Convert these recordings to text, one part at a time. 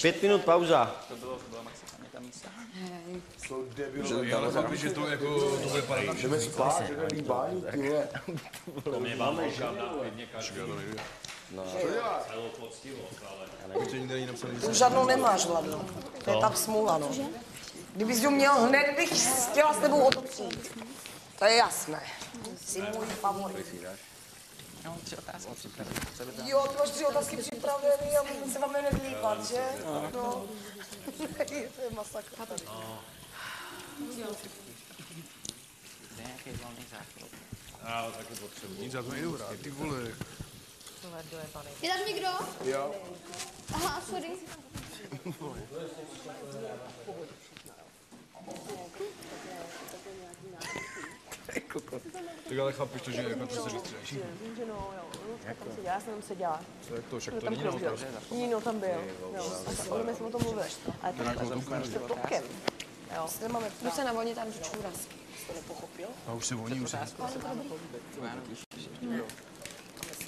Pět minut pauza. To bylo, to bylo maximálně ta místa. Já ale že to jako, to bude padat. Jdeme spát, jdeme líbání, tyhle. To mě mám říkám na klidně každý. Určitě nikde není napsaný, že Tu žádnou nemáš, Vlado. To je ta smůla, no. Kdybys ho měl hned, bych chtěla s tebou o to přijít. To je jasné. Jsi můj favorit. Já mám tři otázky připravené. Jo, ty máš tři otázky připravený a my se máme hned líbat, že? No. to je masakr. je nějaký volný záchod? Já ho taky potřebuji. nic, já to nejdu hrát, ty vole. Je tam někdo? Jo. Aha, sorry. Tak ale chápeš to, že jako to se vystřílíš. Já jsem tam seděla. Co je to, však to není otázku. Nino tam byl. Jo. A budeme jsme o tom mluvit. Ale to je tokem. Nemáme Jdu se navodit tam do čůra. to nepochopil. A už se voní, už se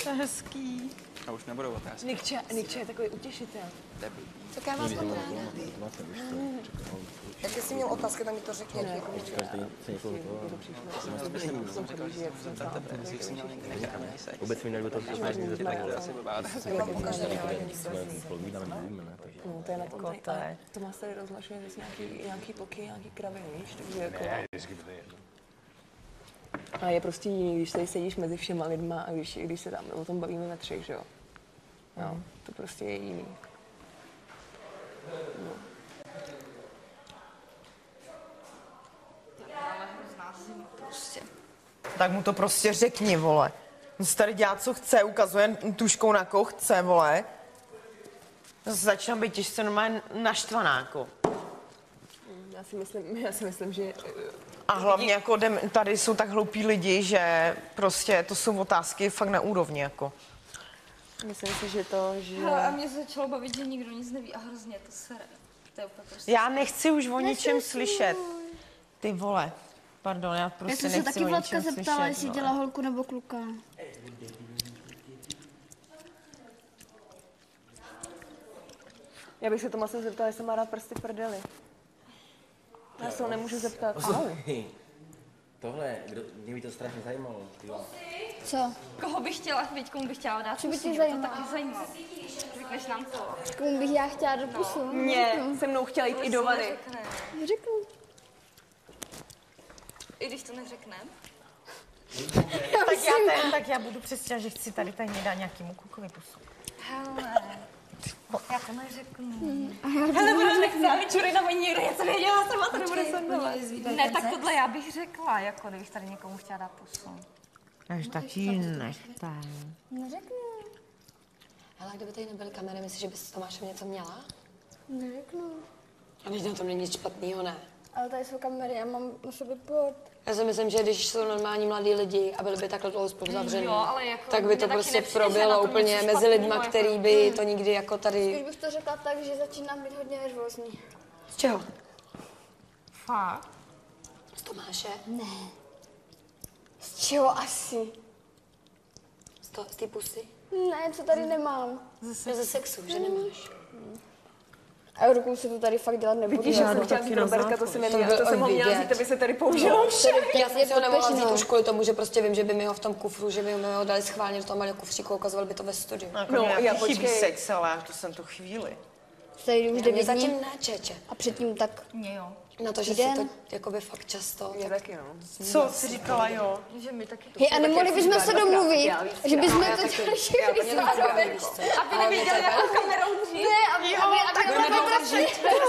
To je hezký. A už nebudou otázky. Nikče, Nikče je takový utěšitel. Debil. Tak já vás mám ráda. Jak jsi měl otázky, tak mi to řekni. Ne, jako měl někdy nechat nejseš. Vůbec mi nebude to povídáme, mluvíme, ne? Takže No, to je nadko, to je. To má tady rozhlašuje zase nějaký, nějaký poky, nějaký kraviny, víš, takže jako... Ne, vždycky to je. A je prostě jiný, když tady sedíš mezi všema lidma a když, když se tam o tom bavíme ve třech, že jo. No, to prostě je jiný. Tak mu to prostě řekni, vole. On si tady dělá, co chce, ukazuje tuškou na koho chce, vole. Začínám být těžce normálně naštvaná, jako. Já si myslím, já si myslím, že A hlavně jako tady jsou tak hloupí lidi, že prostě to jsou otázky fakt na úrovni, jako. Myslím si, že to, že... Hele, a mě začalo bavit, že nikdo nic neví a hrozně to sere. To je úplně prostě... Já nechci už o ničem slyšet. Ty vole. Pardon, já Já prostě jsem se nechci taky o Vladka ničem zeptala, slyšet. jestli vole. dělá holku nebo kluka. Já bych se Tomase zeptala, jestli má rád prsty v prdeli. Já se ho nemůžu zeptat. Tohle, kdo, mě by to strašně zajímalo. jo. Co? Koho bych chtěla, teď komu bych chtěla dát Co by tě mě to zajímalo? taky zajímalo. Řekneš nám to. Komu bych já chtěla do pusu? Mě se mnou chtěla jít i do vany. Řekne. Řeknu. I když to neřekneme. Tak já, ten, tak já budu přestěhat, že chci tady tajně dát nějakýmu klukovi pusu. Hele, já to neřeknu. Hele, ona nechce, aby čury na voní něco věděla, sama to nebude sandovat. Ne, tak tohle já bych řekla, jako kdybych tady někomu chtěla dát pusu. Až taky nechte. Neřeknu. Ale kdyby tady nebyly kamery, myslíš, že bys s Tomášem něco měla? Neřeknu. A teď na tom není nic špatného, ne? Ale tady jsou kamery, já mám na sobě pod. Já si myslím, že když jsou normální mladí lidi a byli by takhle dlouho spolu zavřený, Jo, ale jako tak by to prostě nepřijde, tom úplně mezi lidma, jako- který by to nikdy jako Když tady... bych to řekla tak, že začínám být hodně nervózní. Z čeho? Fakt? Z Tomáše? Z čeho asi? Z, to, z té pusy? Ne, co tady nemám. Ze, ze sexu, že nemáš. A rukou se to tady fakt dělat nebudu. Vidíš, že Já jsem to- chtěla vzít Roberta, to jsem To neměla, byl to jsem ho měla vzít, aby se tady použilo. Já jsem si ho nemohla vzít už kvůli tomu, že prostě vím, že by mi ho v tom kufru, že by mi ho dali schválně do toho malého kufříku a ukazovali by to ve studiu. No, no, já chybí počkej. sex, ale to jsem tu chvíli. Tady už devět dní zatím ne, čeče. a předtím tak Mě jo. Na to, že si Den. to jakoby fakt často... Mě Tak taky, no. Co jsi říkala, jo? Že mi taky to... Hej, a nemohli bychom se domluvit, Já víc, že bychom já to všichni zároveň. Aby nevěděli, jakou kamerou dřív. Ne, aby, aby, aby, aby, aby,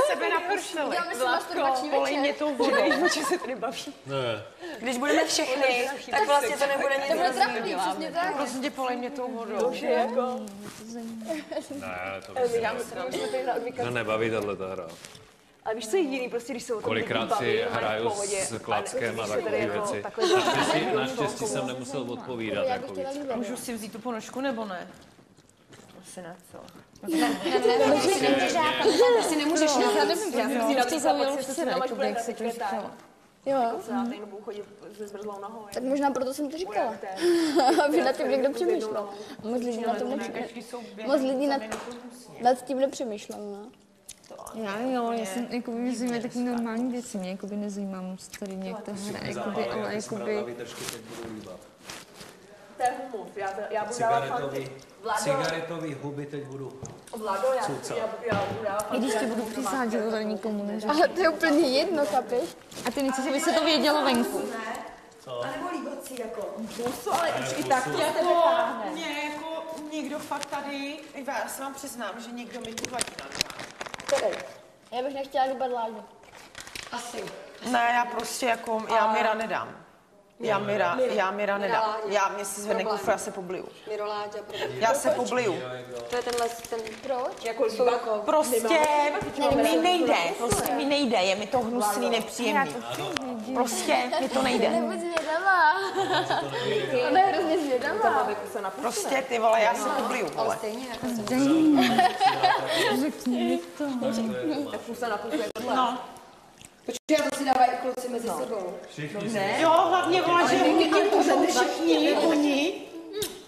Sebe napršeli. Děláme si masturbační Polej mě večer. tou vodou. Že se tady baví. Ne, Když budeme všechny, tak vlastně to nebude To nic bude rozdíl. trapný, přesně tak. Prosím tě, polej mě tou vodou. Že jako... ne, to bych Já myslím, že jsme tady hráli dvě to nebaví tahle ta hra. Ale víš, co je jiný, prostě když se o tom Kolikrát si hraju s klackem a se takové jako věci. Naštěstí, naštěstí jsem nemusel odpovídat Já jako. Můžu si vzít tu ponožku nebo ne? Asi ne, co? Si nemůžeš nechat. Já jsem si na to zaujal, že se s náma bude jak si to takhle tak. říkala. Jo, Celá týden budu chodit se zmrzlou nohou. tak možná proto jsem to říkala. Aby nad tím někdo přemýšlel. Moc lidí na tom nepřemýšlel. Moc lidí nad, nad tím nepřemýšlel, no. Já jo, já jsem, jako mě zajímají taky normální věci, mě jako by nezajímá moc tady nějak ta hra, jakoby, ale jakoby, výdržky teď budou líbat. To je humus, já, já budu dávat Cigaretový, fanty. Vlado, cigaretový huby teď budu. Vlado, já, Cucat. já, já budu dávat i když ti budu že to tady nikomu neřeknu. Ale to je úplně jedno, chápeš? A ty nechceš, aby se to vědělo venku. Pusu, ale už i tak to vytáhne. Mě jako někdo fakt tady, já se vám přiznám, že někdo mi tu vadí na Který? Já bych nechtěla líbat Láďu. Ne, já prostě jako, já Mira nedám. Já Mira, já Mira nedám. Já mě si zvedne kufr, já se pobliju. Miro Láďa, proto. Já se pobliju. To je tenhle, ten... Proč? Jako líbat. Prostě mi nejde, prostě mi nejde, je mi to hnusný, nepříjemný. Prostě mi to nejde. Nebuď zvědavá. Ona je hrozně zvědavá. Prostě ty vole, já se pobliju, vole. Stejně jako Řekni mi to. Tak pusa na pusu jako No. Počkej, to si dávají kluci mezi sebou. Jo, hlavně vole, že oni tím pořád všichni, oni.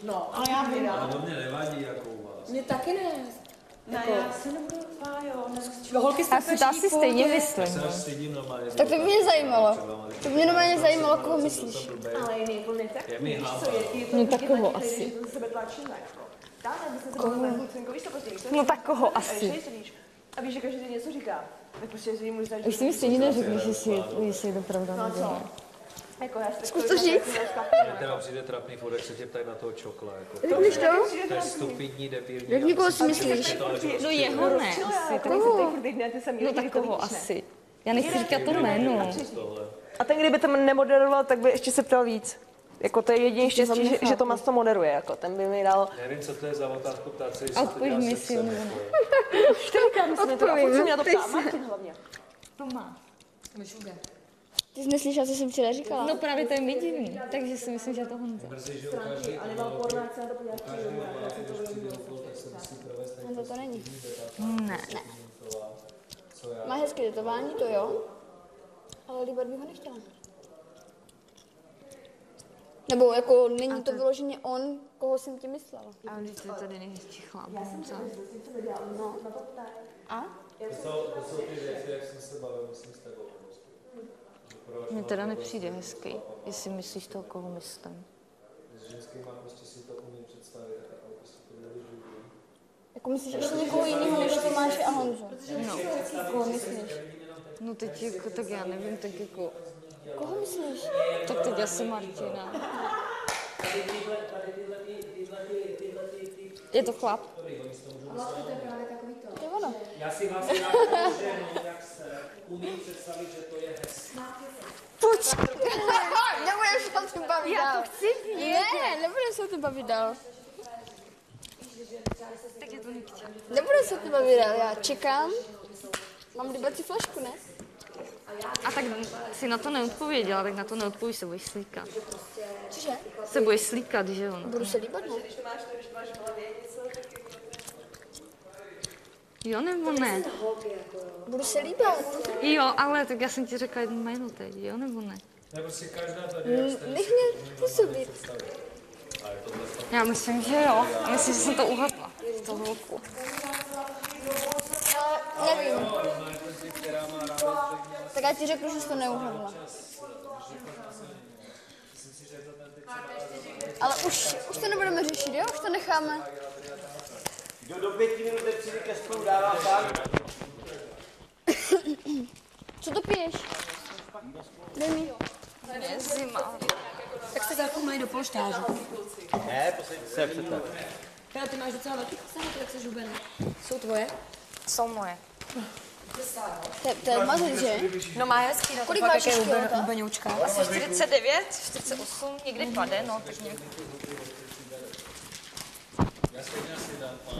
No, ale já Mira. To mě nevadí jako u vás. Mě taky ne. Ne, já se nebudu, jo, ne. Holky Já si to asi stejně myslím. Se až stydím normálně. Tak to by mě zajímalo. To by mě normálně zajímalo, koho myslíš. Ale jiný plný tak. Je mi hába. No tak koho asi? Jako. To víš to prostě, to? No tak koho A asi? A víš, že každý něco říká. Tak prostě si můžeš zažít. Už si mi stejně neřekneš, jestli, jestli je to pravda nebo ne. Jako já si Zkus to říct. Teda přijde trapný furt, jak se tě ptají na toho čokla. Jako. Řekneš to? To je stupidní, debilní. Jak někoho si myslíš? No jeho ne. Tak, Koho? No tak koho asi? Já nechci říkat to jméno. A ten, kdyby to nemoderoval, tak by ještě se ptal víc. Jako to je jediný štěstí, že, že Tomas to moderuje, jako ten by mi dal... Nevím, co to je za otázku ptát se, jestli A to odpověď dělá mi se si psem, nebo jako ne. myslím, to. A furt se mě to ptá, Martin hlavně. To má. Ty jsi neslyšela, co jsem včera říkala? No právě to je mi divný, takže si myslím, že je to Honza. No to to není. Ne. Má hezké tetování, to jo. Ale líbat bych ho nechtěla. Nebo jako není to vyloženě on, koho jsem ti myslela. A když to je tady nejhezčí chlap, Honza. No. A? To jsou, to jsou ty věci, jak jsem se bavil, myslím, s tebou. Mně teda nepřijde hezký, jestli myslíš toho, koho myslím. S ženskýma prostě si to umím představit, ale prostě to nevyžuju. Jako myslíš ještě někoho jiného než Tomáše a Honzu? No. Koho myslíš? No teď jako, tak já nevím, tak jako, Koho myslíš? tak teď asi Martina. Je to chlap? To je ono. Já si na ženu, jak se umím představit, že to je hezké. Nebudeš se o tom bavit Já to chci. Ne, nebudeš se o tom bavit dál. Tak je to nechtěl. Se o tom bavit dál, já čekám. Mám líbací flašku, ne? A tak si na to neodpověděla, tak na to neodpovíš, se budeš slíkat. Cože? Se budeš slíkat, že jo? No. Budu se líbat, ne? Jo nebo ne? Budu se líbat. Jo, ale tak já jsem ti řekla jedno jméno teď, jo nebo ne? Ne, prostě každá tady, jste Nech mě působit. Já myslím, že jo. Myslím, že jsem to uhadla. To holku. Ale nevím. Tak já ti řeknu, že jsi to neuhadla. Ale už, už to nebudeme řešit, jo? Už to necháme. Kdo do pěti minut přijde ke spolu dává fakt. Co to piješ? Dej mi. Je zima. Tak se zakumají do polštářů. Ne, poslední se chcete. Teda ty máš docela velký kusáky, jak jsi hubený. Jsou tvoje? Jsou moje. To je- To je mazlit, že? No má hezký, no Kolik máš ještě hubeňoučka? Asi 49, 48, někdy pade, no tak nějak.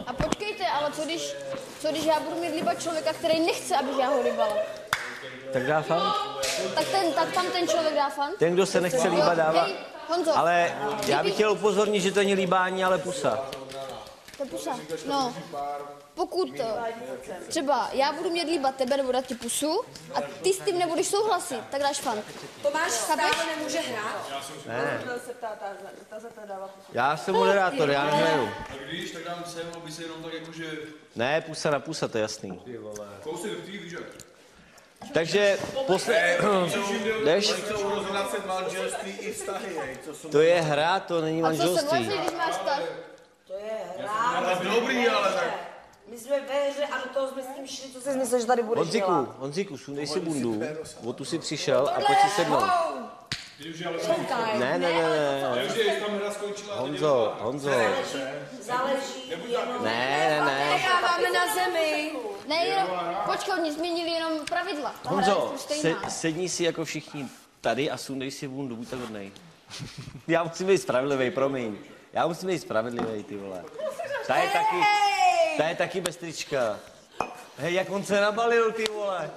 A počkejte, ale co když, co když já budu mít líbat člověka, který nechce, abych já ho líbala? Tak dá fakt. Tak, ten, tak tam ten člověk dá fan? Ten, kdo se nechce líbat, dává. Hej, Honzo, Ale já bych chtěl upozornit, že to není líbání, ale pusa. Pusa. No, pokud eh, třeba já budu mít líbat tebe nebo dát ti pusu a ty s tím nebudeš souhlasit, tak dáš funk. Tomáš stále nemůže hrát. Ne, já jsem moderátor, já nehraju. Tak když, tak dám sem, aby se jenom tak jakože... Ne, pusa na pusa, to je jasný. Kousek do tvý, víš jak? Takže posle... Jdeš? Manželství. To je hra, to není A co se manželství. vlastně, když máš tak? To je hra. Ale dobrý, ale tak... My jsme ve hře a do toho jsme s tím šli, co jsi myslel, že tady budeš Honziku, dělat. Honziku, sundej si bundu, o tu si přišel a pojď si sednout. Ne, ne, ne, ne. Takže tam hra skončila. Honzo, Honzo. Záleží jenom... Ne, ne, ne. Necháváme na zemi. Ne, jenom, počkej, oni změnili jenom pravidla. Ta Honzo, se, sedni si jako všichni tady a sundej si bundu, buď tak hodnej. Já musím být spravedlivý, promiň. Já musím být spravedlivý, ty vole. Ta je taky, ta je taky bez trička. Hej, jak on se nabalil, ty vole.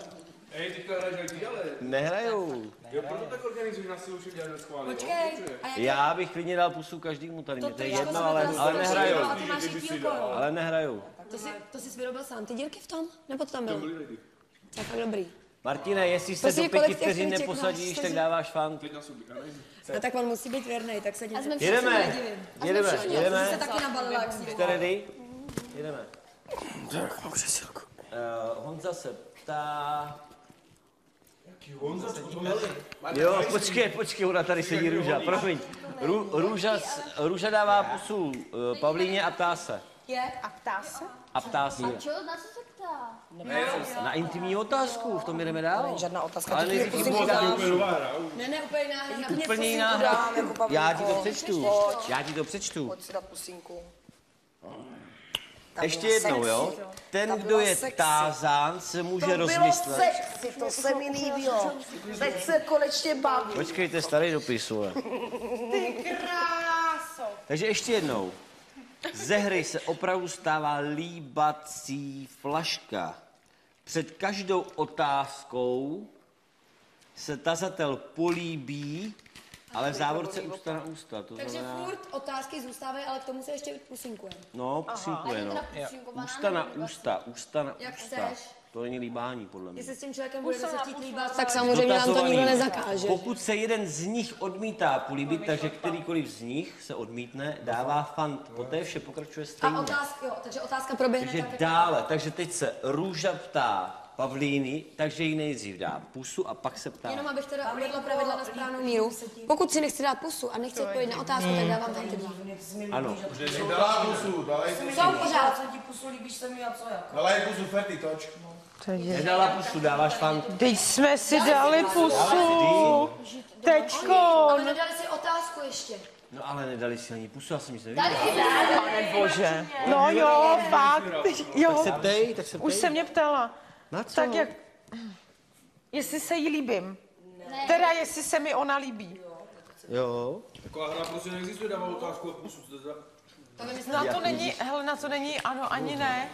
Hej, teďka hraješ jak ty ale. Nehrajou. Jo, proto tak organizuješ na silu, že na schválně. Počkej, Já bych klidně dal pusu každému tady, mě to je jedno, ale, ale dílkou. Ale nehrajou. To jsi, to jsi vyrobil sám ty dírky v tom? Nebo to tam bylo? To je fakt dobrý. Martine, jestli se do pěti vteřin neposadíš, tak dáváš fan. No tak on musí být věrný, tak se A dělá. jsme všichni Jedeme, nedivím. A jsme jedeme, všichni- Ty se jedeme. taky nabalila, jak jsi Jste ready? Jedeme. Uh, Honza se ptá... Honza, co to Jo, počkej, počkej, ona tady sedí Růža, promiň. Rů, růža, s- růža dává pusu uh, Pavlíně a ptá se. Je? A ptá se? A ptá se. Čo, na co se ptá? Na intimní otázku, v tom jdeme dál. Žádná otázka. Ale ty nejdřív musí dáš. Ne, ne, úplně náhodou. Úplně jiná hra. Já ti to přečtu. Já ti to přečtu. Pojď si dát pusinku. Ta Ještě jednou, sexy. jo? Ta Ten, byla kdo je sexy. tázán, se může To bylo rozmyslet. sexy, to se mi líbilo. Teď se konečně baví. Počkejte, starý dopis, vole. Kráso. Takže ještě jednou. Ze hry se opravdu stává líbací flaška. Před každou otázkou se tazatel políbí, ale v závorce ústa na ústa. To Takže znamená, furt otázky zůstávají, ale k tomu se ještě pusinkujeme. no, psíkuje, no. Ústa na ústa, ústa na Jak ústa. chceš. To není líbání, podle mě. Jestli s tím člověkem budeme se chtít pusu. líbat, tak samozřejmě nám to nikdo nezakáže. Pokud se jeden z nich odmítá políbit, takže kterýkoliv z nich se odmítne, dává fant. Poté vše pokračuje A stejně. otázka, jo, takže otázka proběhne Takže tak, jak- dále, takže teď se Růža ptá Pavlíny, takže jí nejdřív dá pusu a pak se ptá. Jenom abych teda uvedla pravidla na správnou míru. Pokud si nechci dát pusu a nechci odpovědět na otázku, tak dávám tam ty dva. Ano. Dala pusu, dala pusu. Jsou pořád. Dala jí pusu, Ferty, toč. Nedala pusu, dáváš fant. Teď jsme si dali pusu. Teďko. Ale nedali si otázku ještě. No ale nedali si ani pusu, já jsem nic nevěděl. Pane bože. No jo, fakt. Jo. Se ptej, tak se ptej. Už se mě ptala. Na co? Tak jak... Jestli se jí líbím. Teda jestli se mi ona líbí. Jo. Taková hra prostě neexistuje, dává otázku a pusu. Na to není, hele, na to není ano ani ne.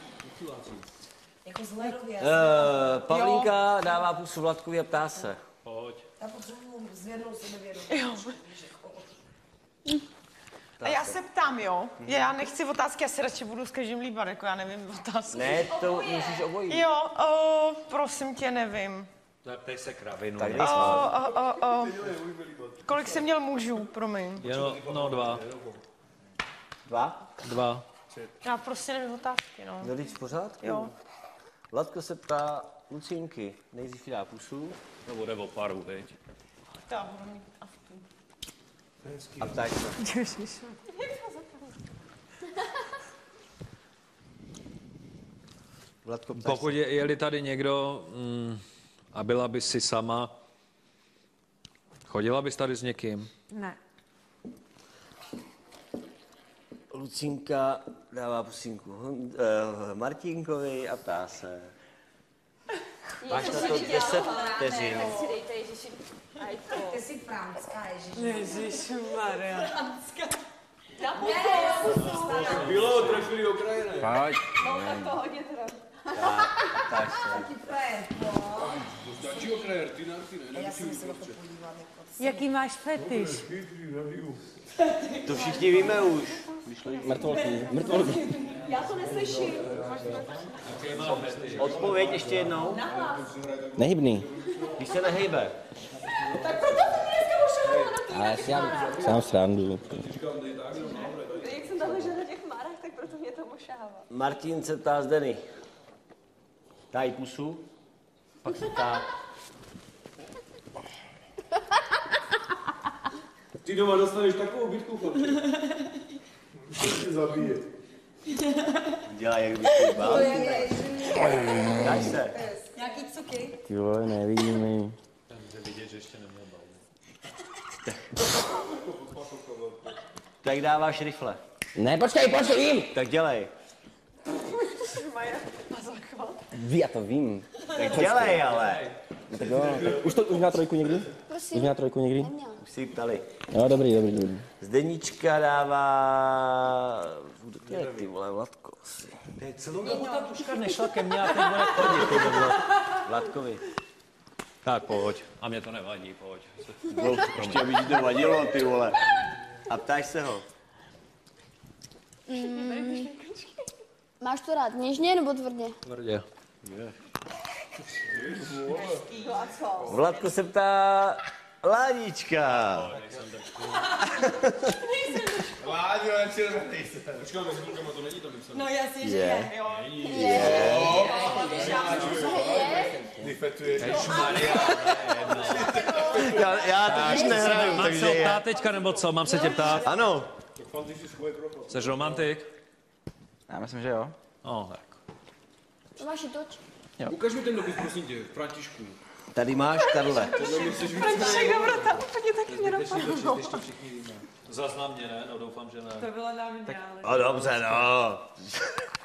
Jako z léku, já. Uh, Pavlínka dává pusu Vladkovi a ptá se. Pojď. Já potřebuji zvědnou sebevědomí. Jo. A já se ptám, jo? Já nechci otázky, já se radši budu s každým líbat, jako já nevím otázky. Ne, to musíš obojí. Jo, o, prosím tě, nevím. Zeptej se kravinu. Tak O, o, o, o. Kolik jsem měl mužů, promiň. Jenom, no dva. Dva? Dva. Já prostě nevím otázky, no. No, teď v pořádku. Jo. Vladko se ptá Lucínky. Nejdřív dá pusu To bude o paru, viď? Já budu mít aftu. a se. Vladko, ptáš Pokud je, je-li tady někdo mm, a byla by si sama, chodila bys tady s někým? Ne. Lucínka dává pusinku Hon- uh, Martinkovi a ptá se. Máš na to 10 vteřin. Ty jsi franská, ježiš. Ježišmarja. Bylo, trefili do kraje, ne? Pojď. Tak, ptáš se. čího krajer? Ty na ty ne? Já jsem se na to podívat. Jaký máš fetiš? To všichni víme už. Mrtvolky, mrtvolky. Já to neslyším. Odpověď ještě jednou. Nehybný. Když se nehejbe. Tak proto jsem dneska ošahala na Ale já sám srandu. Jak jsem tam ležela na těch márách, tak proto mě to ošahává. Martin se ptá Zdeny. Daj pusu. Pak se ptá. Ty doma dostaneš takovou bitku, chlapče. Musíš zabíjet. Dělá, jak bych se bál. Daj se. Nějaký cuky? Ty vole, nevidím. vidět, že ještě neměl bal. Tak dáváš rifle. Ne, počkej, počkej, vím. Tak dělej. Ví, já to vím. Tak dělej ale. No, tak jo, tak už to už měla trojku někdy? Prosím. Už měla trojku někdy? Už si ji ptali. Jo, dobrý, dobrý, dobrý. Zdeníčka dává... Kde je ty vole, Vladko? asi? Ty celou dobu ta tuška nešla ke mně a teď bude chodit. Vladkovi. Tak pojď. A mě to nevadí, pojď. Bylo, ještě aby ti to vadilo, ty vole. A ptáš se ho. Mm, máš to rád něžně nebo tvrdě? Tvrdě. Vladko se ptá Ládička. Láďo, nečervený se. Počkám, mezi klukama to není tam No jasně, že Je. je. Jo. Je. Vyfetuješ. Já, já teď už nehraju, Mám takže se ho je. ptát teďka, nebo co? Mám se tě ptát? Ano. Jsi romantik? Já myslím, že jo. No, tak. To máš i toč. Ukaž mi ten dopis, prosím tě, Františku. Tady máš, Karle. František Dobrota, úplně taky mě napadlo. Zaznám mě, ne? No doufám, že ne. To bylo na mě, ale... No dobře, no.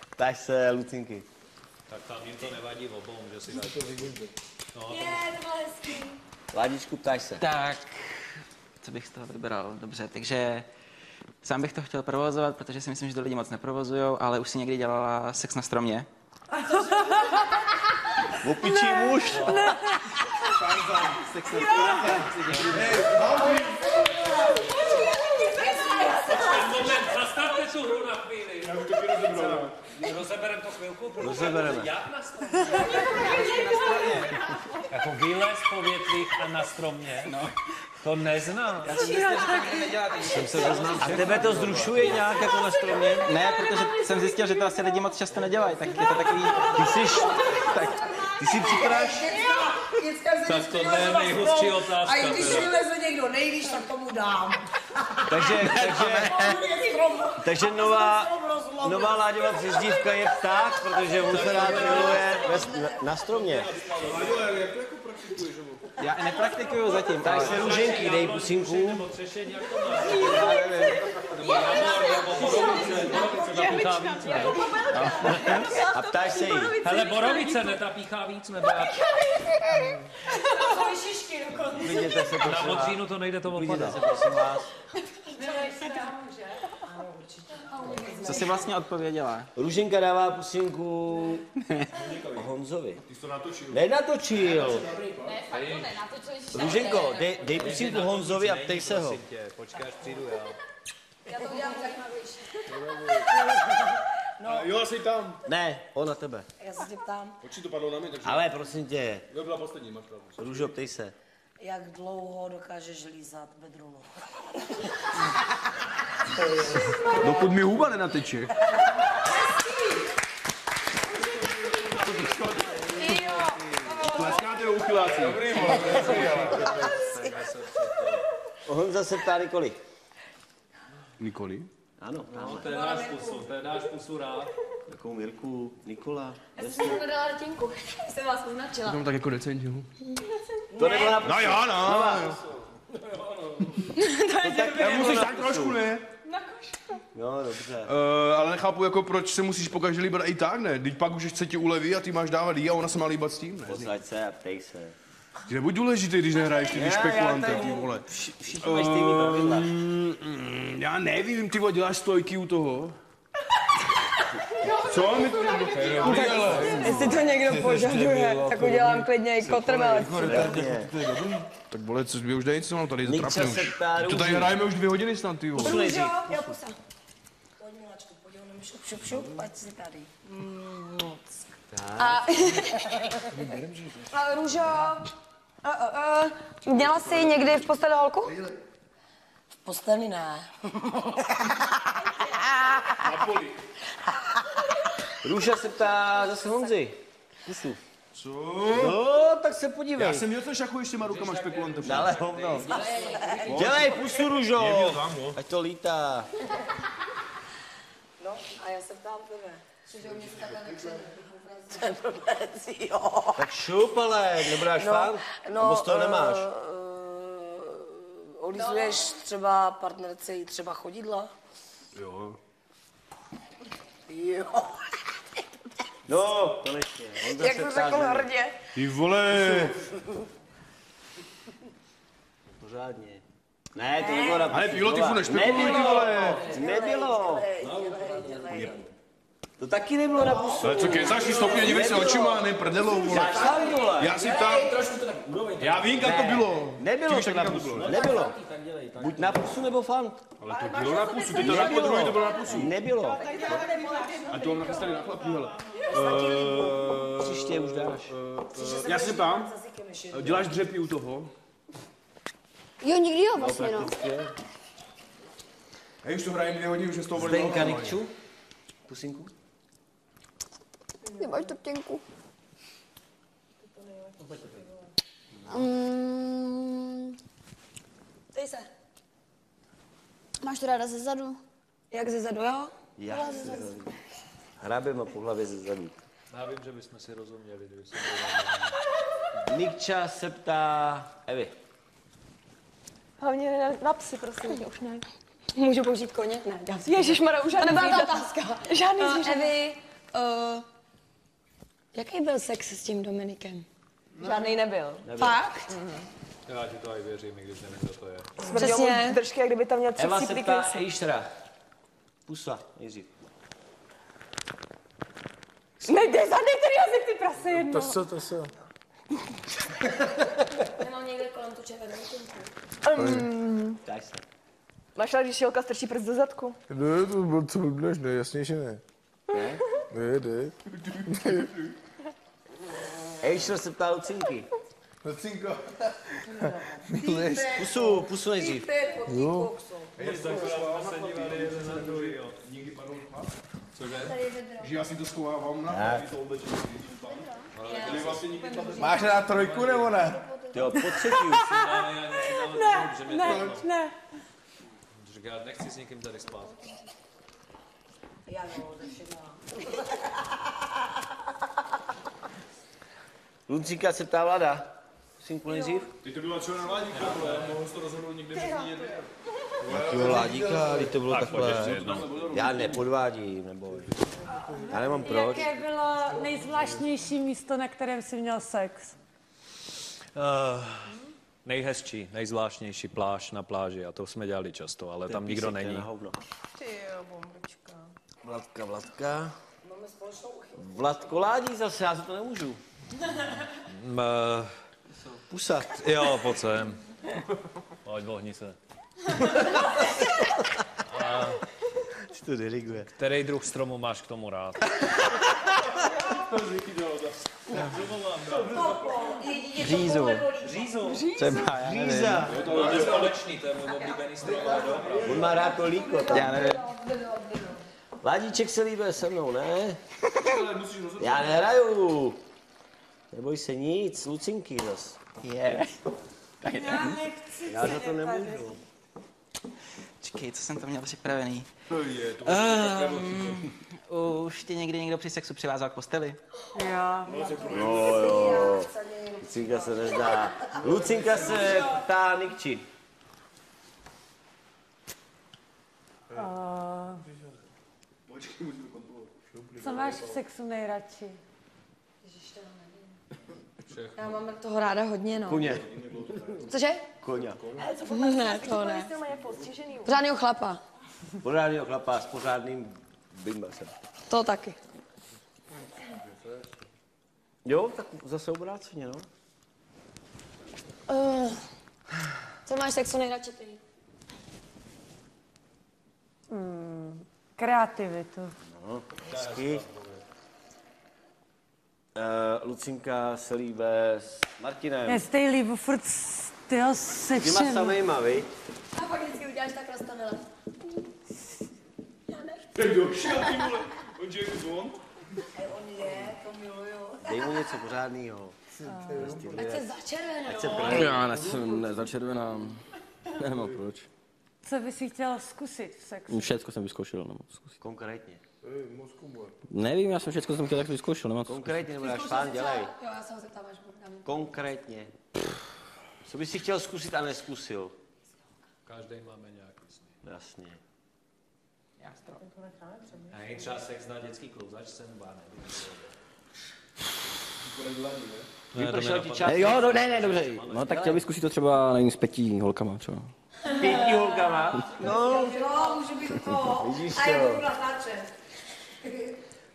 Ptáš se Lucinky. Tak tam jim to nevadí obou, že si dáš. No, Je, to bylo hezký. Ládičku, ptáš se. Tak, co bych z toho vybral? Dobře, takže sám bych to chtěl provozovat, protože si myslím, že to lidi moc neprovozují, ale už si někdy dělala sex na stromě. Opičí muž. Sex na stromě. Moment, zastavte tu hru na chvíli. Já bych to rozebral. Rozeberem to chvilku, protože Rozebereme. jak na stromě? jako vylez po větvích a na stromě? No. To neznám. Já si to nikdy neděláte. Jsem se zaznám A tebe to zrušuje nějak jako na stromě? Ne, protože jsem zjistil, že to asi lidi moc často nedělají, tak je to takový... Ty jsi, tak, ty jsi připraš? Tak to ne nejhustší otázka. A i když vyleze někdo nejvíš, tak tomu dám. Takže, takže, takže nová, nová Láďová přezdívka je pták, protože on se rád miluje na, na stromě. Já nepraktikuju zatím, Tak se růženky, dej pusinku. Nebo třešení, A ptáš se jí. Hele, borovice netapíchá víc, nebo šišky dokonce. Viděte se, Na prosím vás. modřínu to nejde, to Viděte odpadá. se, prosím vás. Co jsi vlastně odpověděla? Růženka dává pusinku Honzovi. Ty jsi to natočil. Nenatočil. Ne, na Růženko, dej, dej pusinku Honzovi a ptej se ho. Počkej, až přijdu já. Já to udělám tak na výš. A jo, jsi tam. Ne, on na tebe. Já se tě ptám, Oči to padlo na mě, takže... Ale prosím tě, Jo, byla poslední, máš pravdu. Růžo, ptej se. jak dlouho dokážeš lízat bedrunu? Dokud mi huba nenateče. Tleskáte uchyláci. Dobrý, Honza se ptá Nikoli. Nikoli? Ano, No, to je náš pusu, to je náš pusu rád. takovou Mirku, Nikola. Já jsem si dala těnku. Jsem vás označila. Tam tak jako decentně. To nebylo na No jo, no. Já musíš tak trošku, ne? No, dobře. Uh, ale nechápu, jako proč se musíš pokaždé líbat i tak, ne? Teď pak už se ti uleví a ty máš dávat jí a ona se má líbat s tím, ne? Posaď se a ptej se. Ty nebuď důležitý, když nehraješ ty, špekulanty, tady- ty vole. Vši- Všichni mají stejný pravidla. Mm, mm, já nevím, ty vole, děláš stojky u toho? Co? My to. Jestli to někdo požaduje, tak udělám klidně i kotrmelec. Tak vole, co mi už dej, co mám tady Nikča trapně se už. ptá To tady hrajeme už dvě hodiny snad, ty vole. Růži. Jo, pusa. Pojď, miláčku, pojď jenom šup, šup, šup, ať si tady. Mm, moc. A, a Růžo, a, a, a, měla jsi někdy v posteli holku? V posteli ne. Růža se ptá zase Honzi. Pusu. Co? No, tak se podívej. Já jsem měl ten šachuješ s těma rukama špekulantem. Dále hovno. Dělej pusu, Růžo. Ať to lítá. No, a já se ptám tebe. Že mě se takhle Ten blbec, jo. Tak šup, ale, nebo dáš no, fan? No, nebo z toho nemáš? Uh, olizuješ třeba partnerce i třeba chodidla? Jo. Jo. No, konečně. Jak to řekl hrdě. Ty vole. Pořádně. Ne, to nebylo na Ale ty jo, ty vole. nebylo. To taky nebylo na pusu. Ale co kecáš, ty stopně, dívej se očima, ne prdelou, vole. Dáš fan, vole. Já si tam, já vím, jak to bylo. Nebylo to na pusu. bylo. Nebylo. Buď na pusu nebo fan. Ale to bylo na pusu, ty to tak po druhé, to bylo na pusu. Nebylo. A to mám nachystaný na chlapů, hele. Příště už dáš. Eh, Já se ptám, děláš dřepy u toho? Jo, nikdy jo vlastně, no. Hej, už to hrajeme dvě hodiny, už je z toho volí Zdenka. Nikču. Pusinku. Nemáš trptěnku. Mm, Dej se. máš to ráda ze zadu? Jak ze zadu, jo? Já se zadu. Hrabeme po hlavě ze zadu. Já vím, že bychom si rozuměli, kdyby se Nikča se ptá Evy. Hlavně ne na psy, prosím už ne. Můžu použít koně? Ne, dám si. Ježišmarja, už žádný nebyla ta otázka. Žádný Uh, zvířata. Evy, uh, jaký byl sex s tím Dominikem? Žádný nebyl. Nebyl. Fakt? Já ti to aj věřím, i když nevím, kdo to je. Mu držky, jak kdyby tam měl Eva se ptá Ejštra. Pusa, nejdřív. Nejde zadej ten jazyk, ty prase jedno. To co, to co? Nemám někde kolem tu červenou tinku. Um, Daj se. Našla, když šilka strčí prst do zadku. Ne, to bylo co blbneš, ne, jasně, že ne. Ne? Ne, ne. Ejštra se ptá Lucinky. Lucinko. Miluješ. Pusu, pusu nejdřív. Jo. Cože? Že já si to schovávám na Ne. to oblečení. Vlastně nikdy Máš na trojku nebo ne? Jo, po třetí už. že mě Ne, to- ne. Říká, já nechci s někým tady spát. Já no, ze všema. Lucinka se ptá Vlada. Lucinku nejdřív. Ty to bylo třeba na Vladíka, vole, mohl jsi to rozhodnout někde přes mě. Jakýho Ládíka, když to bylo Tak, takhle. Já nepodvádím, nebo... Já nemám proč. Jaké bylo nejzvláštnější místo, na kterém jsi měl sex? Uh, nejhezčí, nejzvláštnější pláž na pláži a to jsme dělali často, ale je tam nikdo není. na hovno. Ty jo, bombička. Vladka, Vladka. Máme společnou. Vladko Ládí zase, já za to nemůžu. M, eh, Pusa. jo, pojď sem. Pojď, vohni se. A to diriguje. který druh stromu máš k tomu rád? Řízu. Řízu. Třeba, já nevím. Říza. To je společný, to je můj oblíbený doopravdy. On má rád to líko tam. Já nevím. Ládíček se líbil se mnou, ne? Já nehraju. Neboj se nic, Lucinky zas. Je. Já nechci Já za to nemůžu. Počkej, co jsem to měl připravený? Je, to Um, už tě někdy někdo při sexu přivázal k posteli? Jo. No jo. Lucinka se nezdá. Lucinka se ptá Nikči. Uh, co máš v sexu nejradši? Já mám toho ráda hodně, no. Kuně. Cože? Koně. Ne, to ne. Pořádnýho chlapa. Pořádného chlapa s pořádným bimbasem. To taky. Jo, tak zase obráceně, no. Uh, co máš sexu nejradši ty? Hmm, kreativitu. No, hezky. Uh, Lucinka se líbe s Martinem. Já si tady líbu furt styl se Těma všem. samejma, vy? A pak vždycky uděláš tak roztanele. Jak došel, ty vole? On James Bond? On je, to miluju. Dej mu něco pořádného. Ať se začervená. Ať se projeví. Já ne, nezačervenám. Nemám proč. Co bys si chtěl zkusit v sexu? Všecko jsem vyzkoušel, nemám co zkusit. Konkrétně. Nevím, já jsem všecko jsem chtěl tak vyzkoušel, nemám. Konkrétně, nebo dáš pán, dělej. Jo, já se ho zeptám, až budu tam. Konkrétně. Co bys si chtěl zkusit a neskusil? Každý máme nějaký sny. Jasně. A je třeba sex na dětský klouzačce, nebo já nevím. Vypršel ti čas? Ne, jo, no, ne, ne, dobře. No tak chtěl bych zkusit to třeba, nevím, s pětí holkama, čo? Pěti holkama? No, Jo, může být to. Vidíš A já to.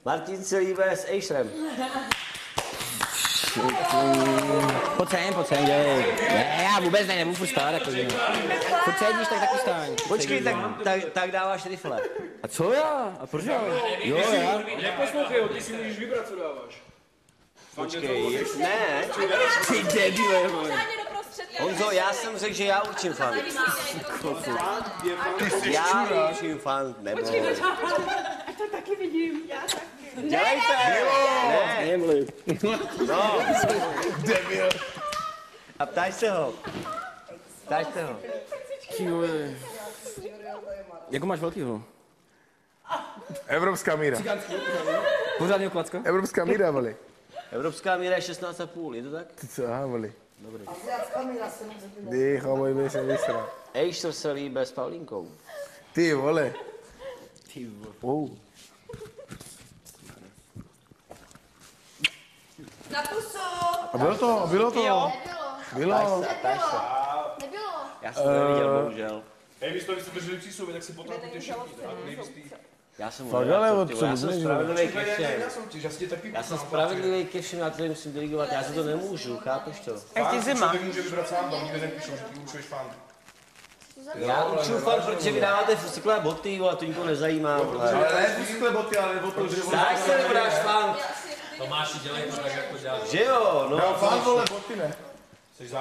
Martin se líbe s Ejšrem. Pojď sem, pojď sem, dělej. Ne, já vůbec ne, nebudu furt stát, jako že. Pojď sedíš, tak taky stáň. Počkej, tak, tak, tak dáváš rifle. A co já? A proč já? Jo, já. Neposlouchej ho, ty si můžeš vybrat, co dáváš. Počkej, ne. Ty debile, vole. Honzo, já jsem řekl, že já určím fan. Ty jsi Já určím fan, nebo... To taky vidím. Já taky. Dělejte! Ne, Nemluv. no. Debil. A ptáš se ho. Ptáš se ho. Jako máš velkýho? Evropská míra. Pořádného klacka? Evropská míra, voli. Evropská míra je 16,5, je to tak? Ty co, aha, voli. Dobrý. Ty, chaboj, běž se vysra. Ejštr se líbe s Paulínkou. Ty vole. Ty vole. Oh. Na pusu. A bylo to, bylo to. Jo. Bylo. Ptáš se. Nebylo. Já jsem to neviděl, bohužel. Hej, vy jste vy jste drželi sobě, tak si potrápíte všichni. tak nejvíc Já jsem Fakt, já ale co Já jsem spravedlivý ke já, všem. já jsem spravedlivý ke všem, já to musím dirigovat, já si to nemůžu, chápeš to? Jak ti zima. Člověk může vybrat sám, tam nikde nepíšou, že ty určuješ fan. Já určuju fan, protože vy dáváte fyziklé boty, vole, to nikoho nezajímá. Ale ne fyzické boty, ale o to, že... Tak se nebráš fan, Tomáši, dělej to tak, jako děláš. že jo, Já no. fan, vole, boty ne.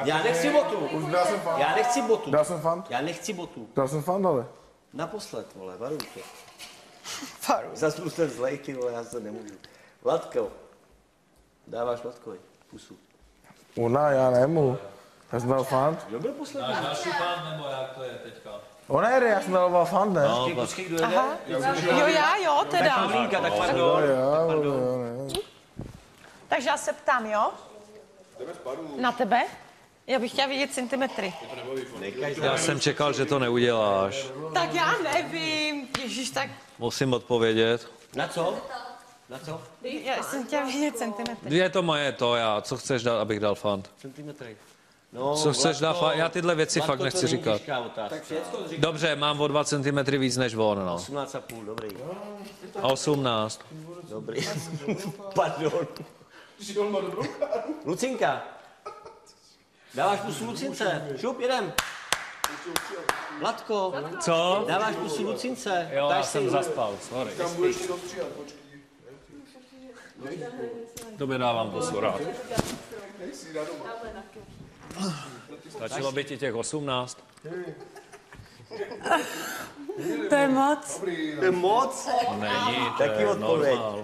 Já nechci botu. Už dal jsem fan. Já nechci botu. Dal jsem fan. Já nechci botu. Dal jsem fan, ale. Naposled, vole, varuj tě. Faru. Zas ten zlej, ty vole, já se nemůžu. Vladko. Dáváš Vladkovi pusu. Ona, já nemůžu. Já jsem dal fan. Kdo byl poslední? Dáš další pán, nebo jak to je teďka? Ona jede, já jsem dal fan, ne? Počkej, počkej, kdo jede? Aha. Jo, já, jo, teda. Pavlínka, tak Jo, pardon. já, vole, jo, ne. Takže já se ptám, jo? Na tebe? Já bych chtěla vidět centimetry. Já jsem čekal, že to neuděláš. Tak já nevím. Ježíš, tak Musím odpovědět. Na co? Na co? já jsem chtěla vidět centimetry. Je to moje to, já. Co chceš dát, abych dal fant? Centimetry. No, Co chceš dát fant? Já tyhle věci Vladko, fakt nechci říkat. Dobře, mám o 2 cm víc než on, no. 18,5, dobrý. A 18. Dobrý. Pardon. Lucinka. Dáváš pusu Lucince. Šup, jedem. Vladko. Co? Dáváš pusu Lucince. Jo, já se jsem zaspal, sorry. Tam budeš ti dostříhat, počkej. Tobě dávám pusu rád. Stačilo by ti těch 18? To je moc. To je moc? Není, to Taky je odpověď. normál.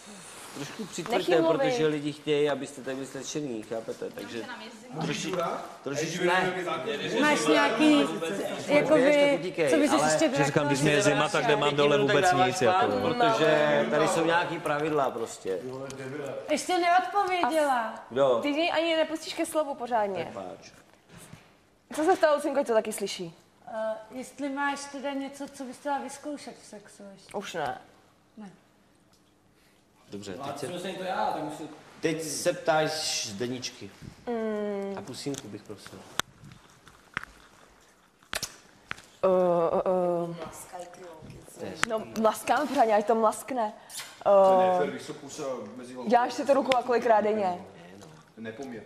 trošku přitvrďte, protože lidi chtějí, abyste tak byli stečený, chápete? Takže troši, trošičku ne. Máš nějaký, jakoby, co bys ještě Že říkám, když mě je zima, tak nemám dole vůbec nic. Jako. Protože tady jsou nějaký pravidla prostě. Ještě neodpověděla. Kdo? Ty ji ani nepustíš ke slovu pořádně. Co se stalo, Cinko, to taky slyší? Uh, jestli máš teda něco, co bys chtěla vyzkoušet v sexu ještě. Už ne. Dobře, teď se, teď se ptáš z Deničky. Mm, A pusinku bych prosil. Uh, uh, no, mlaskám pořádně, ať to mlaskne. To je Uh, to děláš si to rukou a kolikrát denně? Nepoměr.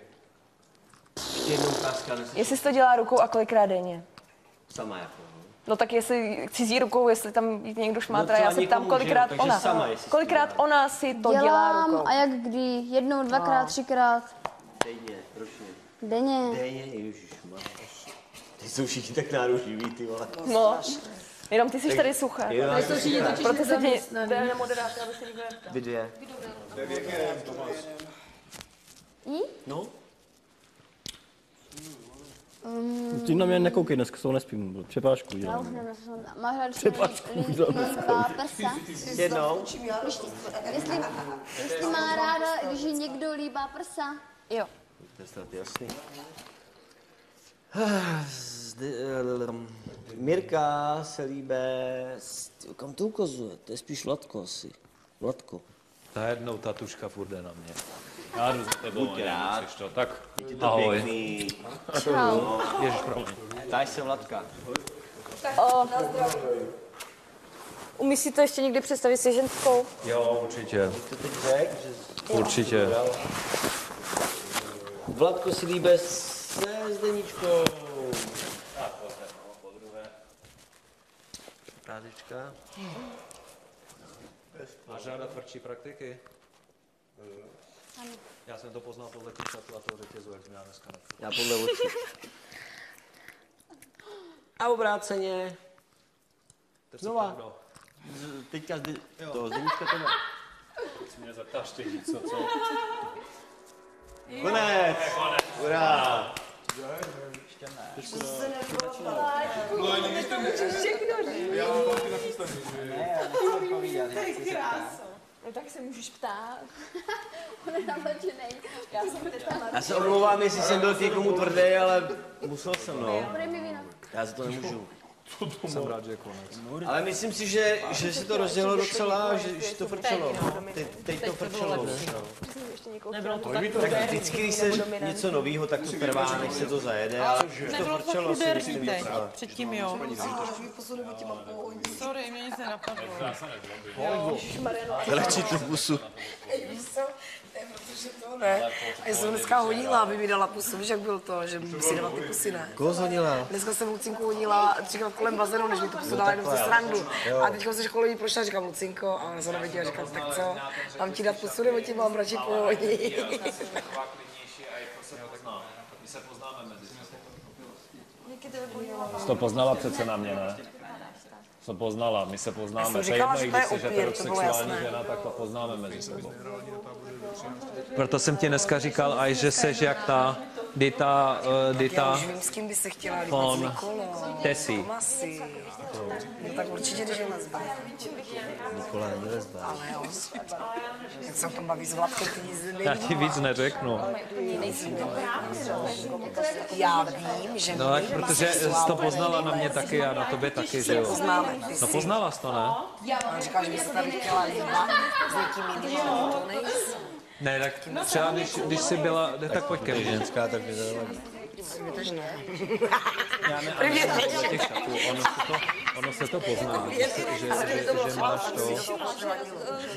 Ještě ukázka, než Jestli se to dělá rukou a kolikrát denně? sama jako. No. Tak jestli cizí rukou, jestli tam někdo šmátrá, No já se že jo, kolikrát takže ona. sama, kolikrát ona si to dělá Dělám rukou. a jak kdy? Jednou, dvakrát, No. třikrát Denně, ročně. denně. Denně, ježišmar. Ty jsou všichni tak náruživí, ty vole. No, jenom ty jsi tady suchá. Jo, já jsem suchá. Proto se ti, to je na moderátor, aby se nikdo neptal. Vy dvě. Jí? No, Um, Ty na mě nekoukej, dneska jsou nespím, přepážku já dělám. už nevím, jsem tam. Máš rád Přepážku udělám. líbá prsa? Jednou. Jestli, jestli, jestli má ráda, když jí někdo líbá prsa? Jo. to je snad jasný. Ah, Zde, Mirka se líbe... s- ty, Kam to ukazuje? To je spíš Vladko asi. Najednou ta tuška furt jde na mě. Já jdu za tebou, Buď rád. to. Tak, Je to ahoj. pěkný. Čau. Ježiš, promiň. Ptáš se Vladka. O, umíš si to ještě někdy představit se ženskou? Jo, určitě. To teď řek, že... Určitě. Vladko si líbe se Zdeničkou. Prázička. Máš žádat tvrdší praktiky? Já jsem to poznal podle kucatu a toho řetězu, jak jsem já dneska nepřijel. Já podle očí. A obráceně. Znova. Z- Teďka zde, to Zdenička to má. Teď se mě zeptáš ty něco, co? Konec. Ura. No tak se můžeš ptát. On je navlečenej. Já jsem teď Já se omlouvám, jestli jsem byl k někomu tvrdý, ale musel jsem, no. Podej mi víno. Já za to nemůžu. Jsem rád, že je konec. Ale myslím si, že, že se to rozdělilo docela, a že, že to frčelo. Teď, teď to frčelo. No. Nebylo to Tak vždycky, když se něco nového, tak to trvá, než se to zajede, ale už to frčelo si myslím docela. Předtím jo. Sorry, mě nic nenapadlo. Radši tu pusu. Víš co? Protože to ne. A já jsem dneska honila, aby mi dala pusu. Víš, jak bylo to, že musí dávat ty pusy, ne? Koho zvonila? Dneska jsem Lucinku honila třikrát kolem bazénu, než mi tu pusu dala jenom ze srandu. jo. A teď jsem se kolem ní prošla, říkám Lucinko, a ona se nevěděla, říkám, tak co, mám ti dát pusu, nebo ti mám radši pohodit? My se poznáme mezi Díky tebe podívala. Jsi to poznala přece na mě, ne? Jsi to poznala, my se poznáme. Já jsem To je říkala, jedno, že to je upír, to bylo jasné. žena, tak to poznáme mezi sebou. Proto jsem ti dneska říkal, aj že seš jak ta, kdy ta, uh, kdy Já ta, už vím, s kým by se chtěla líbit, On. Tesi. Tomasi. No tak určitě, když je lesba. Nikola není lesba. Ale jo. Jak se o tom baví s Vladkou, ty z já ti víc neřeknu. Já vím, že No tak, protože jsi to poznala na mě taky a na tobě taky, že jo? Poznáme, No poznala jsi to, ne? On říkal, že by se tady chtěla líbat s někým jiným, ale to nejsem. Ne, tak třeba když, když jsi byla, ne, tak pojď ke mně. Ženská, tak mi to nevadí. Já ono se to, se pozná, že, že, že, že máš to,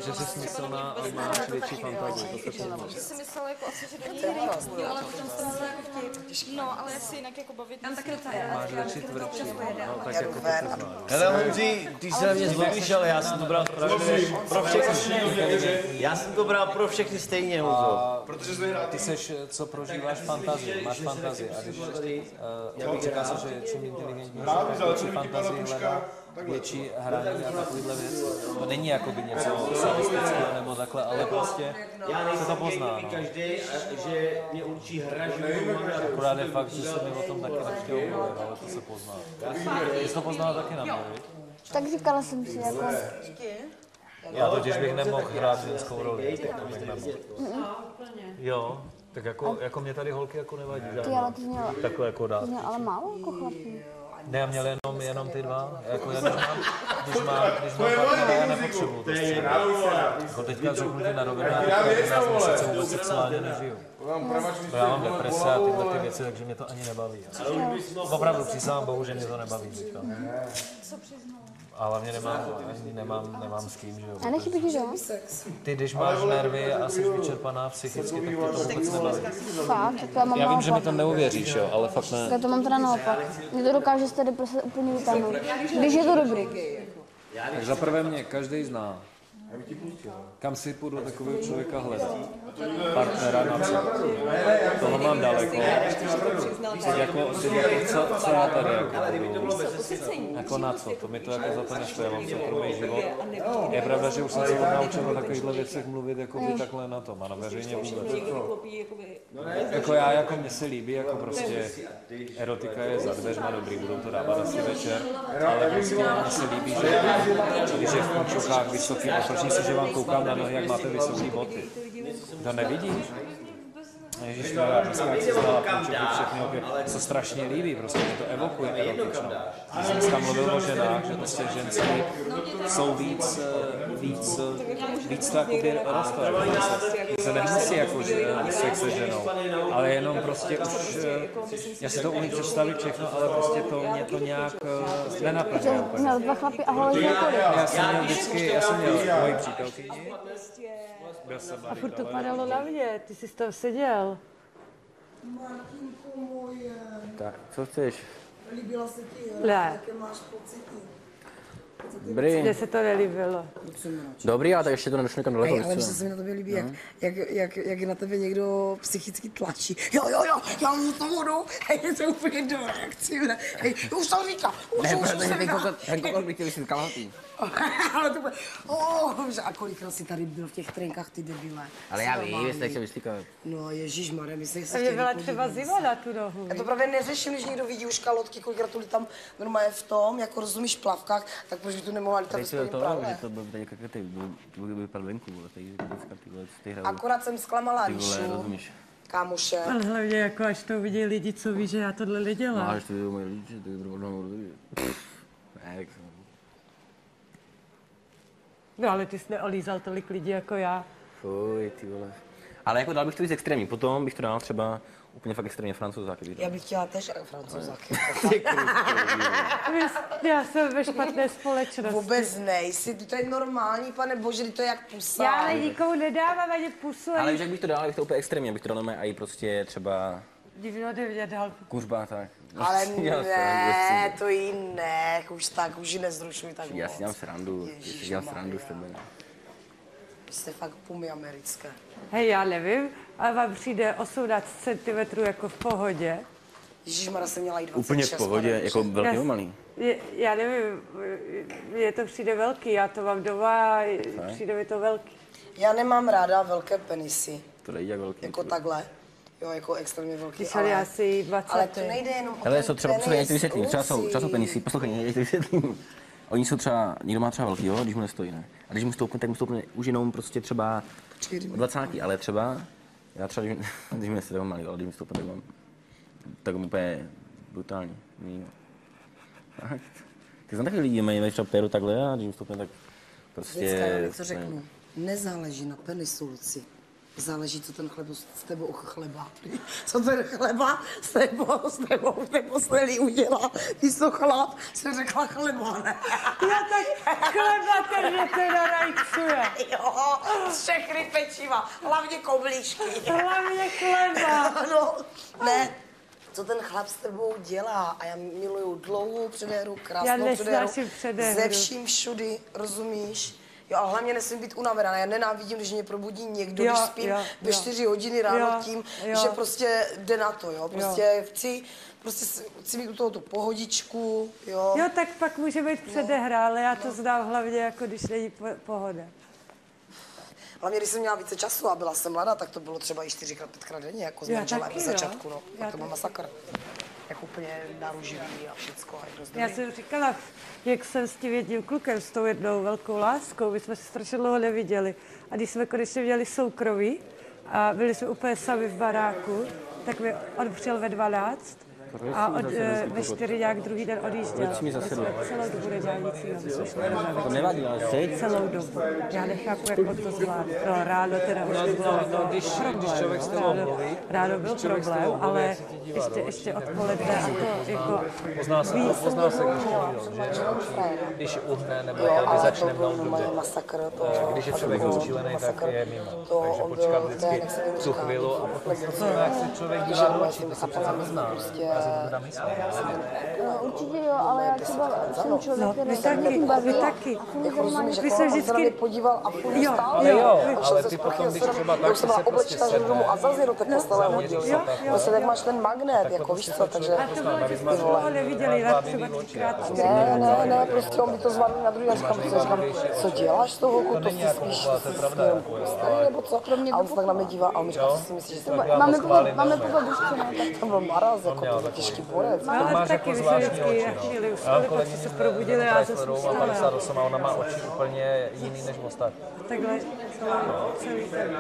že jsi smyslná a máš větší fantazii, to se pozná. Že si myslela jako asi, že do ní nejde, ale potom jsem to jako vtip. No, ale já si jinak jako bavit. Tam taky docela Máš radši tvrdší, no, tak jako to poznáš. Hele, Honzi, ty jsi na mě zlobíš, ale já jsem to bral právě pro všechny. Já jsem to bral pro všechny stejně, Honzo. Ty seš, co prožíváš fantazii, máš fantazii a když uh, říká se, že čím inteligentnější, tak větší fantazii hledá, větší hraní a takovýhle věci. To není jako by něco sadistického nebo takhle, ale prostě Já se to pozná. No. každý, že mě učí hra, že Akorát je fakt, že se mi o tom taky nechtěl mluvit, ale to se pozná. Ty jsi to poznala taky na mě, viď? Tak říkala jsem si, jako... Já totiž bych nemohl hrát ženskou roli. To bych nemohl. Jo, tak jako, jako mě tady holky jako nevadí. Ty, ale ty měla, Takhle jako dát. měla ale málo jako chlapů. Ne, já měl jenom, jenom ty dva. Jako já nemám, když mám, když mám partnera, já nepotřebuju to střílet. Jako teďka řeknu ti na rovinu, já teďka 11 měsíců vůbec sexuálně nežiju. No, já mám deprese a tyhle ty věci, takže mě to ani nebaví. Opravdu přísahám Bohu, že mě to nebaví teďka. A hlavně nemám, ani nemám, nemám s kým, že jo. A nechybí ti doma? Ty, když máš nervy a jsi vyčerpaná psychicky, tak tě to vůbec nebaví. Fakt, tak to já mám Já vím, že mi to neuvěříš, jo, ale fakt ne. Já to mám teda naopak. Mě to dokáže z té deprese úplně vytáhnout. Když je to dobrý. Tak za prvé mě každý zná. Kam si půjdu takového člověka hledat? Partnera na co? Toho mám daleko. Teď jako, teď jako co, co já tady jako budu? Jako na co? To mi to jako za to nestojí, já mám soukromý život. Je pravda, že už jsem se naučil o takovýchhle věcech mluvit jako by takhle na tom a na veřejně vůbec. Jako já, jako mě se líbí, jako prostě erotika je za dveřma dobrý, budou to dávat asi večer, ale prostě mně se líbí, že když je v punčochách vysoký, otočí se, že vám koukám na nohy, jak máte vysoké boty. To nevidíš? Ježíš, já dneska jak se znala punčochy všechny obě, to se strašně líbí, prostě mě to evokuje erotično. Já jsem dneska mluvil o ženách, že prostě ženský jsou víc, eh, víc, eh, víc to jakoby roste. jako Se, se nemusí jako že, eh, sex se ženou, ale jenom prostě už, eh, já si to umím představit všechno, ale prostě to mě to nějak eh, nenaplňuje. Že měl dva chlapy a holky několik. Já jsem měl vždycky, já jsem měl moji přítelkyni, byl jsem A furt to padalo na mě, ty jsi toho seděl. Martinku moje, Tak, co chceš? líbila se ti, Ne. jaké máš pocity? Dobrý. Mně se to nelíbilo. Dobrý, ale tak ještě to nedošlo někam daleko. Hej, ale co se mi na tobě líbí, No. jak, jak, jak, jak na tebe někdo psychicky tlačí. Jo, jo, jo, já mu to budu. Hej, je to úplně do reakci. ne? Hej, už to říká, už, Ne, už, už protože jsem ten říká. kokot, ten kokot by chtěl vysvětlit kalhotý. ale to bude, oh, a kolikrát jsi tady byl v těch trenkách, ty debile. Ale já vím, jestli tak chtěl vyslíkat. No, ježišmarja, my se A mě byla třeba zima na tu nohu. Já to právě neřeším, když někdo vidí už kalotky, kolikrát tu tam normálně v tom, jako rozumíš, plavkách, tak proč by tu nemohla lítat si to, prádle? že to byl tady jak ty, byl, vypadl venku, vole, tady dneska ty vole, ty hrajou. Akorát jsem zklamala Ríšu, rozumíš. kámoše. Ale hlavně jako až to uvidí lidi, co ví, že já tohle nedělám. Máš to moje lidi, že to je drobnou Ne, jak jsem. No ale ty jsi neolízal tolik lidí jako já. Fuj, ty vole. Ale jako dal bych to víc extrémní, potom bych to dal třeba úplně fakt extrémně francouzáky. Já bych chtěla tež francouzáky. Já jsem ve špatné společnosti. Vůbec nejsi, to je normální, pane bože, to je jak pusa. Já ale nikomu nedávám ani pusu, Ale víš, jak bych to dal, bych to úplně extrémně, bych to dal i prostě třeba divno mě dal. kuřba, tak. Ale dělám ne, srandu, to jí ne, už tak, už ji nezrušuj tak Já si moc. dělám srandu, já si dělám srandu s tebe. ne. Vy jste fakt pumy americké. Hej, já nevím, ale vám přijde 18 cm jako v pohodě. Ježišmarja jsem měla i 26. Úplně v pohodě, pane jako bože. velký Já- nebo malý. Je, já nevím, mně to přijde velký, já to mám doma, přijde mi to velký. Já nemám ráda velké penisy, To nejde jak velký. jako takhle. Jo, jako extrémně velký, Když ale... ale... asi 20. Ale to nejde jenom o Hele, ten jsou třeba, penis, poslouchej, já ti vysvětlím, třeba jsou, třeba jsou penisy, poslouchej, já ti vysvětlím. Oni jsou třeba, někdo má třeba velký, jo, když mu nestojí, ne? A když mu stoupne, tak mu stoupne už jenom prostě třeba 20, ale třeba, já třeba, když, když mi nestojí, malý, ale když mi stoupne, tak mám, tak mám úplně brutální. Ty znám takový lidi, mají mají třeba péru takhle a když mi stoupne, tak prostě... Děcka, já něco řeknu. Nezáleží na penisu, Luci. Záleží, co ten chleba s tebou chleba. Co ten chleba s tebou, s tebou v té poslední udělá. Ty jsi to chlap, jsem řekla chleba, ne? Já tak chleba takže teda rajcuje. Jo, všechny pečiva, hlavně koblížky. Hlavně chleba. no, ne, co ten chlap s tebou dělá. A já miluju dlouhou předehru, krásnou Já nesnáším předehru. Ze vším všudy, rozumíš? Jo, a hlavně nesmím být unavená. Já nenávidím, když mě probudí někdo, Jo, když spím ve. 4 hodiny ráno Jo, tím, jo. že prostě jde na to, jo. Prostě chci, prostě chci mít u toho tu pohodičku, jo. Jo, tak pak může být předehra, ale já to znám hlavně jako když není po- pohoda. Hlavně, když jsem měla více času a byla jsem mladá, tak to bylo třeba i čtyřikrát, pětkrát denně, jako s Já manželem na no. začátku, no. Já Tak to byl masakr. Jak úplně naruživý a všecko. A Já jsem říkala, jak jsem s tím jedním klukem, s tou jednou velkou láskou, my jsme se strašně dlouho neviděli. A když jsme konečně měli soukromí a byli jsme úplně sami v baráku, tak mi on přijel ve 12 A od, eh, ve čtyři nějak druhý den odjížděl. Proč mi zase My jsme celou dobu šli na To nevadí, ale teď? Celou dobu. Já nechápu, jak on to zvládl. No, ráno teda už No, to bylo no, no, když, problém, když člověk no. s tebou ráno, mluví, ráno byl problém, ale ještě, no. ještě odpoledne a to jako... Pozná se, víc. pozná se, když když uhne nebo ale začne to mnou dobře. masakr, to Eh, Když je člověk to byl rozčilený, tak je mimo. To Takže počkat vždycky tu chvíli a potom to, jak se člověk dívá já do očí, to se přece nezná. Prostě- Já. No, určitě jo, ale já třeba jsem člověk, No, který se taky, baví. vy taky. Jako. Vy jako se na vždycky- podíval a furt Jo, stále. jo, šel ale ty potom, když jsem- třeba já tak se prostě jdu domů a zase do té postele hodil. jo, jo. Prostě tak máš ten magnet, jako víš co, takže... A to bylo, že jsme spolu neviděli let třeba třikrát, Ne, ne, ne, prostě on by to zvládl na druhý den, říkám, co, říkám, co děláš tou holkou, to si spíš, to si posteli, nebo co? A on se tak na mě dívá a on mi říká, co si myslíš, že jsem... Máme po, máme po babičce, no, tak To byl maraz, jako to těžký borec. No, ale máš taky jako vy se zvláštní vždycky oči, no. Já kolegyni jste se probudili a zase Chryslerou, má vstala. 58 a ona má oči úplně jiný než ostatní. Takhle celý, celý ten.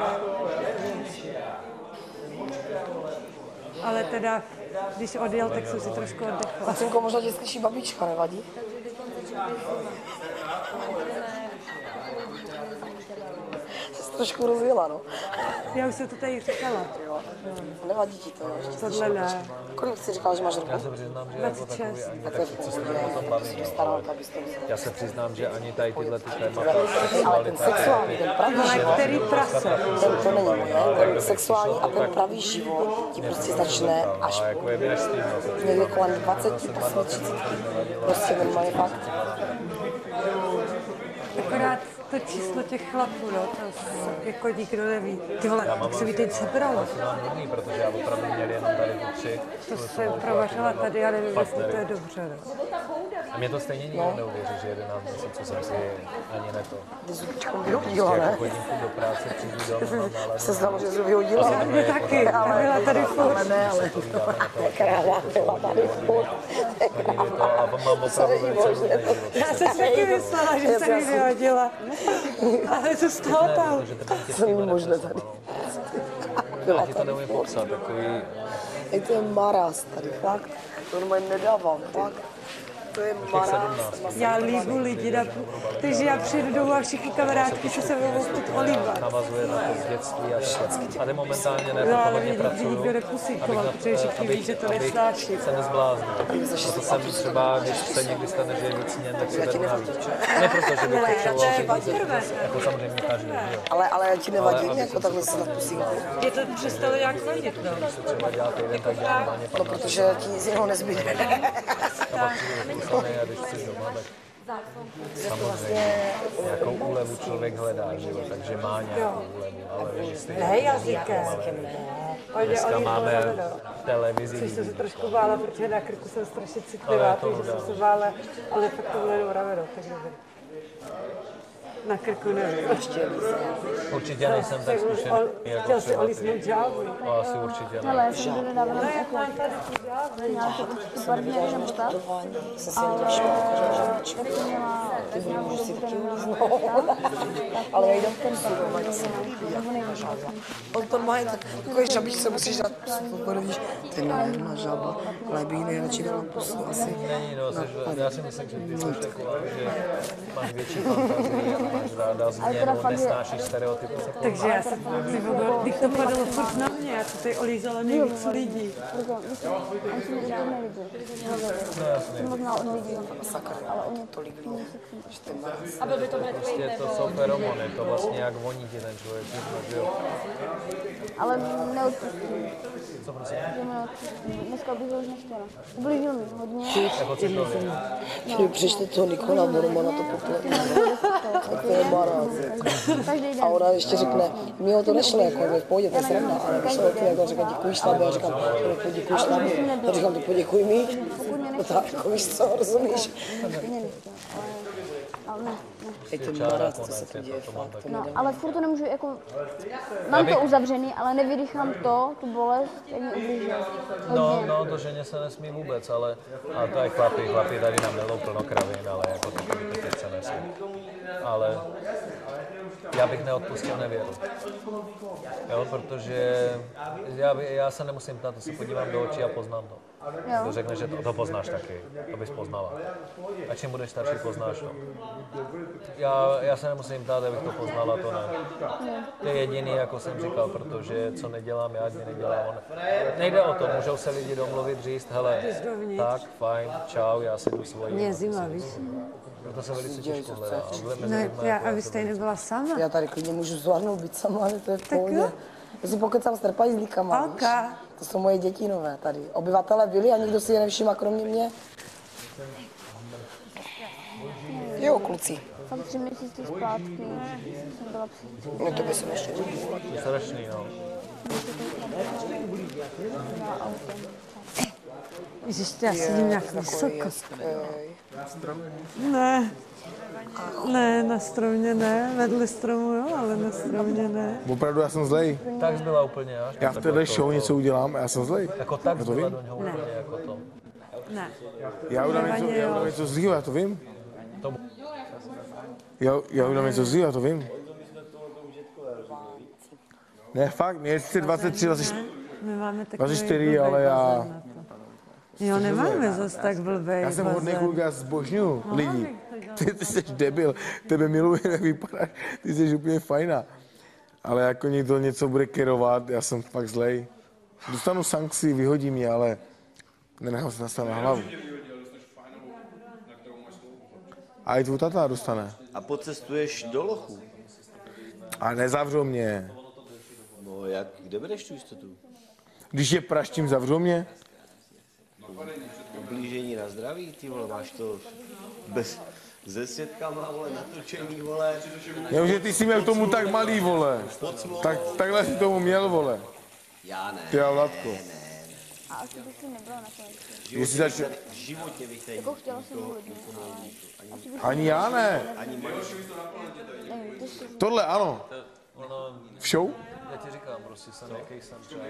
Ale teda, když odjel, tak jsem si trošku oddechla. Marcinko, možná tě slyší babička, nevadí? Trošku rozjela, no. Já už jsem to tady říkala. Nevadí ti to, jo? že jsi Tohle ne. Kolik jsi říkal, že máš roku? Já se přiznám, že jako takový 26. ani to co se pohodě, o tom bavím. jsi no, stará, ale abys to vzal. Já se přiznám, že ani tady tyhle ty témata Ale ten sexuální, ten pravý Ale život, který prase? ten to není moje, ten sexuální a ten pravý život ti prostě začne až A jako stejno. někde kolem 28, 30. Prostě normálně fakt. Akorát to číslo těch chlapů, no, to jako nikdo neví. Ty vole, jak se mi teď sebralo. To mám hodný, protože já opravdu měl jenom tady tři. To jsem provařila tady, já nevím, jestli to je dobře, no. A mě to stejně nikdo neuvěří, že 11 měsíců jsem si ani ne to. Vyhodila, Prostě ne? chodím do práce, přijdu domů. Se znalo, že jsi vyhodila. Já Mě taky, a byla tady furt. Ale ne, ale kráva byla tady furt. Chodím to a mám opravdu velice různý život. Já jsem si taky myslela, že jsem ji vyhodila. Ale to stalo tam. To není možné tady. Já ti to neumím popsat, takový... Ej, to je maraz tady, fakt. To normálně nedávám, fakt. To je maraz. Já líbu lidi, na, takže já přijdu domů a všichni kamarádky se se mnou olívat. navazuje na to z dětství a takhle. A teď momentálně ne, No, ale protože hodně pracuju, nikdo nepusíkoval, protože všichni ví, že to nesnáší. se nezbláznil. Proto jsem třeba, když se někdy stane, že je víc měn, tak si beru navíc. Ne proto, že bych potřeboval jako samozřejmě každý. Ale, ale ti nevadí, Ale jako takhle se na pusínku. Je to přestalo nějak vadit, no. se třeba dělá týden, tak dělám normálně No, 15 protože ti nic jiného nezbyde. vykusaný a když chci doma, tak samozřejmě nějakou úlevu člověk hledá, že jo, takže má nějakou úlevu, ale jestli Ne jazykem. Dneska máme televizi. Což jsem se trošku bála, protože na krku jsem strašně citlivá, takže jsem se bála, ale fakt to jenom rameno, tak dobrý. Na krku nevím. Určitě nejsem tak zkušený, jako Chtěl si třeba ty. olíznout žábu. To asi určitě ne. já jsem Ne, jako tady tu žábu. nějaký určitý partnery nebo tak, ale taky měla známou dobu, která neměla Ale já jdem ten nejvíc. On to má tak, takový žabík se musíš dát super, víš, ty nádherná žaba, ale by jí nejradši dala pusu asi. Není, no, jsi, já si myslím, že ty jsi taková, že máš větší fantazii máš ráda změnu, nesnášíš stereotypy. Takže já jsem, ty vole, když to padalo furt na mě, já jsem tady olízala nejvíc lidí. To nelíbil. No. Možná on lidí, ale oni tolik lidí, to. A byl by to Pitt Prostě to nebo... jsou feromony, to vlastně jak voní ti ten člověk, že jo. Ale neodpustím. Co prosím? Dneska bych ho už nechtěla. Ublížil mi hodně. Jako citově. Ty přečte toho Nikola Bormana, to poplně. To je den. A ona ještě řekne, mě o to nešlo, jako v pohodě, to je sranda, ale když to jako říká, děkuji štábu, já říkám, to poděkuji štábu, já říkám, to poděkuj mi, no tak, jako víš co, rozumíš? Ale ne, ne. Je to marac, co se tu je děje, fakt. No, ale furt to nemůžu, jako, mám bych- to uzavřený, ale nevydýchám to, tu bolest, jak mi. No, no, to ženě se nesmí vůbec, ale, ale to je chlapi, chlapi tady nám melou plno kravin, ale jako to teď se nesmí. Ale já bych neodpustil nevěru. Jo, protože já, by- já se nemusím ptát, to se podívám do očí a poznám to. Jo. To řekne, že to, to poznáš taky, abys poznala. A čím budeš starší, poznáš to. Já, já se nemusím ptát, abych to poznala, to ne. To je jediný, jako jsem říkal, protože co nedělám já, mě nedělá on. Nejde o to, můžou se lidi domluvit, říct, hele, tak, fajn, čau, já si jdu svoji. Mě zima, víš? Proto se velice těžko hledá. Ne, já, jako aby jste nebyla sama. Já tady klidně můžu zvládnout být sama, ale to je v Tak pohodě. Já si pokecám s trpajízlíkama, víš? To jsou moje děti nové tady. Obyvatele byli a nikdo si je nevšiml, kromě mě. Jo, kluci. Fakt tři měsíce zpátky jsem byla psychicky. No to by se ještě To je strašný, no. Ježiš, já sedím nějak vysoko. hezký. Ne. Ne, na stromě ne, vedle stromu jo, ale na stromě ne. Opravdu, já jsem zlej. Tak byla úplně až. Já v téhle show něco udělám a já jsem zlej. Jako tak já to byla vím. do něho úplně jako to. Ne. Já udám něco, já jo. zlýho, já to vím. To... Já, já udám něco zlýho, já to vím. Ne, fakt, mě je sice 23, 24, My máme takový 24, blbej ale já... Jo, nemáme zas tak blbej Já jsem hodný kluk, já zbožňuju No, lidi. Ty, ty jsi debil, tebe miluji, jak vypadáš, ty jsi úplně fajná. Ale jako někdo něco bude kerovat, já jsem fakt zlej. Dostanu sankci, vyhodí mě, ale nenechám se nastavit na hlavu. A i tvůj tata dostane. A pocestuješ do lochu. A nezavřou mě. No jak, kde bereš tu jistotu? Když je praštím, zavřou mě. Ublížení na zdraví, ty vole, máš to bez, se světkama, vole, natočený, vole. Já že ty jsi měl k tomu tak malý, vole. Tak, takhle si tomu měl, vole. Já ne. Ty a Vladko. A asi bych si nebyla nakonec. Jestli zač... V životě bych tady Jako chtěla jsem hodně, bych Ani já ne. Ani jsi... Tohle ano. Ono, V show? Já ti říkám, prostě jsem jaký jsem třeba.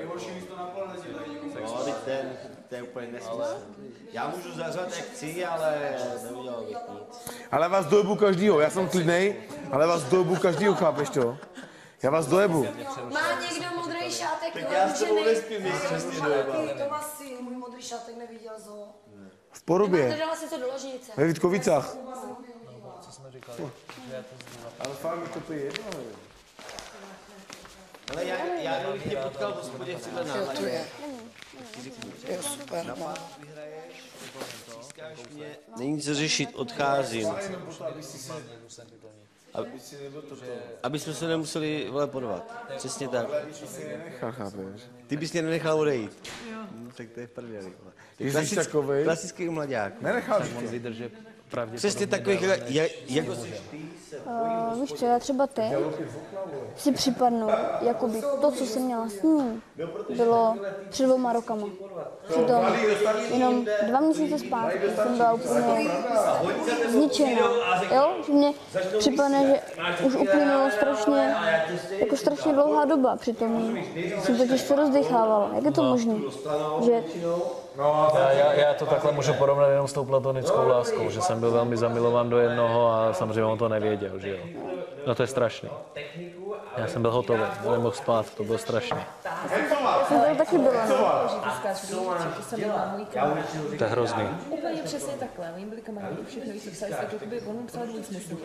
No, teď ten, to je úplně nesmysl. Já můžu zařvat jak chci, ale neudělal bych nic. Ale vás dojebu každýho, já jsem klidnej, ale vás dojebu každýho, chápeš to? Já vás dojebu. Má někdo modrý šátek? Tak já s tebou nespím, jestli jsem s dojebal. To má si, můj modrý šátek neviděl zo. V porubě. Dala si to do ložnice. Ve Vítkovicách. Co jsme říkali? Že já to sdílám. Ale fakt mi to je jedno. Ale já, já kdybych tě potkal v hospodě v tyhle náladě. Jo, super. No. Není co řešit, odcházím. Aby, aby jsme se nemuseli vole porvat. Přesně tak. Nechal, chápeš? Ty bys mě nenechal odejít. No, tak to je v prdeli. vole. To je Jsi klasický- takovej? Klasický mladák. Nenechal On vydrže pravděpodobně. Přesně takových, jak, jak, jako. Uh, víš co, já třeba teď si připadnu, jako by to, co jsem měla s ním, bylo před dvouma rokama. Přitom jenom dva měsíce zpátky jsem byla úplně zničená. Jo? Že mě připadne, že už uplynulo strašně, jako strašně dlouhá doba. Přitom jsem to těžce rozdechávala. Jak je to možné? Že Já, já, já to takhle můžu porovnat jenom s tou platonickou láskou, že jsem byl velmi zamilovan do jednoho a samozřejmě on to nevěděl, že jo. No to je strašný. Já jsem byl hotový, nemohl spát, to bylo strašné. Já jsem to taky byla. no. To je hrozný. Úplně přesně takhle. Oni byli kamarádi, všechno, když se psali, tak jakoby on mu psal dvojsmyslně.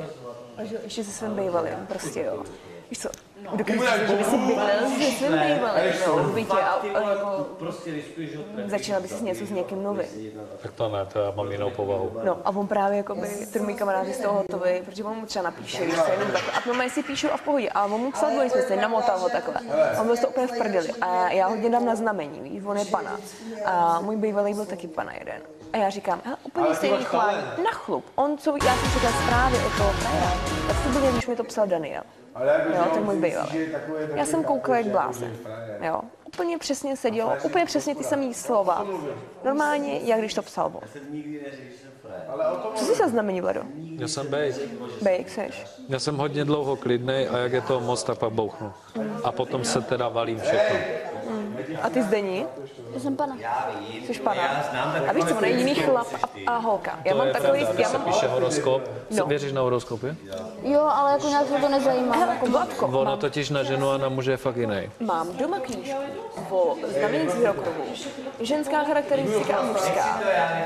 A že ještě se svým bývalým, prostě jo. Víš co, dokážu si, že by si bydlel se svým bývalým, no, v bytě a, a jako začala by si něco s někým novým. Tak to ne, to já mám jinou povahu. No a on právě jakoby, ty můj kamarádi z toho hotový, protože on mu třeba napíše, víš co, jenom takhle. A normálně si píšu a v pohodě. A on mu psal dvojsmysl, namotal ho takhle. A on byl to úplně v prdeli. A já hodně dám na znamení, víš, on je pana. A můj bývalý byl taky pana jeden. A já říkám, hele, úplně stejný chování, na chlup. On, co, já jsem četla zprávy od toho frajera, tak to byl, když mi to psal Daniel. Jo, ten můj bývalý. Já jsem koukala jak blázen. Jo, úplně přesně sedělo, úplně přesně ty samé slova. Normálně, jak když to psal on. Co jsi se znamení, Vlado? Já jsem bejk. Bejk seš. Já jsem hodně dlouho klidnej a jak je to moc, tak pak bouchnu. A potom se teda valím všechno. A ty zdení? Já jsem pana. Jsi pana. A víš co, on je jiný chlap a, a holka. Já mám je takový, já se mám... píše horoskop. No. Věříš na horoskopy? Jo, ale jako nějak se to nezajímá. Jako Vladko, Ono totiž na ženu a na muže je fakt jiný. Mám doma knížku o znamení zvěrokruhu. Ženská charakteristika a mužská.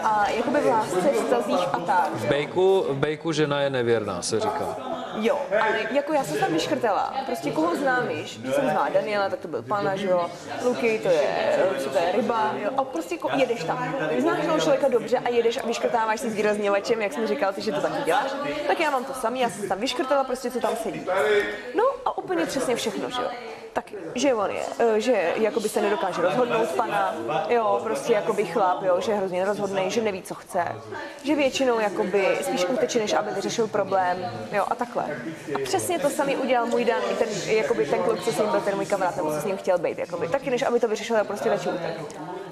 A jakoby v lásce, vztazích a tak. V bejku, v bejku žena je nevěrná, se říká. Jo, ale jako já jsem tam vyškrtala, prostě koho znám již. Když jsem znala Daniela, tak to byl pana, že jo, Luky, to je, co to je ryba, jo, a prostě jako jedeš tam. Znáš toho člověka dobře a jedeš a vyškrtáváš si s výrazněvačem, jak jsem říkal, ty, že to taky děláš, tak já mám to samý, já jsem tam vyškrtala prostě, co tam sedí. No a úplně přesně všechno, že jo. Tak, že on je, eh, že jakoby se nedokáže rozhodnout pana, jo, prostě jakoby chlap, jo, že je hrozně nerozhodný, že neví, co chce, že většinou jakoby spíš uteče, než aby vyřešil problém, jo, a takhle. A přesně to samý udělal můj Dan, i ten, jakoby ten kluk, co s ním byl ten můj kamarád, nebo co s ním chtěl být, jakoby, taky než aby to vyřešil, prostě radši utek.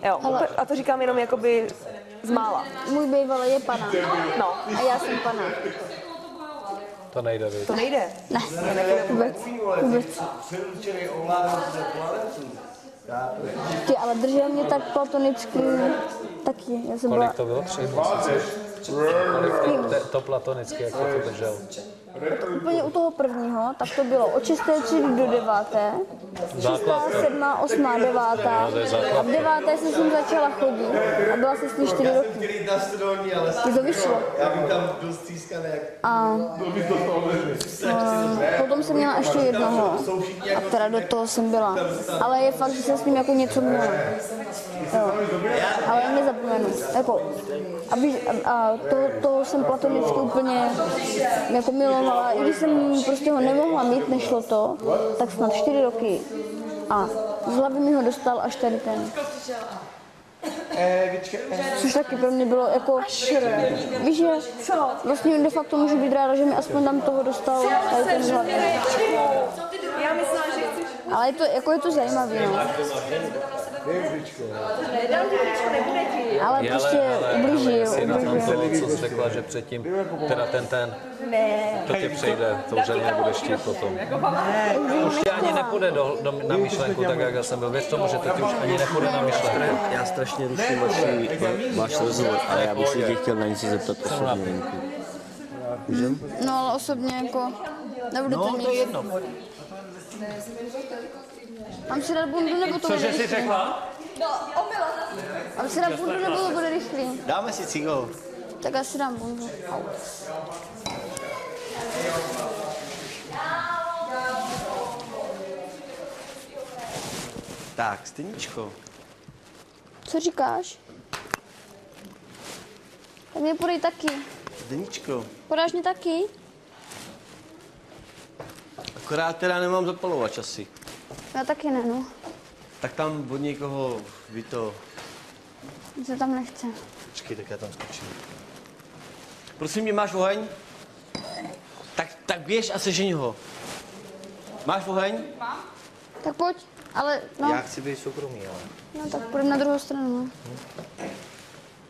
Jo, Ale- a to říkám jenom jakoby z mála. Můj bývalý je pana. No. A já jsem pana. To nejde, viď? To nejde. Ne, vůbec. Vůbec. Ty, ale držel mě tak platonicky taky. Já jsem byla... Kolik to bylo? Tři měsíce? Kolik to, to, to platonicky, jak to to držel? Úplně u toho prvního, tak to bylo od 6. třídy do 9. 6. Základka. 7. 8. 9. No, to je základka. A v 9. jsem s ním začala chodit a byla jsem s ním 4 roky. Ti to vyšlo. Já bych tam byl střískaný jak... A potom jsem měla ještě jednoho. A teda do toho jsem byla. Ale je fakt, že jsem s ním jako něco měla. Jo. Ale nezapomenu. Jako, a, víš, a, a to, to jsem platonicky úplně jako milovala. I když jsem prostě ho nemohla mít, nešlo to, tak snad čtyři roky. A z hlavy mi ho dostal až tady ten. Což taky pro mě bylo jako... Víš, že vlastně de facto můžu být ráda, že mi aspoň tam toho dostal tady ten chceš... Ale je to, jako je to zajímavé, no. Nedám ti tričko, nebude ti. Ale prostě ublíží, jestli na tom to, co jsi řekla, že předtím, teda ten ten, Ne. to tě přejde, to už ani nebudeš chtít potom. Už tě ani nepůjde do, do, na myšlenku, tak jak já jsem byl. Věř tomu, že to ti už ani nepůjde na myšlenku. Já strašně ruším vaši, va- váš rozhovor, ale já bych se tě chtěl na něco zeptat osobně. Můžem? No ale osobně jako nebudu No, to mít. to je jedno. Mám si dát bundu nebo to bude rychlý? No, omyla. Mám si dát bundu nebo to bude rychlý? Dáme si cigo. Tak já si dám bundu. Tak, Steničko. Co říkáš? Tak mě podej taky. Zdeníčko, Podáš mě taky? akorát teda nemám zapalovač asi. Já taky ne, no. Tak tam od někoho vy to... Se tam nechce. Počkej, tak já tam skočím. Prosím mě, máš oheň? Tak, tak běž a sežeň ho. Máš oheň? Tak pojď, ale no, Já chci být soukromý, ale... no tak půjdeme na druhou stranu, no.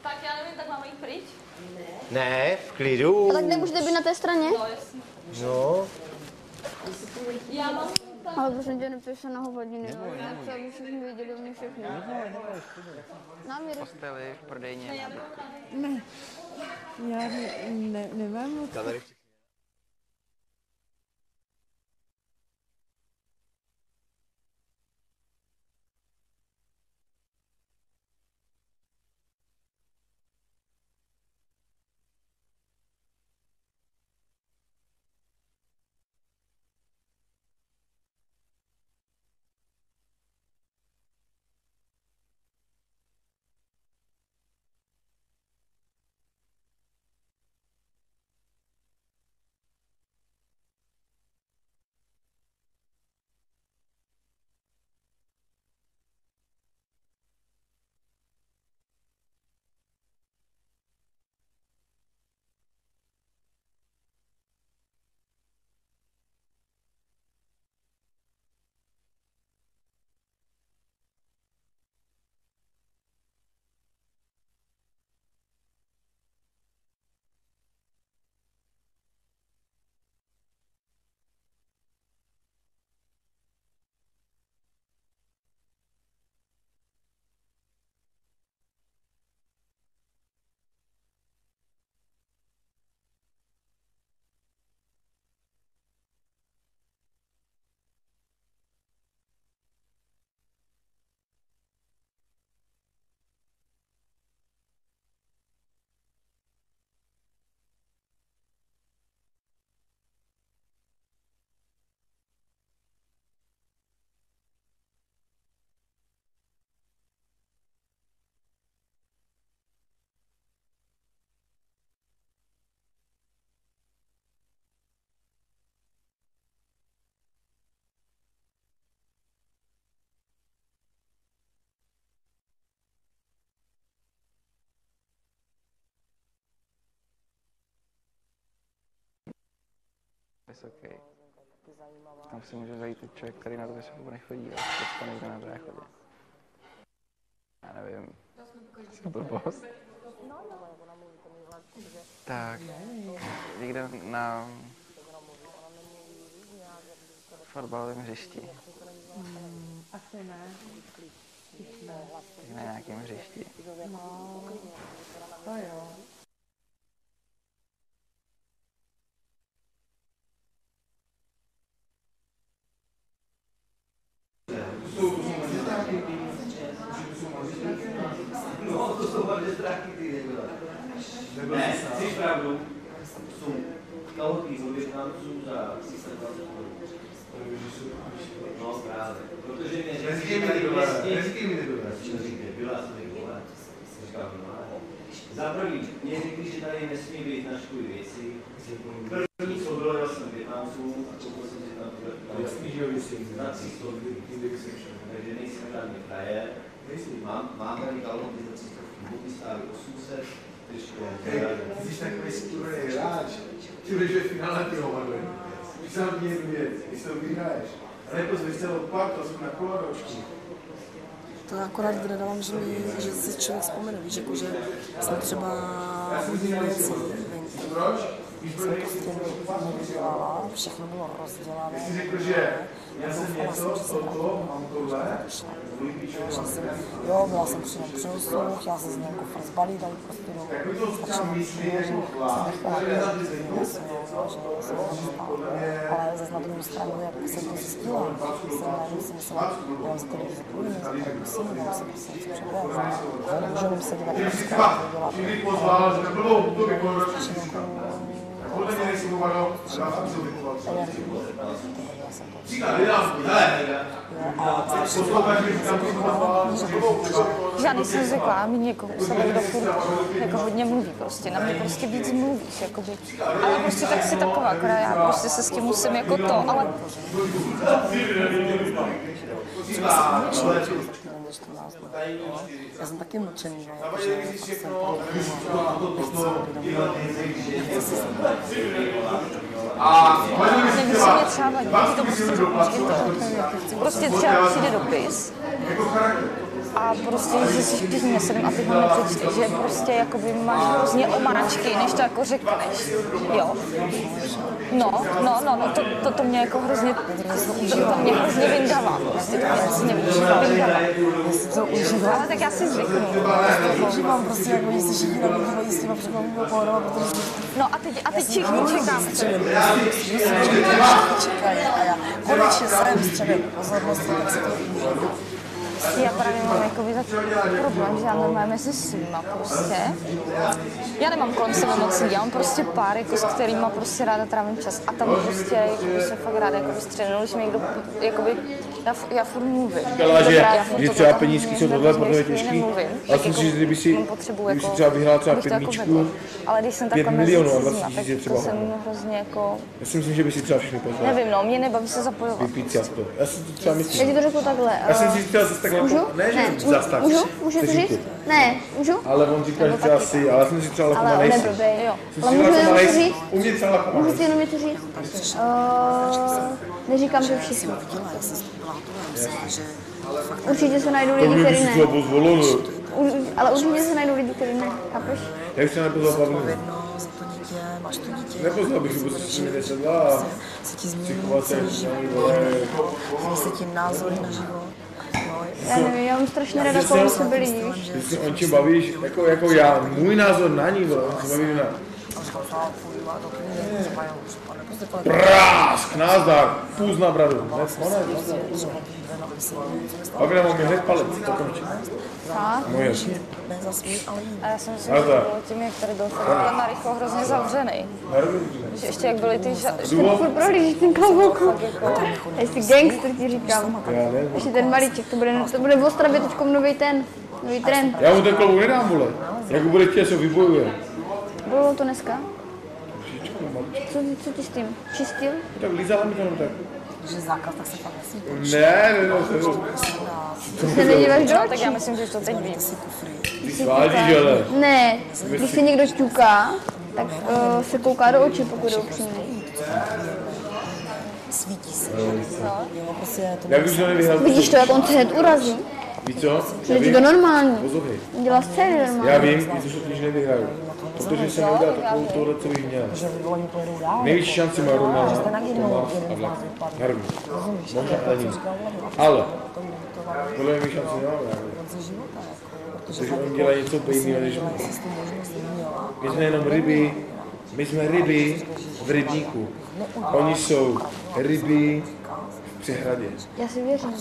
Tak já nevím, tak máme jít pryč? Ne, v klidu. A tak nemůžete být na té straně? No, jasně. No, Já mám Ale prosím tě, se na hovadiny, no. Nechci, aby všichni věděli o mě všechno. Náměry. Posteli v prodejně. Ne, já ne, ne, nemám moc. Vysoký. Tam si může zajít i člověk, který na to vysokou nechodí, ale to někde na záchodě. Já nevím. Co blbost? Tak, někde na fotbalovém hřišti. Asi ne. Tak na nějakém hřišti. No, to jo. No, to jsou hlavně strachy, ty nebyla. Ne, chceš pravdu? Jsou kalhotky od Za 320 korun. No mě řekli, že tady vlastně... No že nesmí být na školu věci. První, co bylo, jel jsem Větnamců a koupil jsem si tam tuhle na 300 takže nejsem žádný frajer. Mám, mám tady kalhoty za 300 boty stály 800, ty hovadly. Víš sám mě jednu věc, když to vyhraješ. Ale jako zvyš se odpad, to jsem na kolaročku. To akorát nedávám, že, mi, že si člověk vzpomene, víš, jako, že jsem třeba venku. Jsem prostě nevydělala, všechno bylo rozdělané. Jsi řekl, že já jsem něco, toto, mám tohle, že jsem, jo, byla jsem při přenosu, chtěla jsem z něj kofr zbalit, ale prostě do že jsem že jsem ale zase na druhou stranu, jak jsem to zjistila, jsem najednou si myslela, já mám lidi zodpovědnost, tak musím, já musím prostě něco předvést. Můžu se dívat na Čili pozval, že nebylo to vykolorační. Podle mě nejsi hovado, já jsem se vychoval. Říká, vydám, hele, posloucháš, když tam to pozval, Já nejsem zvyklá mít někoho u sebe, kdo furt jako hodně mluví prostě. Na mě prostě víc mluvíš, jakoby. Ale prostě tak si taková, akorát já prostě se s tím musím jako to, ale já jsem taky mlčený, no, fakt jsem A mě musí mě třeba vadí, to prostě prostě třeba přijde dopis a prostě, že si sedm a ty ho nepřečteš, že prostě jakoby máš hrozně omaračky, než to jako řekneš, jo. No, no, no, no, to, to, to mě jako hrozně, to, to mě hrozně vyndává, prostě to mě hrozně vyndává. to užívám. Ale tak já si zvyknu. Užívám prostě, jak oni se všichni nabíhají s těma překvapivými pohodou, protože No a teď, a teď všichni čekáme. čekají a já konečně jsem středem pozornosti, tak se to užívám. Já právě mám jakoby problém, že já normálně mezi svýma prostě. Já nemám kolem sebe moc lidí, já mám prostě pár, jako, s kterými prostě ráda trávím čas. A tam prostě jakoby, se fakt ráda jako střednu, když mi někdo, jakoby, já, já furt mluvím. Říkala, že, Já že to třeba penízky jsou tohle že pro tebe vždycky těžký. Ale jsem si, že kdyby si, kdyby si jako- třeba vyhrála třeba to jako pětničku. Ale když jsem pět milionů a cizíma, 20 tak tisíc je třeba to jsem hrozně jako, Já si myslím, že by si třeba všechny pozval. nevím no, mě nebaví se zapojovat. Vypít si aspoň. Já si to třeba Já ti myslím. to řeknu takhle. Já jsem eh, si chtěl zase takhle, Můžu? ne, že Ne, zas tak. Můžu? Můžu to říct? Ne, můžu? Ale on říká, že třeba si, ale jsem si třeba Ale nejsi. neblbej. Jo. Ale můžu jenom nejsi. říct? U mě třeba Můžu si jenom něco říct? Uh, neříkám, že všichni. Určitě se najdou To lidi, mě by kteří ne. třeba pozvalo, ne? U- Ale určitě se najdou lidi, kteří ne. Chápeš? Jak se nepozval Pavlínu? Nepoznal bych, že si s nimi nesedla a se psychovat se, se ti názory na život. Já nevím, já mám strašně ráda Že kolem se- sebe víš? Ty si o čem bavíš, jako, jako já, můj názor na ní, vole, on se baví na prásk, názdar, půz na bradu. Pak nemám mi hned palec, to končí. Ale jiný. A já si myslím, Ale že to tak. bylo tím, jak tady byl fakt na rychlo hrozně zavřený. Že ještě jak byly ty ža- Ještě furt prohlížíš ten klobouk. Jestli gangster ti říkám. Ještě ten malíček, to bude, to bude v Ostravě teď nový ten, nový trend. Já mu ten klobouk nedám, vole. Jak ho bude chtít, se ho vybojuje. Bylo to dneska? Co, co ty s tím? Čistil? Tak lízala mi to jenom tak. Že zákaz, tak se fakt nesmí Ne, ne, ne, ne. Ty se nedíváš do No, očí? tak já myslím, že to teď vím. Ty svádíš, ale. Ne, když se někdo ťuká, tak uh, se kouká do očí, pokud je upřímný. svítí se. Co? Jo, prostě to to nevyhrál? Vidíš to, jak on se hned urazí? Víš co? Že je to normální. Dělá scény normální. Já vím, víš, že když nevyhraju. Protože jsem neudělal takovou tohle, co bych měl. Největší šanci má Roma, Tomáš a Vlak. Rovni. Možná ani. Ale, podle mě šanci nemá. Protože on dělá něco úplně jiného než my. My jsme jenom ryby, my jsme ryby v rybníku. Oni jsou ryby v přehradě. Já si věřím.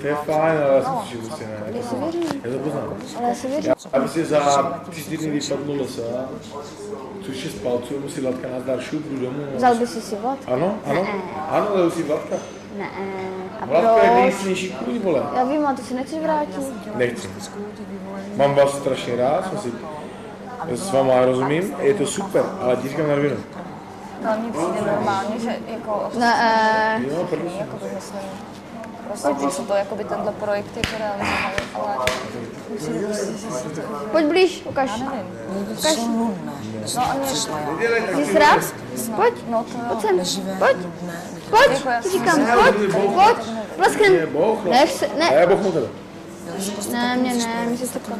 To je fajn, ale já jsem si prostě ne. Já si věřím. Já to poznám. Ale já si věřím. Já prostě za tři týdny vypadnu lesa, což je z palců, musí Vlatka nazdar šup, jdu domů. Vzal by si si vlad? Ano, ano, ano, dal si Vlatka. Ne. A Vlatka je nejsilnější kůň, vole. Já vím, a ty se nechceš vrátit. Nechci. Mám vás strašně rád, jsem si s váma rozumím, je to super, ale ti říkám na rovinu. No, mně přijde normálně, že jako... Ne. Jo, protože. Jakoby myslím, prostě to, co to jakoby tenhle projekt jako realizovali, ale to... Pojď blíž, ukaž. Já nevím. Ukaž. No a mě... Jsi rád? Pojď. No to Pojď sem. Pojď. Pojď. Jako Ti říkám, pojď. Pojď. Plesknem. Nech se, A ne. já bochnu tebe. Ne, mě ne, mi se. To.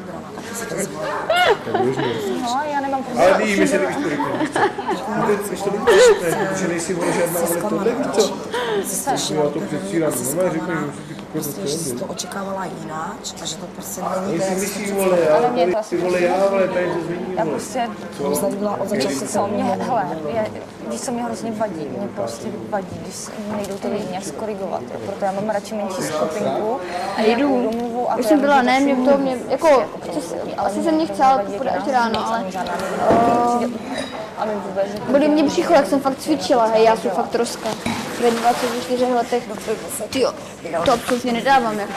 No, já nemám prostě... Ale ty mi se líbíš to? Víte, když to ne, protože nejsi vole žádná, ale tohle, víš co? Já to předstírám, no já řeknu, že ty Prostě, že jsi to očekávala jináč a že to prostě není Nejsi jak jsi to vole, já, Ale mě to ty vole, já, vole, tady to změní, Já vole. prostě, Co? mě, hele, je, víš co mě hrozně vadí, mě prostě vadí, když nejdou to lidi nějak skorigovat, jo, proto já mám radši menší skupinku a Jdu. domluvu a Už to jsem já byla, ne, mě jsem to, mě, jako, chci, asi jsem mě chtěla to podat až ráno, ale jako- bolí mě břicho, jak jsem fakt cvičila, hej, já jsem fakt troska. Ve 24 letech, tyjo, to absolutně nedávám, jako.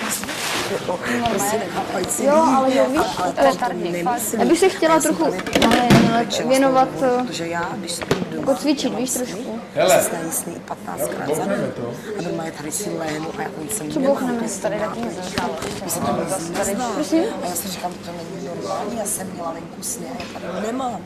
Jo, ale jo, víš, jako, já bych se chtěla trochu ale, věnovat, eh, Protože já, když spím doma, jako cvičit, víš, trošku. Hele. se snažím snít 15krát za den. to. A doma je tady si lénu a já jsem Co bouchneme? prostě Tady na taky to, to vůbec nezná. Prosím? A já si říkám, to není normální, já jsem měla venku sny a já tady nemám.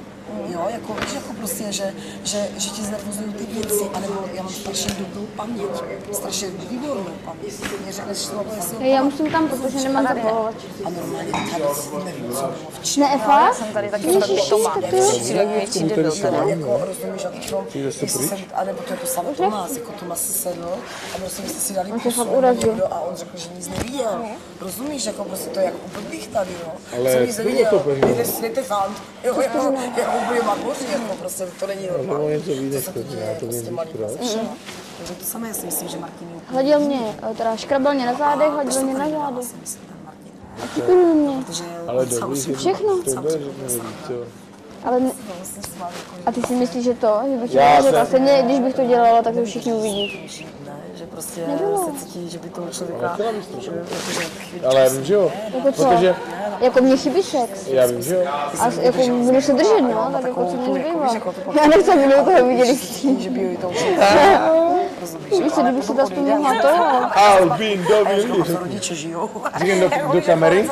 Jo, jako, víš, jako prostě, že, že, že ti znervozují ty věci, anebo já mám strašně dobrou paměť, strašně výbornou paměť. Mě řekneš slovo, jestli Hej, já musím tam, protože nemám zapalovač. a normálně tady si nevím, co bylo Ne, fakt? jsem tady taky Ježiši, tak to je... větší debil teda. jako, rozumíš, a potom, Přijde se jestli jsem, anebo to je to samé Tomás, jako Tomás si sedl a prostě my jsme si dali se pusu, a on řekl, že nic neviděl. Rozumíš, jako prostě to je jako blbých tady, jo. Ale Jsem nic co bylo neviděl, to první? Jde světy fant, jo, jako, jako úplně magoři, jako prostě to není To bylo normální. něco víc, než to, já to vím, víš proč. Takže to samé, já si myslím, že Martin je Hladil mě, eh, teda škrabal mě na zádech, hodil mě na zádech. A přikulil mě. Ale dobrý, že Všechno. to že. Ale ne... A ty si myslíš, že to, že bych to Já řekla, jsem- stejně, když bych to dělala, tak to všichni uvidí. Prostě Nebylo. se cítí, že by toho člověka, chtěla bys to. že, chvíli Ale já vím, že jo. Jako co? Protože Jako mě chybí sex. já vím, že jo. A jako budu se držet, no, tak jako co mě zbývá. Já nechci, aby do toho viděli že by ji to Víš co, kdybych si to aspoň mohla to. Albin, Dominic. rodiče žijou. Říkám do, do kamery.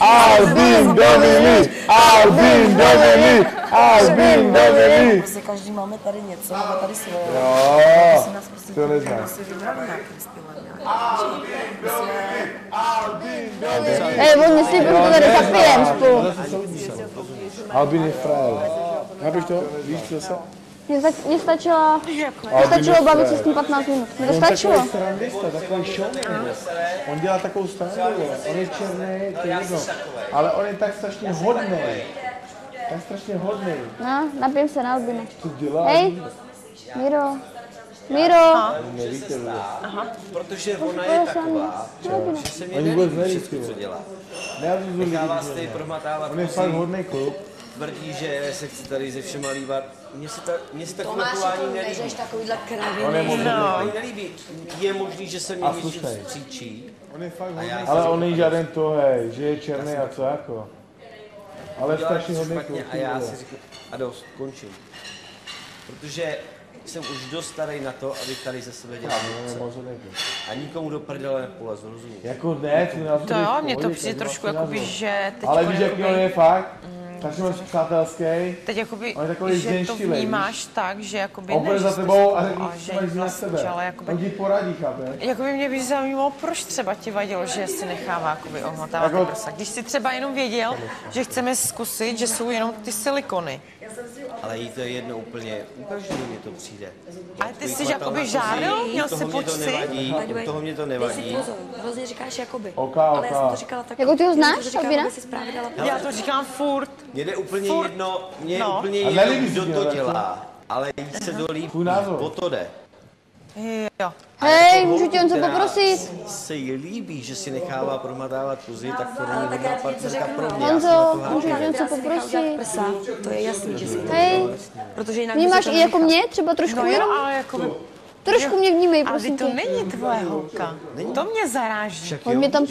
Albin, Dominic. Albin, Dominic. Albin, Dominic. Prostě každý máme tady něco, máme tady svoje. Jo, prostě to neznám. prostě. Hej, on myslí, že to tady zapijem spolu. Albin je frajer. Chápeš to? Víš co se? Mně sta- Mně stačilo, mně Albin stačilo bavit se s tím 15 minut. Mně to On stačilo. takový srandista, takový showman. On dělá takovou strandu, vole. on je černý, to je jedno. Ale on je tak strašně hodný. Tak strašně hodný. No, napijem se na Albina. Co dělá? Hej, Miro. Miro. Nevíte, vole. Protože ona je taková, že se mě všechno, co dělá. Nechává se tady ne. prohmatávat On je fakt hodný kluk. Tvrdí, že se chce tady ze všema líbat. Mně se, ta, mně se takové chování nelíbí. takovýhle kraviny. On je moc No. hodný. Ani nelíbí. Je možný, že se mě slušnej. stříčí. On je fakt já Ale on není žádný to, hej, že je černý a co jako. Ale strašně něco hodný špatně kluk. A já si řeknu, a dost, končím. Protože jsem už dost starý na to, abych tady ze sebe dělal No, něco. hodný. A nikomu do prdele nepolezu, rozumíš? Jako ne, ty nás To jo, mně to přijde trošku jakoby, že teď Ale víš, jaký on je fakt? Takže máš přátelský. Teď jakoby, je takový že to vnímáš tak, že jakoby On ne, za tebou a spolu řekne, a že máš na sebe. ale jakoby, On ti poradí, chápeš? Jakoby mě by zajímalo, proč třeba ti vadilo, že si nechává jakoby ohmatávat Jako- prsa. Když jsi třeba jenom věděl, že chceme zkusit, že jsou jenom ty silikony. Ale jí to je jedno úplně, u každého mě to přijde. Ale ty jsi jakoby žáril? kozy, Měl jsi nevadí, u toho mě to nevadí. Hrozně říkáš jakoby. Ok, Ale já jsem to říkala tak. Jako ty ho znáš, to říkala, Albina? Já to říkám furt. Mně jde úplně Furt. jedno, mně je No. úplně jedno, kdo to dělá. Ale jí se to líbí, Tvůj názor. o to jde. Jo. Hej, můžu tě něco poprosit? se jí líbí, že si nechává promadávat kuzy, tak to není něco partnerka pro mě. Já jsem Honzo, to můžu tě něco poprosit? prsa, to je jasný, že si to Hej, Protože jinak vnímáš to i jako mě? Třeba trošku No jo, jenom? ale jako... Trošku mě vnímej, Ale prosím to tě. není tvoje holka. To mě zaráží. Však On jo, mě tam mě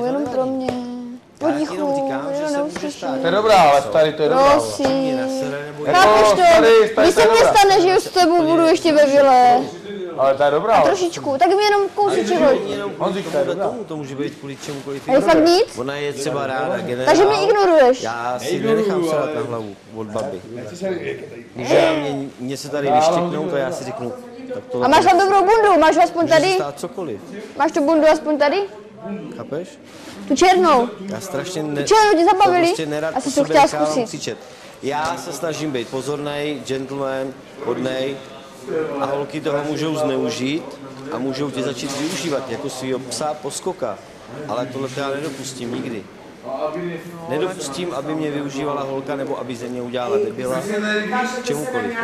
to jenom pro mě. Já ti Potichu, říkám, že jenom se může neuslyším. stát. To je dobrá, ale starý, to je dobrá. Prosím. Mě nasere, nebo Jako Chápeš to? starý, starý, Když se to dobrá. stane, že s tebou budu ještě ve vile. Ale to je dobrá. A ale- trošičku, tak mi jenom kousíček To není jenom On říká, to dobrá. tomu, to může být kvůli čemukoliv A je fakt nic? Ona je třeba ráda generál. Takže mě ignoruješ. Já si nenechám srát na hlavu od baby. Může na mě něco tady vyštěknout a já si řeknu, tak to A máš tam dobrou bundu, máš ho aspoň se tady? stát cokoliv. Máš tu bundu aspoň tady? Chápeš? Tu černou. Já strašně ne... Čeho ti zabavili? to prostě nerad Asi to chtěla zkusit. Křičet. Já se snažím být pozorný, gentleman, hodnej a holky toho můžou zneužít a můžou tě začít využívat jako svýho psa poskoka. Ale tohle to já nedopustím nikdy. Nedopustím, aby mě využívala holka nebo aby ze mě udělala debila. Čemukoliv.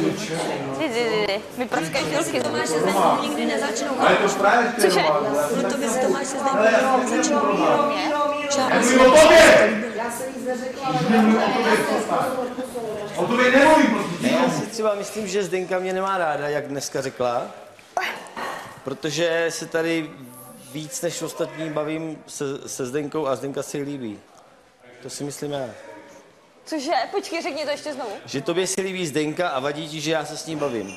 prostě. Se My praskají Ty Tomáš se zde nikdy nezačnou. Ale to právě Cože? Proto by si Tomáš se zde začnou. Já jsem nic neřekla, ale O tobě nemluvím, prostě. Já si třeba myslím, že Zdenka mě nemá ráda, jak dneska řekla, protože se tady víc než ostatní bavím se, se Zdenkou a Zdenka si ji líbí. To si myslím já. Cože? Počkej, řekni to ještě znovu. Že tobě si líbí Zdenka a vadí ti, že já se s ní bavím.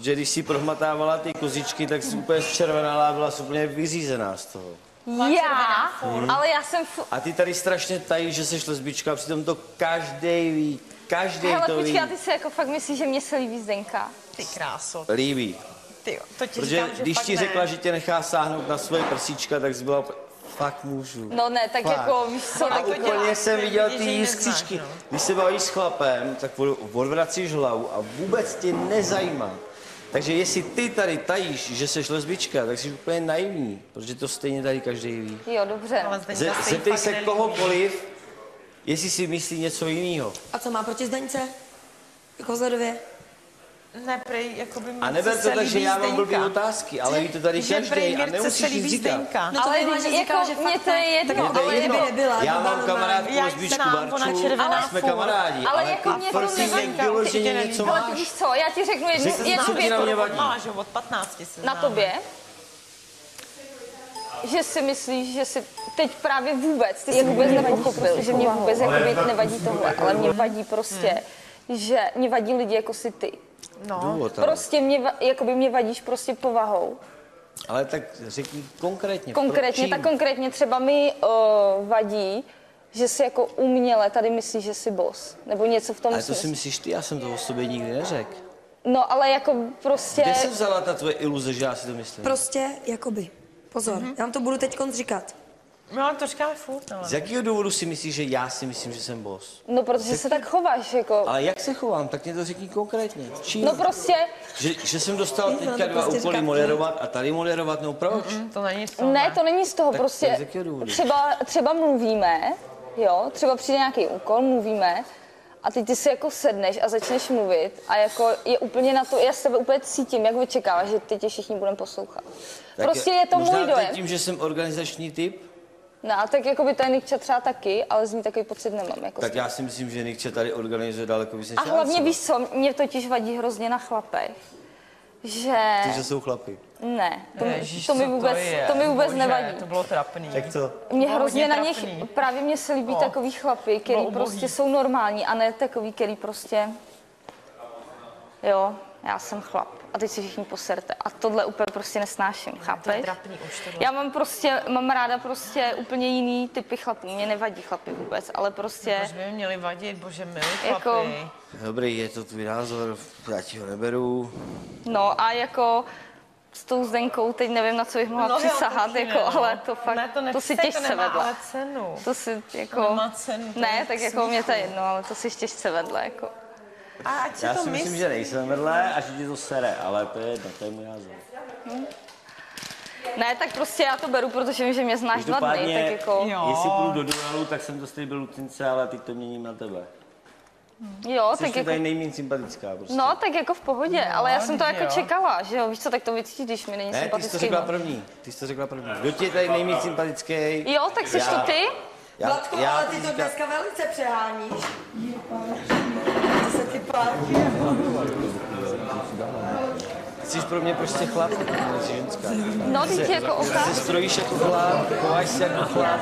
Že když si prohmatávala ty kozičky, tak si úplně zčervenala a byla úplně vyřízená z toho. Já? Mhm. Ale já jsem... F... A ty tady strašně tají, že jsi lesbička, a přitom to každý ví. Každý Hele, to ví. počkej, a ty si jako fakt myslíš, že mě se líbí Zdenka? Ty kráso. Líbí. Ty jo, to ti Protože říkám, že když fakt ti ne. řekla, že tě nechá sáhnout na svoje prsíčka, tak jsi byla fakt můžu. No ne, tak Fakt. jako, víš co, A tak to úplně dělá. jsem viděl Vidíš, že ty ji jiskřičky. neznáš, no. Když se bavíš s chlapem, tak od- odvracíš hlavu a vůbec tě nezajímá. Takže jestli ty tady tajíš, že jsi lesbička, tak jsi úplně naivní, protože to stejně tady každý ví. Jo, dobře. Ale Ze, zeptej se kohokoliv, jestli si myslí něco jiného. A co má proti Zdeňce? Jako vzhledově? Ne, prej, jakoby A neber to tak, že já mám blbý otázky, ale ví to tady Že každý a nemusíš líbí říkat. No to Ale ale jako, říká, že mně fakt to je jedno, to ale je jedno. nebyla, Já mám kamarádku ona Barču, červená a jsme kamarádi, Ale ale jako mě to si nevadí. vyloženě něco Ale máš. víš co, já ti řeknu jednu, Řekni, jednu co ti věc. na mě vadí. Má, že od 15 se Na tobě? Že si myslíš, že si teď právě vůbec, ty jsi vůbec nepochopil, že mě vůbec jakoby nevadí tohle, ale mě vadí prostě, že mě vadí lidi jako si ty. No. Důvod, ale- Prostě mě, jakoby mě vadíš prostě povahou. Ale tak řekni konkrétně. Konkrétně, tak konkrétně třeba mi uh, vadí, že si jako uměle tady myslíš, že jsi boss. Nebo něco v tom Ale to si myslíš ty, já jsem to o sobě nikdy neřekl. No ale jako prostě... Kde se vzala ta tvoje iluze, že já si to myslím? Prostě, jakoby. Pozor, Mhm. já vám to budu teď říkat. No, ale to říkáme furt, ale. Z jakého důvodu si myslíš, že já si myslím, že jsem boss? No protože se tak chováš, jako... Ale jak se chovám, tak mě to řekni konkrétně. Čím? No prostě, Že, že jsem dostal teďka dva prostě úkoly moderovat a tady moderovat, no proč? To není z toho. ne, to není z toho, Tak prostě z jakého důvodu? třeba, třeba mluvíme, jo, třeba přijde nějaký úkol, mluvíme a teď ty si jako sedneš a začneš mluvit a jako je úplně na to, já s tebe úplně cítím, jak očekáváš, že ty tě všichni budeme poslouchat. Tak prostě je to můj dojem. tím, že jsem organizační typ, No a tak jako by ten Nikča třeba taky, ale z ní takový pocit nemám. Jako tak já si myslím, že Nikče tady organizuje daleko víc než a hlavně víš co, mě totiž vadí hrozně na chlapech, že... Ty, že jsou chlapy. Ne, to, mi- Ježíš, to mi vůbec, je? to mi vůbec Bože, nevadí. To bylo trapný. Jak to? Mě bylo hrozně na nich, trapný. právě mě se líbí No. takový chlapy, který prostě jsou normální a ne takový, který prostě, jo, já jsem chlap. A teď si všichni poserte. A tohle úplně prostě nesnáším, To je chápeš? trapný už tohle. Já mám prostě, mám ráda prostě úplně jiný typy chlapů. Mě nevadí chlapy vůbec, ale prostě Proč by mi měli vadit, bože milý Jako- chlapi. Dobrý, je to tvůj názor, já ti ho neberu. No a jako s tou Zdenkou, teď nevím, na co bych mohla No, jo, přisahat, taky jako, ne, no. ale to fakt, Ne, to to, si to těžce vedle. ale cenu. To si jako... To nemá cenu, to ne, tak jako mě to je jedno, ale to si těžce vedle, jako. A ať si Já to si myslím, myslí. že nejsem vedle a že ti to sere, ale to je jedno, to je můj názor. Hm. Ne, tak prostě já to beru, protože vím, že mě znáš dva dny, tak jako... jestli půjdu do duelu, tak jsem to slíbil Lucince, ale teď to měním na tebe. Jo, Jsi tak jako... tady nejméně sympatická prostě. No, tak jako v pohodě, ale já jsem to jako jo. čekala, že jo, víš co, tak to vycítíš, když mi není Ne, ty jsi to sympatický. řekla no. první. Ty jsi to řekla první. Kdo ti je tady nejméně sympatický? Jo, tak jsi to ty? Já, Vladko, já ale ty to dneska velice přeháníš. To se ti páči. Jsi pro mě prostě chlap, ne jsi ženská. No, teď Se- jako oka. Se strojíš jako chlap, chováš se jako chlap.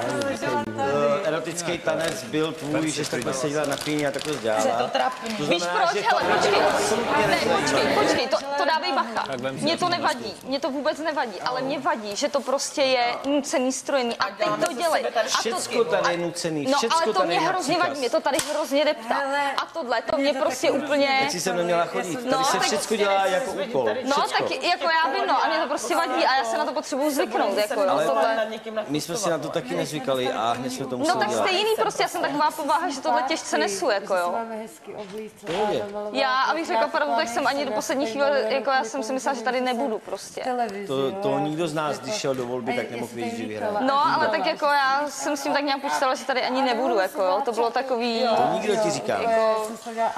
Eh, Erotický tanec byl tvůj, že jsi takhle seděla na píně a takhle dělala. Že to trapný. To Víš proč? Hele, to počkej. absolutně Ne, počkej, počkej, to, to dávej bacha. Mně to nevadí, mě to vůbec nevadí, ale mě vadí, že to prostě je nucený strojený. A teď to dělej. A Všecko tady je nucený, No, všecko ale to tady mě hrozně vadí, mě to tady hrozně deptá. A tohle, to mě prostě úplně... Teď si sem neměla chodit, tady se všecko dělá jako úkol. No, Všecko. tak jako já vím, no, a mě to prostě vadí a já se na to potřebuju zvyknout, jako Ale tohle. my jsme si na to taky nezvykali a hned jsme to No museli tak dělat. jste jiný, prostě já jsem taková povaha, že tohle těžce nesu, jako jo. Já, abych řekla pravdu, tak jsem ani do poslední chvíle, jako já jsem si myslela, že tady nebudu prostě. To, to nikdo z nás, když šel do volby, tak nemohl vědět, že vyhraje. No, ale tak jako já jsem s tím tak nějak počítala, že tady ani nebudu, jako jo. To bylo takový... To nikdo ti říká. Jako,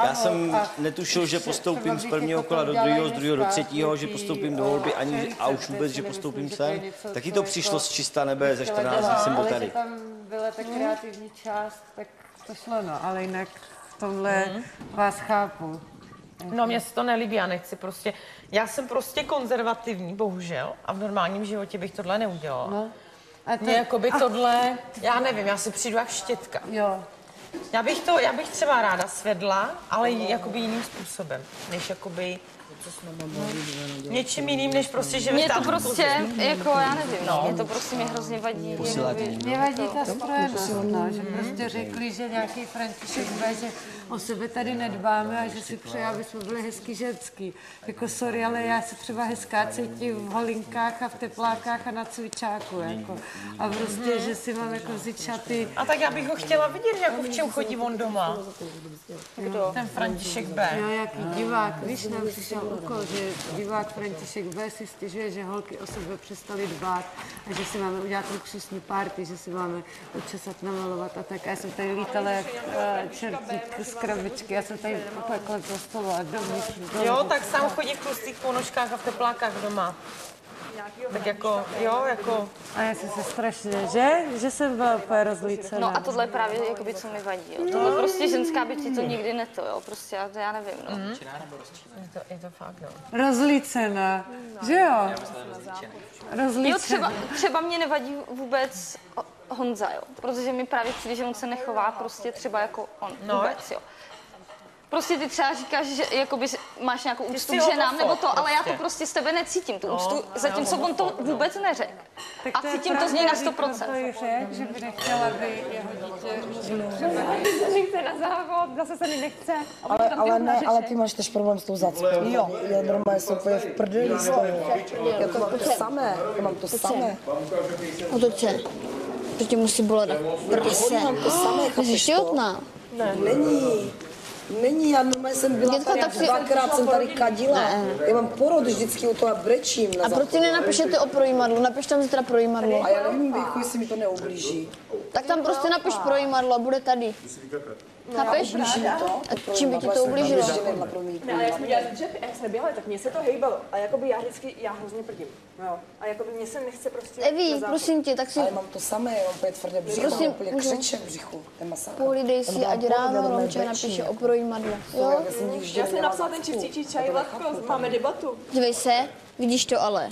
Já jsem netušil, že postoupím z prvního kola do druhého, z druhého do třetího, že postoupím do volby ani a už vůbec, že postoupím sem. Taky to přišlo z čistá nebe, ze 14 dní jsem byl tady. tam byla ta kreativní část, tak to šlo, no, ale jinak v tomhle vás chápu. No, mně se to nelíbí, já nechci prostě, já jsem prostě konzervativní, bohužel, a v normálním životě bych tohle neudělala. No. A Mě jakoby tohle, já nevím, já si přijdu jak štětka. Jo. Já bych to, já bych třeba ráda svedla, ale jakoby jiným způsobem, než jakoby něčím jiným, než prostě, že Mě to prostě, jako já nevím, no. Mě to prostě mě hrozně vadí. Mě vadí ta strojenost, no, že prostě řekli, že nějaký František B, že o sebe tady nedbáme a že si přeje, aby jsme byli hezký ženský. Jako sorry, ale já se třeba hezká cítím v holinkách a v teplákách a na cvičáku, jako. A prostě, že si mám jako vzít šaty. A tak já bych ho chtěla vidět, jako v čem chodí on doma. Kdo? Ten František B. Jo, jaký divák, víš, nám přišel úkol, že divák František B si stěžuje, že holky o sebe přestaly dbát a že si máme udělat luxusní party, že si máme učesat, namalovat a tak. A já jsem tady lítala jak uh, čertík z krabičky, já jsem tady pekla do stolu a dovnitř. Jo, tak sám chodí v tlustých ponožkách a v teplákách doma. Tak jako, jo, jako... A já jsem se strašně, že? Že jsem byla úplně rozlícená. No a tohle je právě, jakoby, co mi vadí, jo. Tohle prostě ženská by ti to nikdy neto, jo. Prostě já, to já nevím, no. Je to, je to fakt, no. Rozlícená, že jo? Rozlícená. Jo, třeba, třeba mě nevadí vůbec Honza, jo. Protože mi právě přijde, že on se nechová prostě třeba jako on. No. Vůbec, jo. Prostě ty třeba říkáš, že jakoby máš nějakou úctu k ženám, nebo to, ale já to prostě. prostě z tebe necítím, tu No, úctu, já zatímco on to no. vůbec neřekl. A to cítím to z něj na pravda, 100%. To je řek, že by nechtěla, aby jeho dítě Nechce na závod, zase se mi nechce. Ale, ale ne, ale ty máš tež problém s tou zácpou. Jo. Já normálně jsem úplně v prdeli z toho. Já to mám to samé, já mám to samé. Otoč se. To tě musí bolet samé, Jsi těhotná? Ne. Není. Není, já normálně jsem byla Děcko, tady tak si- dvakrát, jsem tady kadila. Já mám porod vždycky u toho a brečím na A proč si nenapišete o projímadlu? Napiš tam zítra projímadlo. A já nevím, jestli mi to neublíží. Tak tam prostě napiš projímadlo a bude tady. Chápeš? To? A čím by ti to ublížilo? Ne, ale jak jsme dělali dřepy, jak jsme běhali, tak mě se to hejbalo. A jakoby já vždycky, já hrozně prdím. Jo. A jakoby mě se nechce prostě... Evi, prosím tě, tak si Ale mám to samé, já mám úplně tvrdé břicho, Prosím, mám úplně křeče v břichu. To je masakr. pohlídej Já si, ať já ráno brečím. napíše o projímadle. Jo? Já jsem Já jsem napsala ten čistíčí čaj, Já nechápu. máme debatu. Dívej se, vidíš to ale.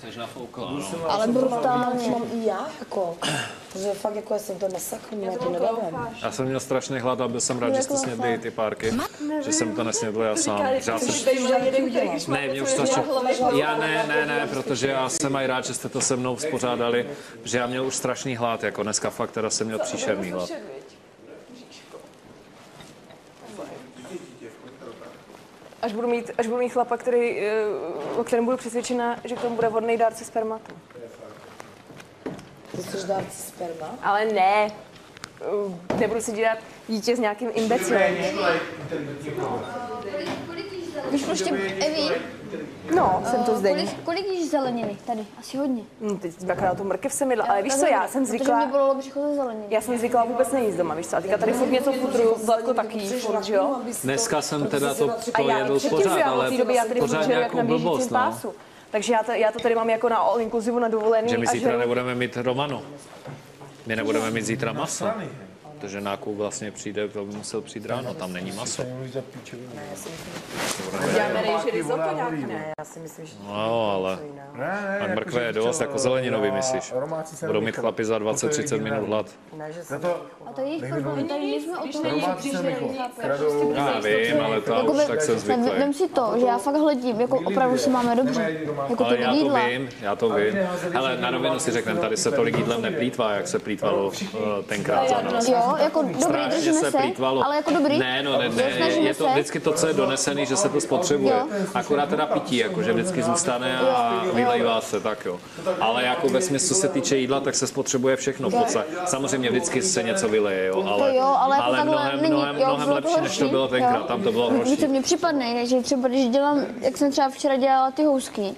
Jsi nafoukla, no. Ale brutálně. Mám i já, jako. Protože fakt jako já jsem to masakr, mě to nedávám. Já jsem měl strašný hlad a byl jsem rád, že jste snědli ty párky, že jsem to nesnědl já sám. Já jsem... Ne, mě už strašně... Já ne, ne, ne, protože já jsem aj rád, že jste to se mnou spořádali, že já měl už strašný hlad, jako dneska fakt teda jsem měl příšerný hlad. Až budu mít, až budu mít chlapa, který, eh, o kterém budu přesvědčena, že k tomu bude vhodný dárce spermatu. Ty chceš dárci sperma? Ale ne. Eh, Nebudu si dělat dítě s nějakým imbecilem. Víš prostě, Evi, No, jsem to zde. kolik, kolik jíš zeleniny tady? Asi hodně. Hm, teď dvakrát tu mrkev jsem jedla, ale víš co, já jsem Protože zvyklá... mě bolelo břicho ze zeleniny. Já jsem zvyklá vůbec nejíst doma, víš co? A teďka tady furt něco futruju, Vladko taky jí furt, že jo? Dneska jsem teda to, to jedl pořád, ale pořád nějakou na blbost, no. Takže já to, já to tady mám jako na all inclusive na dovolený. Že my a zítra nebudeme mít Romanu. My nebudeme mít zítra maso. Protože nákup vlastně přijde, to by musel přijít ráno, tam není maso. Děláme rejži risotto nějaký, ne? Já si myslím, že... No, ale Ne, tak jako, mrkve že je dost, jako zeleninový, a myslíš? Romáci se Budou mít chlapi za To je 20-30 jediný minut hlad. Ne, že to, A to je jejich problém, tady nejsme o tom, Romáci se nemychali. Já vím, ale to Jako už tak jsem vem- zvyklý. Vem si to, že já fakt hledím, jako opravdu si máme dobře. Jako Ale já to jídla. vím, já to vím. Ale na rovinu si řekneme, tady se tolik jídlem neplýtvá, jak se plýtvalo eh, tenkrát za nás. Jo, jako dobrý, držíme se se, plýtvalo. ale jako dobrý. Ne, no ne, ne, snažíme je to vždycky to, co je donesený, že se to spotřebuje. Jo. Akorát teda pití, jako, že vždycky zůstane a vylejvá se, tak jo. Ale jako ve smyslu, co se týče jídla, tak se spotřebuje všechno v podstatě. Samozřejmě vždycky se něco vyleje, jo, ale, to jo, ale, jako takhle mnohem, není, mnohem, jo, mnohem lepší, než to bylo tenkrát, jo. tam to bylo horší. co mě připadne, že třeba když dělám, jak jsem třeba včera dělala ty housky,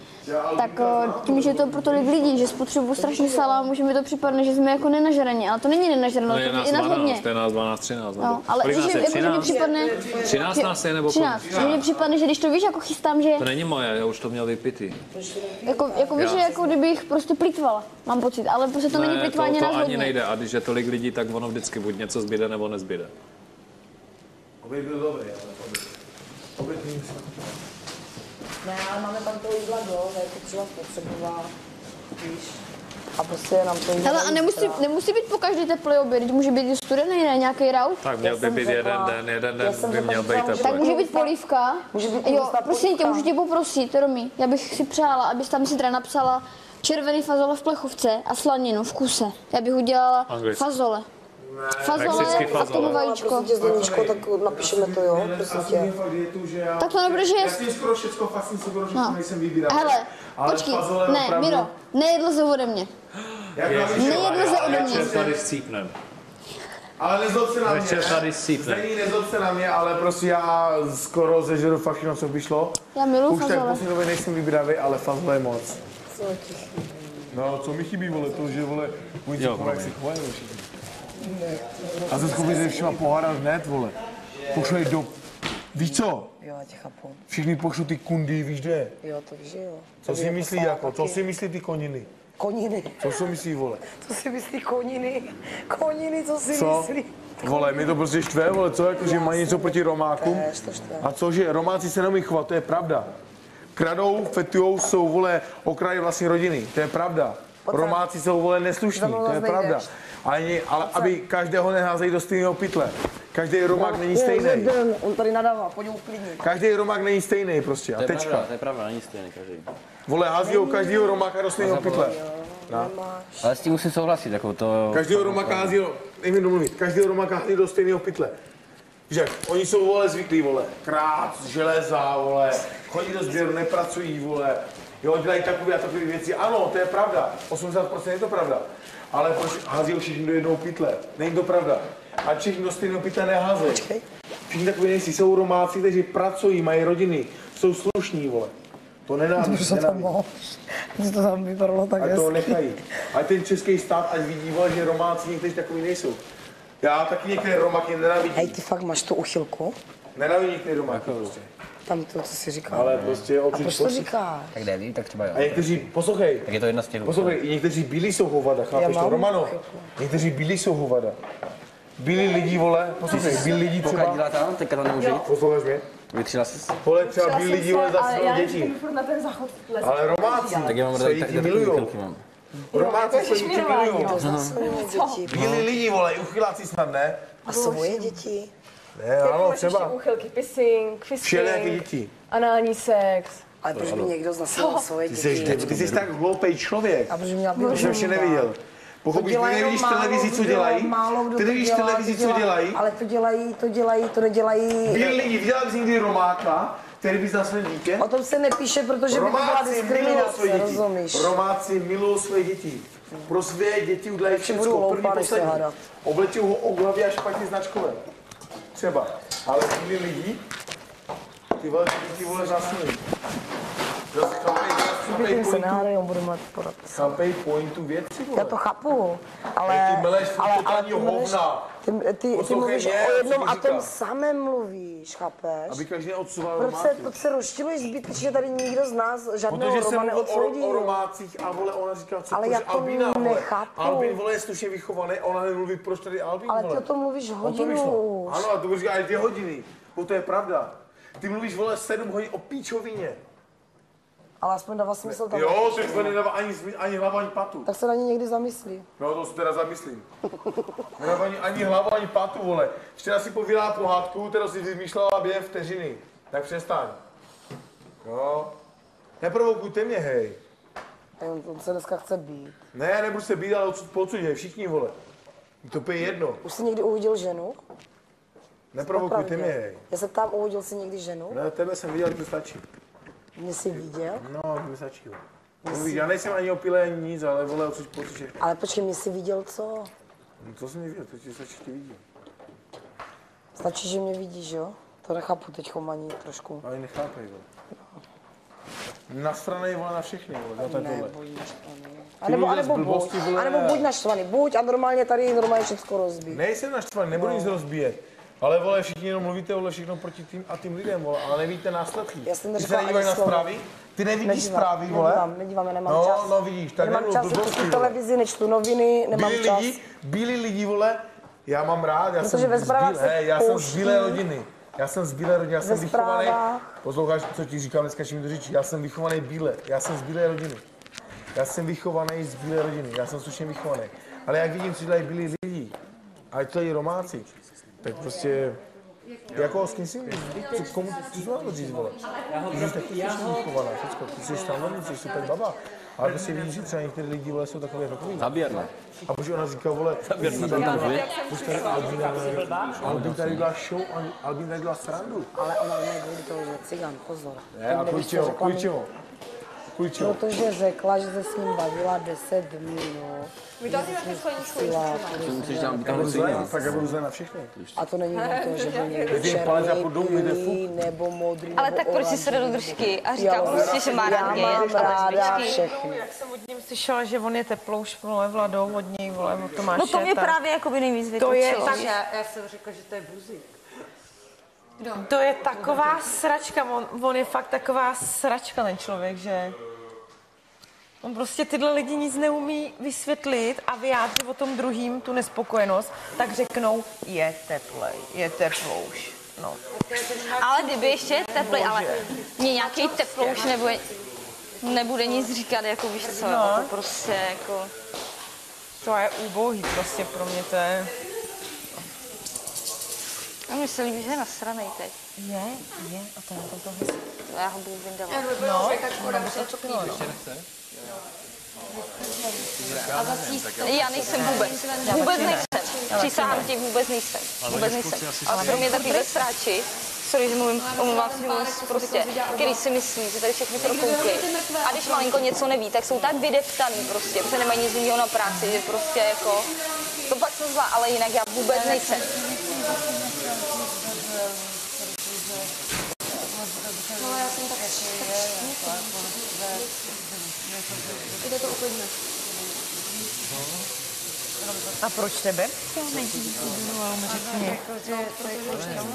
tak eh, tím, že je to pro tolik lidí, že spotřebuju strašně salámu, že mi to připadne, že jsme jako nenažraní, ale to není nenažrané, No to je je nás hodně. 12, to je nás 12, 13. nebo- No, ale Kolik že, jako, že mi 13? připadne... 13 nás je, nebo 13, kolik? že mi připadne, že když to víš, jako chystám, že To není moje, já už to měl vypitý. jako, jako víš, že jako kdybych prostě plítvala, mám pocit, ale prostě to není ne, plítvání to, to ani hodně. nejde. A když je tolik lidí, tak ono vždycky buď něco zbyde, nebo nezbyde. Oběd byl dobrý, ale oběd. Oběd Ne, ale máme tam to jídla a jako třeba spotřebová, víš. A prostě nám to Hele, a nemusí, nemusí být po každý teplý oběd, teď může být i studený, ne, nějaký raut. Tak měl by být jeden den, jeden den by měl být Tak teplý. může být polívka. Může být jo, prosím tě, můžu tě poprosit, Romy, já bych si přála, abys tam si teda napsala červený fazole v plechovce a slaninu v kuse. Já bych udělala Anglicky. fazole. Fazole Mexický a k tomu fazole. vajíčko. Prosím tě, Zdeníčko, tak napíšeme to, jo, prosím tě. Tak to nebude, že Já je... s tím skoro jsem skoro všechno No. nejsem vybíral. Hele, Ale počkej, fazole ne, opravdu- Miro, nejedl se ode mě. Jak Nejedl se ode mě. Večer tady scípnem. Ale nezlob se na mě. Večer tady scípnem. Není, nezlob se na mě, ale prostě já skoro zežeru fakt všechno, co vyšlo. Já miluju Už tak fazole. poslední době nejsem vybíravý, ale fazole je moc. No, co mi chybí, vole, to, že, vole, oni se chovají, jak se chovají, všichni. A jsem schopný se všema pohádat hned, vole. Pošlej do... Víš co? Jo, já tě chápu. Všichni pošlu ty kundy, víš kde? Jo, to víš, jo. Co To si je myslí jako, co si myslí ty koniny? Koniny. Co si myslí, vole? Co si myslí koniny? Koniny, co si Co? myslí? Vole, mi to prostě štve, vole, co, jako, že mají něco proti Romákům? A co, že Romáci se neumí chovat, to je pravda. Kradou, fetujou, jsou, vole, okraji vlastní rodiny, to je pravda. Romáci jsou, vole, neslušní, to je pravda. nejdeš. Ale, aby každého neházejí do stejného pytle. Každý Romák není Je, stejný. jeden, On tady nadává, pojď uklidnit. Každý Romák není stejný prostě. A To je tečka. pravda, to je pravda, není stejný každý. Vole, hází ho každýho Romáka do stejného pytle. No. Ale s tím musím souhlasit, jako to... Každého Romáka hází, nech mi domluvit, každého Romáka hází do stejného pytle. Jak, oni jsou, vole, zvyklí, vole, krát, železa, vole, chodí do sběru, nepracují, vole, jo, dělají takové a takové věci. Ano, to je pravda, 80% je to pravda. Ale proč hází ho všichni do jednoho pytle? Není to pravda. A všichni do stejného pytle neházejí. Všichni takový nejsi, jsou Romáci, kteří pracují, mají rodiny, jsou slušní, vole. To nenávidí, to nenávidí. mohl? To tam vypadalo tak A to hezky. nechají. A ten český stát, ať vidí, vole, že Romáci někteří takový nejsou. Já taky některé Romáky nenávidím. Hej, ty fakt máš tu uchylku? Nenávidím některé Romáky prostě. Tam to, co jsi říkal. Ale prostě A odsud proč to říkáš? Tak Davy, tak třeba jo. A někteří, poslouchej, Tak je to jedna z těch. poslouchej, i někteří bílí jsou hovada, chápeš to, mám Romano? uchylku. Někteří bílí jsou hovada. Bílí lidi, vole, poslouchej, bílí lidi Pokud třeba... dělá tam, teďka tam nemůže jít. Posloucháš mě? Vytřela jsi. Vole, třeba bílí lidi, vole, děti. na ten záchod Ale Romáci Tak já mám se tak, děti mám. Romáci jsou děti. To děti. Bílí lidi, vole, uchyláci snad ne? A svoje děti? Ne, ano, třeba. Úchylky, pissing, fisting, děti. anální sex. Ale proč by někdo znasil svoje Ty děti? jsi, ty jsi tak hloupej člověk. A proč měla být To jsem ještě hloupá? neviděl. Pochopíš, ty nevidíš televizi, co dělají? Ty nevidíš televizi, co dělá- dělají? Ale to dělají, to dělají, to nedělají. Bílí lidi, viděla bys někdy Romáka, který by znal své dítě? O tom se nepíše, protože by to byla Romáci milují své diskriminace, rozumíš? Romáci milují své děti. Pro své děti udělají všechno. První, poslední. Oblečou ho o hlavě a špatně značkové. Třeba. Ale bílí lidi, ty vole, ty vole pointu, nehádají, on bude mít podat. chápej pointu věci, vole. Já to chápu, ale... Ty meleš ale, ale meleš- hovna. Ty, ty, ty mluvíš mě, o jednom a tom samém mluvíš, chápeš? Aby každý odsouval Proč se, proč se rozčiluješ zbytečně tady nikdo z nás žádného Protože jsem Roma mluvil o, neodsoudí? o Romácích a vole, ona říká, co Ale proč já to Albína, vole. nechápu. Albín, vole, je slušně vychovaný, ona nemluví, proč tady Albín, Ale vole. ty o tom mluvíš O to hodinu už. Ano, a to říká dvě hodiny. Bo to je pravda. Ty mluvíš, vole, sedm hodin o píčovině. Ale aspoň dává smysl tam. Jo, ty to nedává ani, ani hlava, ani patu. Tak se na ně někdy zamyslí. No, to si teda zamyslím. Nedává ani, ani hlavu, ani patu, vole. Včera si povídala pohádku, kterou si vymýšlela během vteřiny. Tak přestaň. Jo. Neprovokujte mě, hej. On, on se dneska chce být. Ne, nebudu se být, ale odsud odsud, všichni, vole. To je jedno. Už jsi někdy uviděl ženu? Neprovokujte mě, hej. Já se ptám, uviděl jsi někdy ženu? Ne, tebe jsem viděl, to stačí. Mě jsi viděl? No, to mi stačí. Mluvíš, já nejsem ani opilý, ani nic, ale vole, odsud po. Ale počkej, mě jsi viděl co? No, to jsem neviděl, to ti stačí, tě viděl. Stačí, že mě vidíš, jo? To nechápu teď ani trošku. Ale nechápej, vole. Nasranej, vole, na všechny, vole, za Ne, buď naštvaný. A nebo, a nebo, buď, vole. a nebo buď naštvaný, buď a normálně tady normálně všechno rozbí. Nejsem naštvaný, nebudu nic rozbíjet. Ale vole, všichni jenom mluvíte vole, všechno proti tým a tým lidem, vole, ale nevíte následky. Já jsem Ty se neřekla nedíváš ani na zprávy? Ty nevidíš Nedívám, zprávy, vole? Nedívám, nedívám, já nemám no, čas. No, vidíš, tak nemám čas, vole. televizi, nečtu noviny, nemám Bílí čas. lidi, bílí lidi, vole, já mám rád, já Protože jsem ve z zprávách bílé, se hej, já jsem z bílé rodiny. Já jsem z bílé rodiny, já jsem vychovaný, posloucháš, co ti říkám dneska, čím to řečí, já jsem vychovaný bíle, já jsem z bílé rodiny. Já jsem vychovaný z bílé rodiny, já jsem slušně vychovaný. Ale jak vidím, co dělají bílí lidi, ať to i Romáci, tak prostě, jako s kým si, co, komu, co jsi vole? Ty jsi taky slušně vychovaná, všecko, ty jsi ty jsi super baba. Ale prostě vidíš, že třeba některé lidi, vole, jsou takové takový. Zaběrne. A protože ona říká, vole, Zaběrne, tam tancuje. už tady Albína, Albín tady dělá show, Albín tady dělá srandu. Ale ona nebude to, že cigan, pozor. Ne, a Ty kvůli nevíš, co čemu? Protože řekla, že se s ním bavila 10 minut. Vy to že máte s ním skleničku zkusila, ještě, to Musíš je- tam být Já budu zle, tam tak já budu zle na všechny. A to není o to, že byl někdo černý, nebo modrý, Ale tak proč si se do držky a fialový. prostě, že má rád Já mám ráda všechny. Jak jsem od něm slyšela, že on je teplouš, vole, Vlado, od něj, vole, od Tomáše. No to mě právě jako by nejvíc To je vytočilo. tak, Já, já jsem řekla, že to je buzik. to je taková sračka, on, on je fakt taková sračka ten člověk, že on prostě tyhle lidi nic neumí vysvětlit a vyjádřit o tom druhým tu nespokojenost, tak řeknou, je teplej, je teplouš. No. Ale kdyby ještě je teplý, ale mě nějaký teplouš nebo nebude nic říkat, jako víš co, No. to prostě jako... To je úbohý prostě pro mě, to je... A mně se líbí, že je nasranej teď. Je, je, a to je to hezky. Já ho budu vyndávat. No, ona by to čekala, no. A zacíst, já nejsem vůbec, vůbec nejsem. Přísahám ti, vůbec nejsem. Vůbec nejsem. Ale pro mě takovýhle sráči, sorry, že mluvím, omlouvám se, mluvím prostě, který si myslí, že tady všechny to koukli. A když malinko něco neví, tak jsou tak vydeptaný prostě, protože nemají nic jiného na práci, že prostě jako, to pak jsem zlá, ale jinak já vůbec nejsem. No, já jsem tak, tak Jde to uklidně. A proč tebe?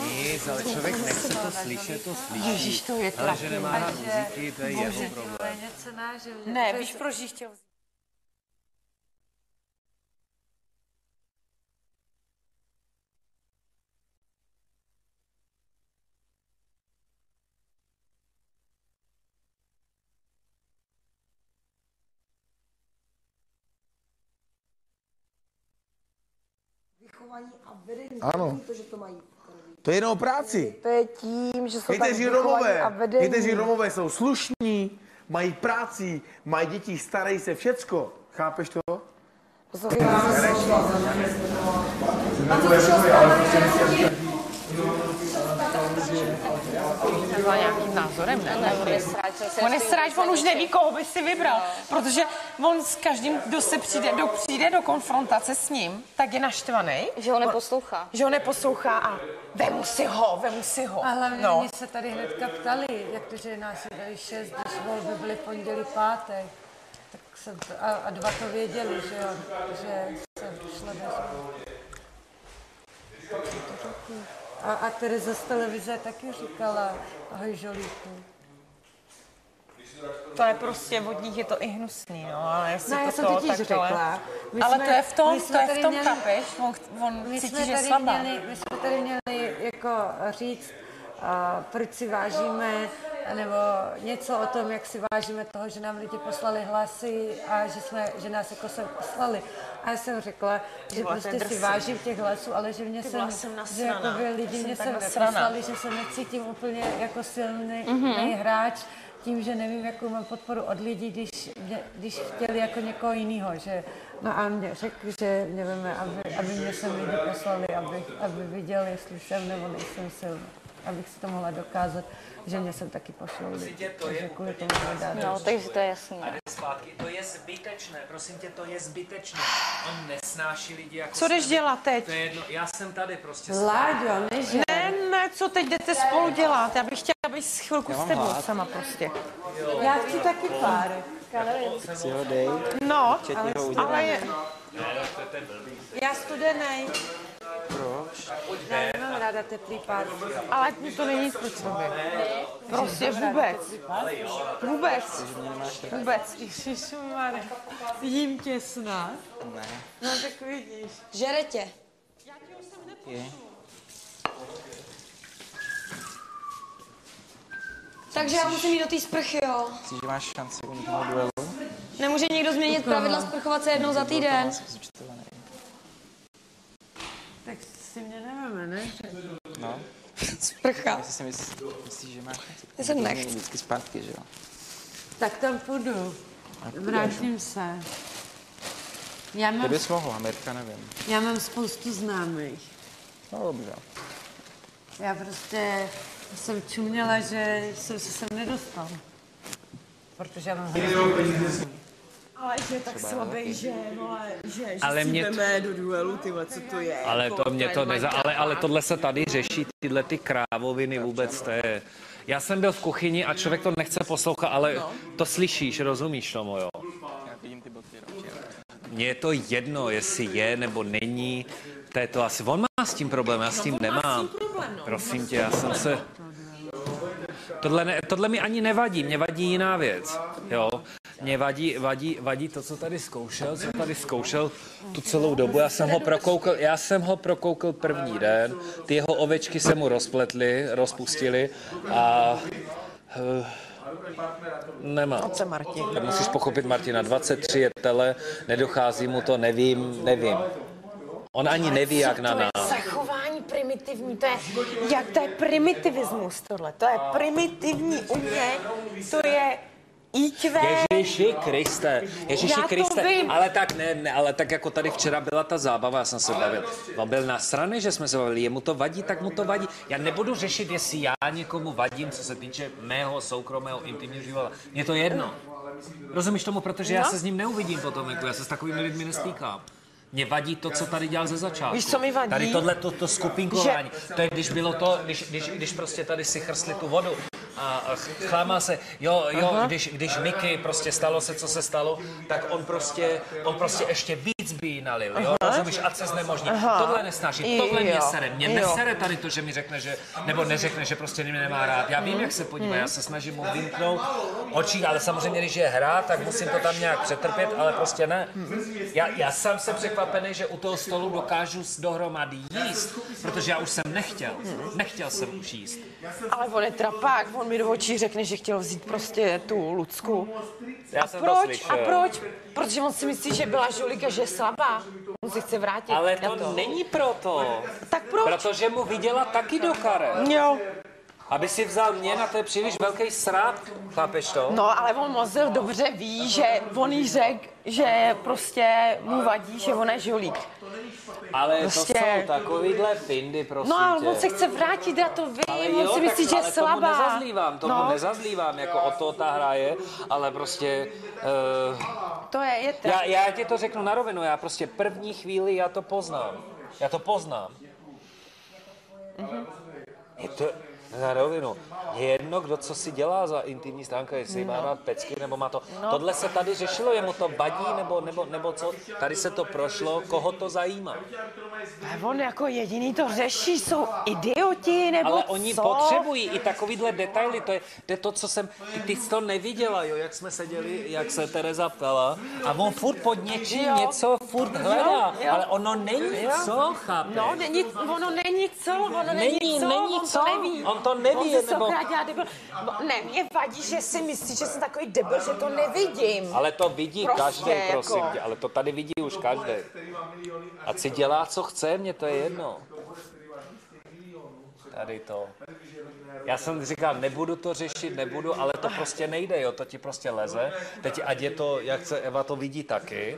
Nic, ale člověk nechce to slyšet, to slyší. Ježíš, to je Ale že trapný. nemá rád muziky, to je jeho problém. to je něco ne, víš, proč jí chtěl vzít? Ano. To, že to mají. To je jenom o práci. To je tím, že jsou tak Někteří vychovaní Romové, a vedení. někteří Romové jsou slušní, mají práci, mají děti, starají se všecko. Chápeš to? Třeba nějakým názorem, ne? Ne, on je sráč, on je sráč, on už neví, koho by si vybral, protože on s každým, kdo se přijde do, přijde do konfrontace s ním, tak je naštvaný. Že ho neposlouchá. Že ho neposlouchá a vemu si ho, vemu si ho. A hlavně no. oni se tady hnedka ptali, jak to, že nás je tady šest, když volby byly v pondělí pátek. Tak jsem to, a, a dva to věděli, že jo, že jsem šla bez a, a Tereza z televize taky říkala, ahoj žolíku. To je prostě od nich je to i hnusný, no, ale jestli No, já to jsem to, tak řekla. Ale, My ale jsme- to je v tom, to jsme je v tom měli- kapeš, on, on My cítí, jsme, že je tady slabá. měli, my jsme tady měli jako říct, a proč si vážíme, nebo něco o tom, jak si vážíme toho, že nám lidi poslali hlasy a že, jsme, že nás jako sem poslali. A já jsem řekla, že je prostě si vážím těch hlasů, ale že mě jsem, jsem že jako by lidi Jsem mě tak sem nasraná. neposlali, že se necítím úplně jako silný Mhm. hráč, tím, že nevím, jakou mám podporu od lidí, když, mě, když chtěli jako někoho jiného, že no a mě řekli, že mě veme, aby, aby mě sem lidi poslali, aby, aby viděli, jestli jsem nebo nejsem silná, abych si to mohla dokázat, že mě sem taky pošlou lidi. Takže kvůli tomu mi dát. No, takže to je jasný. A jde zpátky, to je zbytečné, prosím tě, to je zbytečné. On nesnáší lidi jako Co jdeš dělat teď? To je jedno, já jsem tady prostě. Láďo, nežer. Ne, ne, co teď jdete spolu dělat? Já bych chtěla s chvilku Já s tebou sama prostě. Já chci taky pár. Si ho dej. No, ale, ho udělej. ale je, to je blbý. Já studenej. Já nemám ráda teplý pár. ale to není nic pro tebe. Prostě vůbec. Vůbec. Vůbec. Ježišmarja, jím tě snad. Ne. No tak vidíš. Žere tě. Je. Takže já musím jít do té sprchy, jo. Myslíš, že máš šanci uniknout duelu? Nemůže někdo změnit pravidla sprchovat se jednou za týden. Tak si mě neveme, ne? No. Sprcha. Jestli si myslíš, myslíš, že máš? Já se To nechci. Vždycky zpátky, že jo? Tak tam půjdu. Vrátím se. Já Ty mám, bys mohl, Amerika nevím. já mám spoustu známých. No dobře. Já prostě jsem čuměla, že jsem se sem nedostal. Protože já mám ale že je tak slabý, že, vole, že, že Ale si mě- veme do duelu, ty co to je. Ale jako, to mě to neza, ale, ale tohle se tady řeší, tyhle ty krávoviny vůbec, to je... Já jsem byl v kuchyni a člověk to nechce poslouchat, ale No. to slyšíš, rozumíš tomu, jo? Já vidím ty boty radši. ale- Mně je to jedno, jestli je nebo není. To je to asi, on má s tím problém, já s tím nemám. tím problém, no. Prosím tě, já jsem se... Tohle, ne, tohle mi ani nevadí, mě vadí jiná věc, jo. Mě vadí, vadí, vadí to, co tady zkoušel, co tady zkoušel tu celou dobu. Já jsem ho prokoukl, já jsem ho prokoukl první den, ty jeho ovečky se mu rozpletly, rozpustily a uh, nemá. Pojď se, Martin. Tak musíš pochopit, Martina, 23 je tele, nedochází mu to, nevím, nevím. On ani neví, jak na To je nás. Primitivní, to je, jak to je primitivismus tohle, to je primitivní umění, to je IQ. Ježíši Kriste, Ježíši Já Kriste, vím. ale tak ne, ne, ale tak jako tady včera byla ta zábava, já jsem se bavil. On byl na straně, že jsme se bavili, jemu to vadí, tak mu to vadí. Já nebudu řešit, jestli já někomu vadím, co se týče mého soukromého intimního života. Mně to jedno. Rozumíš tomu, protože já No. se s ním neuvidím potom, jako já se s takovými lidmi nestýkám. Mě vadí to, co tady dělal ze začátku. Víš, co mi vadí? Tady tohle, to, to skupinkování. To je, když bylo to, když, když, když prostě tady si chrstli tu vodu a a ch- chlámal se, jo, jo, Aha. když, když Miky prostě stalo se, co se stalo, tak on prostě, on prostě ještě víc by jí nalil, jo, Aha. rozumíš, ať se znemožní. Aha. Tohle nesnáší, I- tohle mě sere, mě Jo. nesere tady to, že mi řekne, že, nebo neřekne, že prostě mě nemá rád. Já vím, jak se podívá, já se snažím mu vymknout očí, ale samozřejmě, když je hra, tak musím to tam nějak přetrpět, ale prostě ne. Já, já jsem překvapený, že u toho stolu dokážu s dohromady jíst, protože já už jsem nechtěl. Nechtěl jsem už jíst. Ale on je trapák, on mi do očí řekne, že chtěl vzít prostě tu Lucku. Já a proč? A proč? Protože on si myslí, že byla žulika, že je slabá. On se chce vrátit. Ale na to není proto. Tak proč? Protože mu viděla taky do karet. Jo. Aby si vzal mě na to je příliš velký srap, chápeš to? No, ale on moc dobře ví, že on jí řekl, že prostě mu vadí, že ona je žolík. Ale Prostě- to jsou takovýhle findy, prosím No a tě. on se chce vrátit, já to vím, Ale on jo, si myslí, tak- že je ale tomu slabá. nezazlívám, tomu no, nezazlívám, jako o to ta hra je, ale prostě... Uh, to je, je tak. já, já ti to řeknu na rovinu, já prostě první chvíli já to poznám. Já to poznám. Mhm. Je to na rovinu. Je jedno, kdo co si dělá za intimní stránka, jestli má No. rád pecky, nebo má to... No. Tohle se tady řešilo, jemu to vadí, nebo, nebo, nebo co? Tady se to prošlo, koho to zajímá? A on jako jediný to řeší, jsou idioti, nebo Ale oni co? potřebují i takovýhle detaily, to je, to je to, co jsem, ty, ty jsi to neviděla, jo, jak jsme seděli, jak se Tereza ptala a on furt pod něčím Jo. něco furt hledá, Jo, jo. ale ono není Jo. co, chápeš? No, není, ono není co, ono není, Není- co, není on co. to neví. On to neví, On nebo- dělá debil. Bo- Ne, mě vadí, že si myslí, že jsem takový debil, že to nevidím. Ale to vidí Prostě každý, jako. prosím tě, ale to tady vidí už každý. A si dělá, co chce, mně to je jedno. Tady to. Já jsem říkal, nebudu to řešit, nebudu, ale to prostě nejde, jo, to ti prostě leze. Teď ať je to, jak se Eva to vidí taky,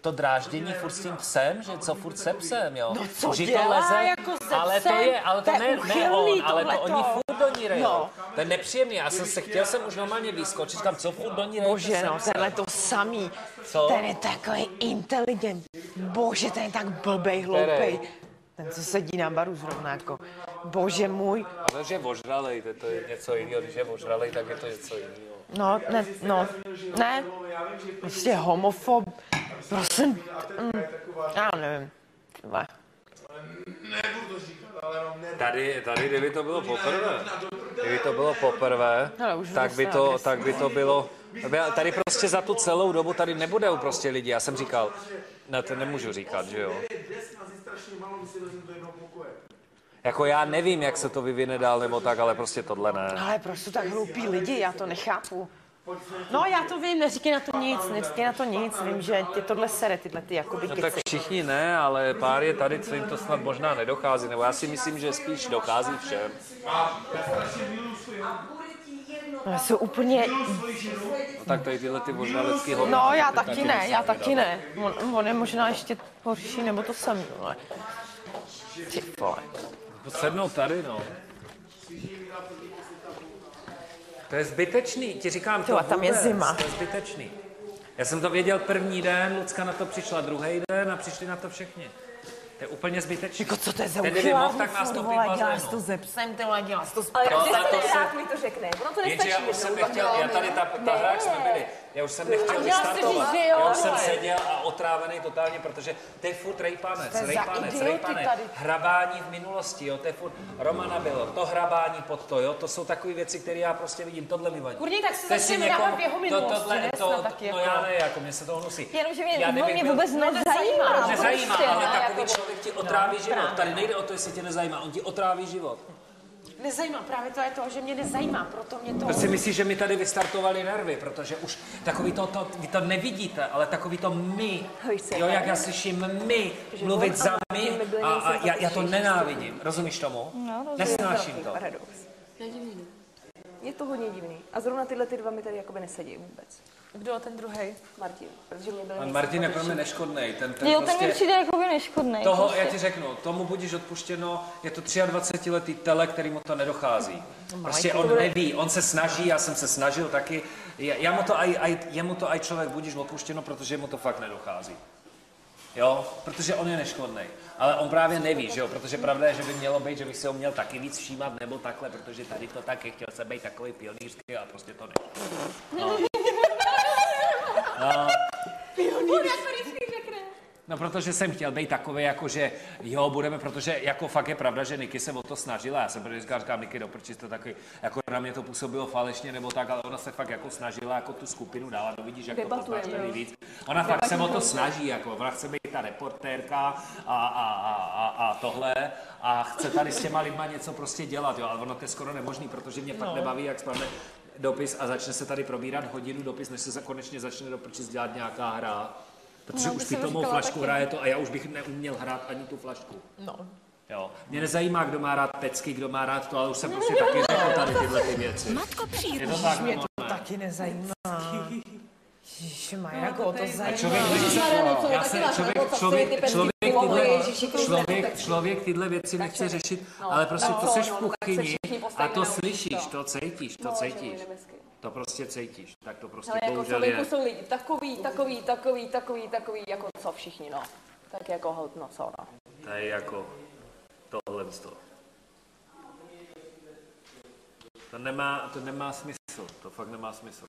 to dráždění furt s tím psem, že co furt se psem, jo. No co Už jí dělá jako se ale to psem? je, ale to, To je ne, ne on, ale to oni furt do ní rejou. No. To je nepříjemný, já jsem se chtěl jsem už normálně vyskočit, říkám, co furt do ní rejou. Bože, no, tenhle to samý. Co? Ten je takový inteligent. Bože, ten je tak blbej, hloupej. Ten, co sedí na baru zrovna, jako. Bože můj. Ale že je ožralej, to, to je něco jiného, když je ožralej, tak je to něco jiného. No, ne, no, ne, prostě homofob, prosím, mm, já nevím. Tyhle. Tady, tady, kdyby to bylo poprvé, kdyby to bylo poprvé, tak by, to, tak by to bylo, tady prostě za tu celou dobu tady nebudou prostě lidi, já jsem říkal, ne, to nemůžu říkat, že jo. Jako já nevím, jak se to vyvine dál nebo tak, ale prostě tohle ne. Ale proč jsou tak hloupí lidi, já to nechápu. No, já to vím, neříkej na to nic, neříkej na to nic, vím, že tě tohle sere, tyhle ty jakoby No tak všichni ne, ale pár je tady, co jim to snad možná nedochází, nebo já si myslím, že spíš dochází všem. No, jsou úplně, No, tak tady tyhle ty ožralecký hovno. no já ty taky ne, já taky ne. On, on je možná ještě horší, nebo to samý, ale. Ty vole. Sednout tady, no. To je zbytečný, ti říkám Jo, to a tam je vůbec, zima. To je zbytečný. Já jsem to věděl první den, Lucka na to přišla druhý den a přišli na to všichni. To je úplně zbytečný. Jako co to je za Ten kdyby mohl, tak nastoupí furt, vole, děláš bazénu. to ze psem, ty vole, děláš to s Ale No, tak to se- rád mi to řekne. Ono to Jenže nestačí já už jsem jednou, nechtěl, já tady ta, ta hra, jak jsme byli, já už jsem nechtěl A vystartovat. říct, jo, Já už jsem seděl a otrávený totálně, protože to je furt rejpanec, To rejpanec, rejpanec, hrabání v minulosti, jo, to je furt, Romana bylo, to hrabání pod to, jo, to jsou takové věci, které já prostě vidím, tohle mi vadí. Kurně, tak si To je začneme dávat v jeho minulosti, tohle- ne? to, Snad taky no jako. já ne, jako mě se to hnusí. Jenomže mě, Já on kdybych mě vůbec No, nezajímá. Nezajímá, prostě, ale ne, takový jako- člověk ti otráví No, život. Tady nejde o to, jestli tě nezajímá, on ti otráví život. Nezajímá, právě to je to, že mě nezajímá, proto mě to... To si myslíš, že mi tady vystartovali nervy, protože už takový to, to, vy to nevidíte, ale takový to my, jo, jak já slyším my, mluvit za my a, a já, já to nenávidím, rozumíš tomu? No. Nesnáším to. Paradox. Je to hodně divný. A zrovna tyhle ty dva mi tady jakoby nesedí vůbec. Kdo ten druhý? Martin, protože mě byli Pan Martin je pro mě neškodný, ten, ten Jo, ten prostě... mi přijde jako neškodný. Toho, prostě. já ti řeknu, tomu budíš odpuštěno, je to 23-letý tele, který mu to nedochází. Prostě on neví, on se snaží, já jsem se snažil taky, já, já mu to aj, aj, jemu to aj člověk budíš odpuštěno, protože mu to fakt nedochází. Jo, protože on je neškodný. Ale on právě neví, že jo, protože pravda je, že by mělo být, že bych si ho měl taky víc všímat nebo takhle, protože tady to tak je, chtěl jsem být takový pionýrský a prostě to ne. No. No. No, protože jsem chtěl být takový, jako že jo, budeme, protože jako fakt je pravda, že Niky se o to snažila. Já jsem protože říkám, Niky, do prčic to taky, jako na mě to působilo falešně nebo tak, ale ona se fakt jako snažila jako tu skupinu dávat, no vidíš, jak to Debatujeme, poznáš jo. tady víc. Ona fakt se o to snaží, jako ona chce být ta reportérka a, a, a, a, a tohle a chce tady s těma lidma něco prostě dělat, jo, ale ono to je skoro nemožný, protože mě fakt No. nebaví, jak spadne dopis a začne se tady probírat hodinu dopis, než se za- konečně začne do dělat nějaká hra. Protože No, už pitomou flašku taky. hraje to a já už bych neuměl hrát ani tu flašku. No. Jo. Mě nezajímá, kdo má rád pecky, kdo má rád to, ale už jsem prostě taky řekl tady tyhle ty věci. Matko Je to tak, mě to taky nezajímá. Ježišmarja, jako to A zajímá. člověk, se, člověk, člověk, člověk, tyhle, člověk, člověk tyhle věci nechce řešit, ale prostě to seš v kuchyni a to slyšíš, to cítíš, to cítíš. To prostě cítíš, tak to prostě Ale jako je. Jsou lidi takový, takový, takový, takový, takový, jako co všichni, no. Tak jako hold, no co, no. To je jako tohle z toho. To nemá, to nemá smysl, to fakt nemá smysl.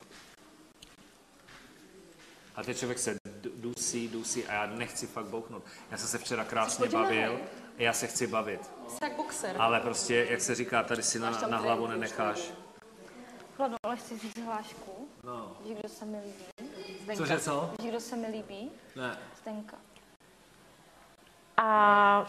A teď člověk se dusí, dusí a já nechci fakt bouchnout. Já jsem se včera krásně bavil, já se chci bavit. Jak boxer. Ale prostě, jak se říká, tady si na, na hlavu nenecháš. Chladu, ale chci říct hlášku. No. Víš, kdo se mi líbí? Zdenka. Cože co? Víš, kdo se mi líbí? Ne. Zdenka. A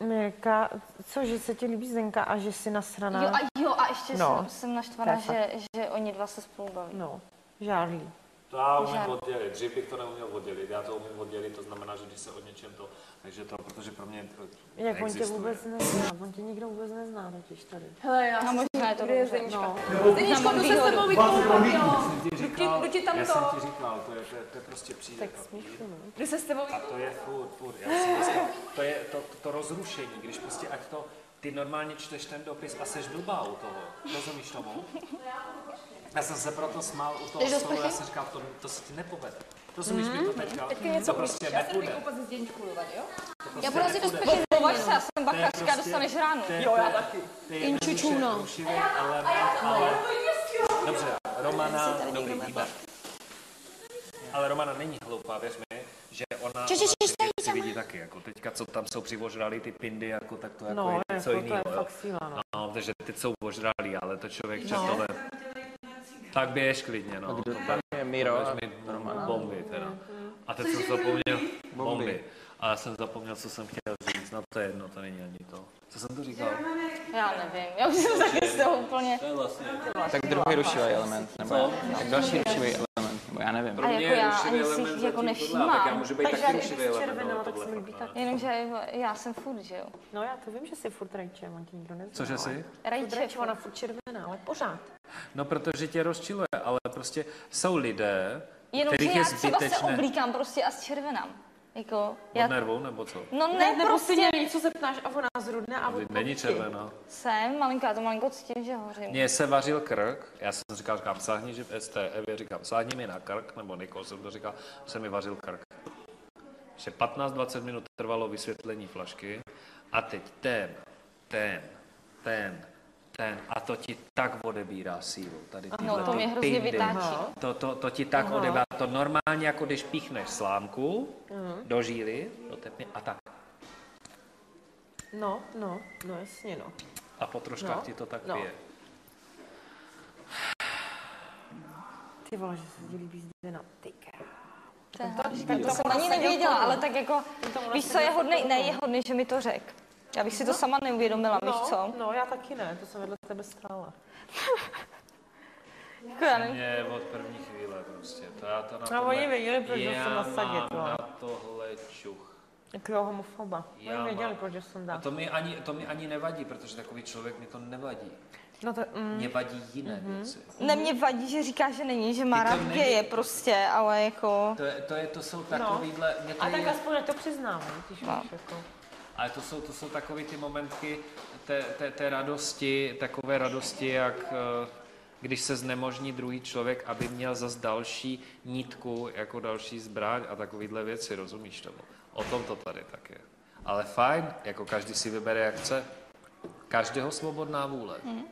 Mirka, co, že se ti líbí Zdenka a že jsi nasraná? Jo, a jo, a ještě No. jsem, jsem naštvaná, že, že oni dva se spolu baví. No, žádlí. To já umím Žádný. oddělit, dřív bych to neuměl oddělit, já to umím oddělit, to znamená, že když se o něčem to, takže to, protože pro mě to Jak on tě vůbec nezná, on tě nikdo vůbec nezná totiž tady. Hele, já No, možná je to je. Zdeníčka. No. Zdeníčko, Mám jdu se s tebou vykoupat, jo. jsem ti Jdu ti, tam já to. jsem ti říkal, to je, to je, to je prostě přijde. Tak smíchu, no. Jdu se s tebou A to je furt, furt. Já si myslím, to je to, to, to rozrušení, když prostě ať to, ty normálně čteš ten dopis a seš blbá u toho. Rozumíš tomu? Já jsem se proto smál u toho Jdeš stolu, já jsem říkal, to, to se ti nepovede. Rozumíš mi to teďka? Teďka něco to prostě Já se jdu nepůjde. vykoupat se Zdeníčkou, jo? To prostě Já půjdu asi nepůjde. sprchy Považ se, já jsem To je bachařka, prostě- dostaneš ránu. to je- Jo, já to taky. to je Inču jednoduše čůno. rušivý element, ale... Dobře, Romana, dobrý výbar. Ale Romana není hloupá, věř mi, že ona, Či, či, ona či, ty věci vidí taky, jako teďka, co tam jsou přivožrali ty pindy, jako tak to jako No, je jako něco to je jiného. no. No, takže teď jsou ožralí, ale to člověk No. často no. Tak běž klidně, no. kdo To tam je? Miro? Bomby teda. A teď jsem zapomněl, bomby. A já jsem zapomněl, co jsem chtěl říct, no to je jedno, to není ani to. Co jsem to říkal? Já nevím, já už jsem taky z toho úplně... To je vlastně. Tak druhý rušivý element, nebo tak další rušivý element, nebo já nevím. A jako já ani si jich jako nevšímám. tak já můžu být Takže taky rušivý element. červená, tak tohle se mi líbí fakt ne. taky. Jenomže já jsem furt, že jo? No já to vím, že jsi furt rajče, on tě nikdo nezná. Cože jsi? Rajče, ona furt červená, ale pořád. No, protože tě rozčiluje, ale prostě jsou lidé, Jenomže kterých já je třeba se zbytečné oblíkám prostě a červenám. Jako, od já... nervů, nebo co? No Ne, ne, nebo prostě si něco se ptáš a ona zrudne a Vždyť od Není červená. jsem, malinká, to malinko cítím, že hořím. Mně se vařil krk, já jsem říkal, říkám, sáhni, že ST, Evě říkám, sáhni mi na krk, nebo Nikol jsem to říkal, se mi vařil krk. Že 15-20 minut trvalo vysvětlení flašky a teď ten, ten, ten, ten a to ti tak odebírá sílu. Tady No, tyhle to ty mě hrozně pindy. vytáčí. To, to, to ti tak Aha. odebírá. To normálně, jako když píchneš slámku Mhm. do žíly, do tepny a tak. No, no, no jasně, no. A po troškách No, ti to tak no. pije. Ty vole, že se ti líbí Zdena. Ty. To, hezký. to to jsem ani nevěděla, ale tak jako, víš co, je hodnej, ne, je hodnej, že mi to řek. Já bych si to sama neuvědomila, víš No, co? no, já taky ne, to jsem vedle tebe stála. Jako já nevím. Mě od první chvíle prostě. To já to na No, oni věděli, proč já jsem nasadit, mám no. na tohle čuch. Jakého homofoba. Já Oni věděli, mám. proč jsem A dá. to mi, ani, to mi ani nevadí, protože takový člověk mi to nevadí. No to, mm. Mě vadí jiné věci. Ne, mě vadí, že říká, že není, že má rád geje prostě, ale jako... To, je, to, je, to jsou takovýhle... Mě to No. A tak je, aspoň to přiznávají, když No. víš, jako. Ale to jsou, to jsou takový ty momentky té, té, té radosti, takové radosti, jak eh, když se znemožní druhý člověk, aby měl zas další nítku, jako další zbraň a takovýhle věci, rozumíš tomu? O tom to tady tak je. Ale fajn, jako každý si vybere, jak chce. Každého svobodná vůle. Mhm.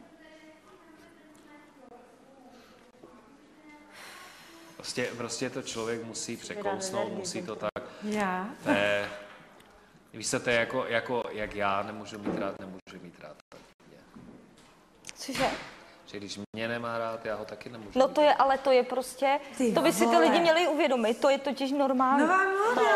Prostě, prostě to člověk musí překousnout, musí to tak. Já? Je, víš to je jako, jako, jak já nemůžu mít rád, nemůžu mít rád. Cože? Že když mě nemá rád, já ho taky nemůžu No mít to je, ale to je prostě, Ty to by si ty lidi měli uvědomit, to je totiž normální. No,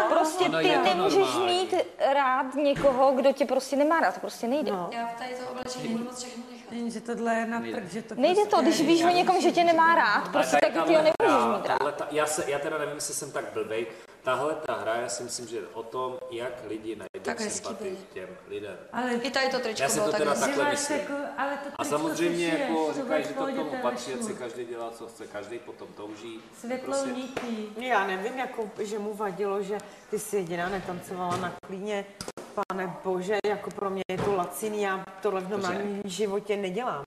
Prostě Ono ty je to nemůžeš normální. mít rád někoho, kdo tě prostě nemá rád, to prostě nejde. No. Já v tady to oblečení moc všechno nechápu. Jenže tohle je na prd, že to Nejde to, když víš o někom, že tě nemá rád, prostě taky ty ho nemůžeš mít rád. já, se, já teda nevím, jestli jsem tak blbej. Tahle ta hra, já si myslím, že je o tom, jak lidi najdou Tak sympatii k těm lidem. Ale I tady to tričko Já si bylo to tak teda hezký. takhle myslím. jako- ale to A samozřejmě jako říkají, to že to k tomu patří, ať si každý dělá, co chce, každý potom touží. Světlou Prostě- nití. Já nevím, jako, že mu vadilo, že ty jsi jediná netancovala na klíně. Pane bože, jako pro mě je to laciný, já tohle v normálním životě nedělám.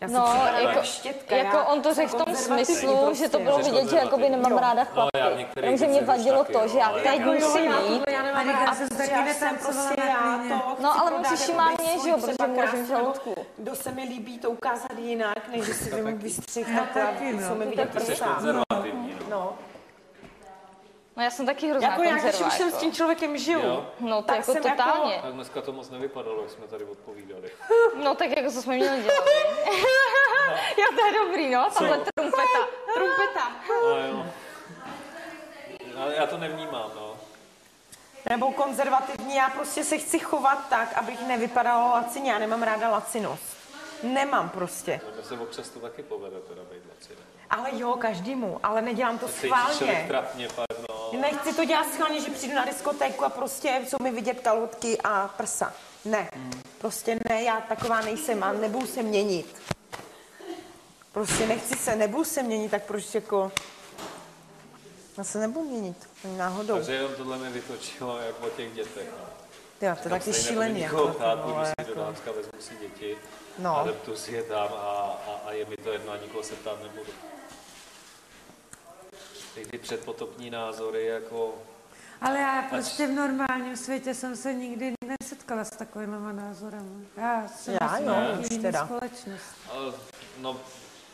Já No, jako, jak štětka, jako já on to řekl v tom smyslu, prostě. že to bylo Jsi vidět, že jakoby nemám Jo. ráda No, já v chlapy. některých Jenomže mě vadilo to, jo, že já teď Jo, jo, musím jít. já nemám A ráda, říká, jsem prostě já to No, ale musíš jako má mě, že jo, protože ležím v žaludku. Kdo se mi líbí, to ukázat jinak, než že si vím vystřih Já takhle, taky, no. co mi vidět prsa. konzervativní, no. No. No já jsem taky hrozná Jako já, když konzerva. už jsem s jako. tím člověkem žiju, Jo. No to tak jako jsem totálně. Tak dneska to moc nevypadalo, jak jsme tady odpovídali. No tak jako co jsme měli dělat. jo, to je dobrý, no, tahle trumpeta. Trumpeta. No, jo. Ale já to nevnímám, no. Nebo konzervativní, já prostě se chci chovat tak, abych nevypadala lacině. Já nemám ráda lacinost. Nemám prostě. Mně se občas to taky povede, teda být laciný. Ale jo, každému, ale nedělám to Cítíš člověk schválně. trapně pak, no. Nechci to dělat schválně, že přijdu na diskotéku a prostě jsou mi vidět kalhotky a prsa. Ne, prostě ne, já taková nejsem a nebudu se měnit. Prostě nechci se, nebudu se měnit, tak proč jako... Já se nebudu měnit, ani náhodou. Takže jenom tohle mi vytočilo, jak o těch dětech. No. Jo, to taky nebudu nikoho Jako, ptát, budu si jako... do Dánska, vezmu si děti, No. adeptu si je tam a, a, a, je mi to jedno a nikoho se ptát nebudu. Ty, ty předpotopní názory, jako... Ale já prostě v normálním světě jsem se nikdy nesetkala s takovými názorami. Já jsem Já jo, už teda. společnost. Ale, no,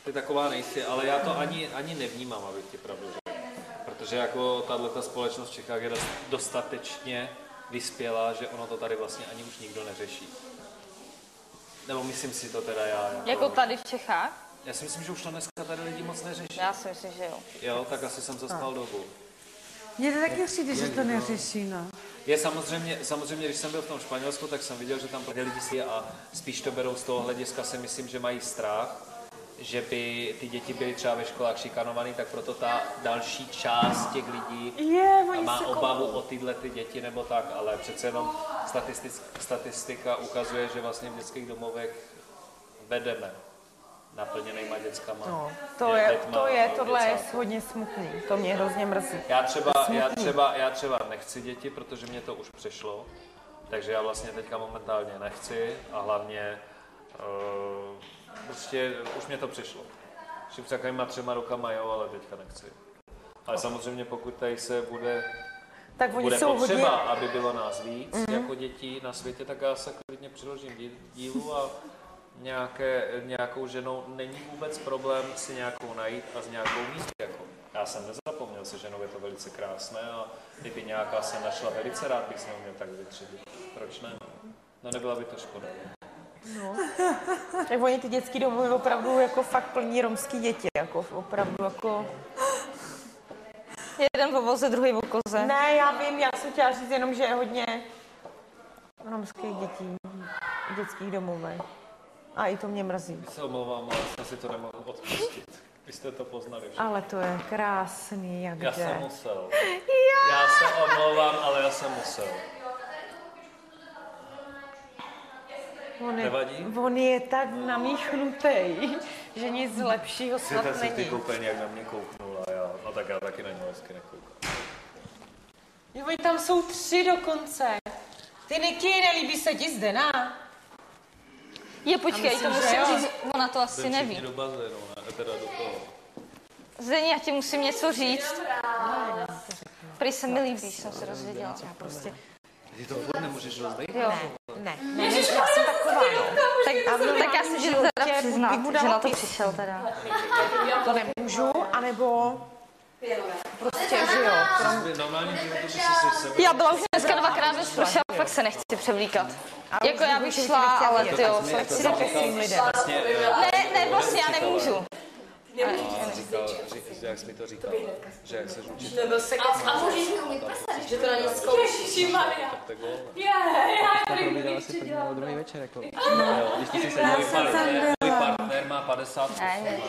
ty taková nejsi, ale já to ani, ani nevnímám, abych ti pravdu řekl. Protože jako tahle společnost v Čechách je dost- dostatečně vyspělá, že ono to tady vlastně ani už nikdo neřeší. Nebo myslím si to teda já. Jako tady v Čechách? Já si myslím, že už to dneska tady lidi moc neřeší. Já si myslím, že jo. Jo, tak asi jsem zaspal dobu. Mně to taky přijde, že to neřeší, no. Je samozřejmě, samozřejmě, když jsem byl v tom Španělsku, tak jsem viděl, že tam ty lidi si a spíš to berou z toho hlediska, si myslím, že mají strach, že by ty děti byly třeba ve školách šikanovaný, tak proto ta další část těch lidí Je, má obavu o tyhle ty děti nebo tak, ale přece jenom statistika ukazuje, že vlastně v dětských domovech vedeme naplněnýma dětskama. No, to je, dětma to je, tohle je hodně smutný. To mě hrozně mrzí. Já třeba, já, třeba, já třeba nechci děti, protože mě to už přešlo, takže já vlastně teďka momentálně nechci a hlavně uh, prostě už mě to přišlo. Že před takovýma třema rokama jo, ale teďka nechci. Ale samozřejmě pokud tady se bude, Tak oni bude jsou potřeba, hodně- aby bylo nás víc Mhm. jako dětí na světě, tak já se klidně přiložím dí- dílu a nějaké, nějakou ženou není vůbec problém si nějakou najít a s nějakou mít. Jako. Já jsem nezapomněl, se ženou je to velice krásné a kdyby nějaká se našla velice rád, bych s ní měl tak vytřebit. Proč ne? No nebyla by to škoda. No. Tak oni ty dětský domovy opravdu jako fakt plní romský děti, jako opravdu jako... Jeden po voze, druhý po koze. Ne, já vím, já jsem chtěla říct jenom, že je hodně romských dětí v dětských domovech. A i to mě mrzí. Se omlouvám, ale jsem si to nemohl odpustit. Vy jste to poznali všichni. Ale to je krásný, jak Já jde. jsem musel. Já. Já se omlouvám, ale já jsem musel. On je, Nevadí? on je tak namíchnutý, že nic lepšího Si snad ten si ty není. koupelně jak na mě kouknul a já, no tak já taky na něj hezky nekoukám. Jo, tam jsou tři dokonce. Ty Niky, nelíbí se ti Zdena? Je, počkej, to musím říct, ona to asi Jdem neví. do bazénu, ne? Teda do toho. Zdení, já ti musím něco říct. Prý se mi líbíš, jsem se dozvěděla. Já prostě... Ty to furt nemůžeš rozdejt? Jo. Ne, ne, já jsem taková, no. Tak, A v tak já si životě teda přiznat, že na to přišel teda. To nemůžu, anebo prostě, že jo. Krom... By si. Já byla už dneska dvakrát ve sprše a fakt se nechci převlíkat. A Jako já bych šla, ale ty jo, fakt si si svým lidem. Vlastně, Ne, ne, vlastně já nemůžu. Říkal, ří- jak jsi mi to říkal, že jak seš učitel. Nebyl se a, a můžeš mi umít prsa, že to na ně zkoušíš. Tak bylo. Je, já To ještě druhý večer, jako. No. Jo, Když ty jsi se Můj dělal. partner, můj partner má 50 Ne.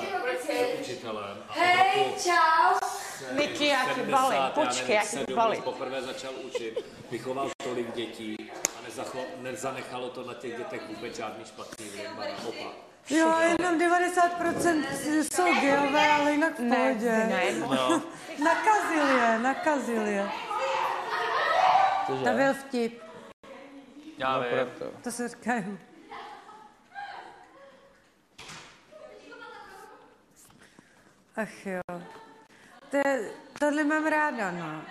je učitelem. a Hej, čau. Niky, já ti 70, balím, počkej, nevím, já ti sedm balím. poprvé začal učit, vychoval tolik dětí a nezachlo, nezanechalo to na těch dětech vůbec žádný špatný vliv, naopak. Jo, jenom 90% jsou geové, ale jinak v Ne, pohodě. ne. No. nakazil je, nakazil je. Cože? To byl vtip. Já No, vím. proto. To se říkají. Ach jo. To je, tohle mám ráda, no.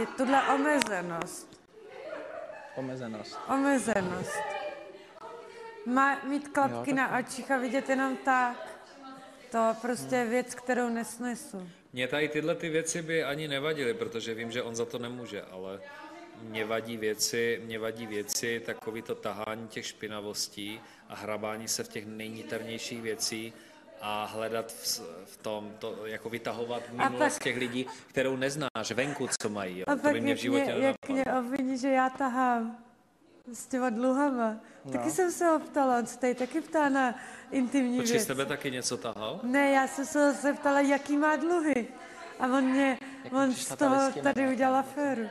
Je tohle omezenost. Omezenost. Omezenost. Má mít Jo, klapky tak na očích a vidět jenom tak. To prostě je věc, kterou nesnesu. Mně tady tyhle ty věci by ani nevadily, protože vím, že on za to nemůže, ale mě vadí věci, mě vadí věci, takový to tahání těch špinavostí a hrabání se v těch nejniternějších věcí a hledat v, v tom, to, jako vytahovat minulost těch lidí, kterou neznáš, venku, co mají. Jo. A To pak by mě v životě mě, jak mě obviní, že já tahám s těma dluhama. No. Taky jsem se ho ptala, on se tady taky ptá na intimní Počkej, věc. z tebe taky něco tahal? Ne, já jsem se ho zeptala, jaký má dluhy. A on mě, Jak on z toho tady udělal aféru.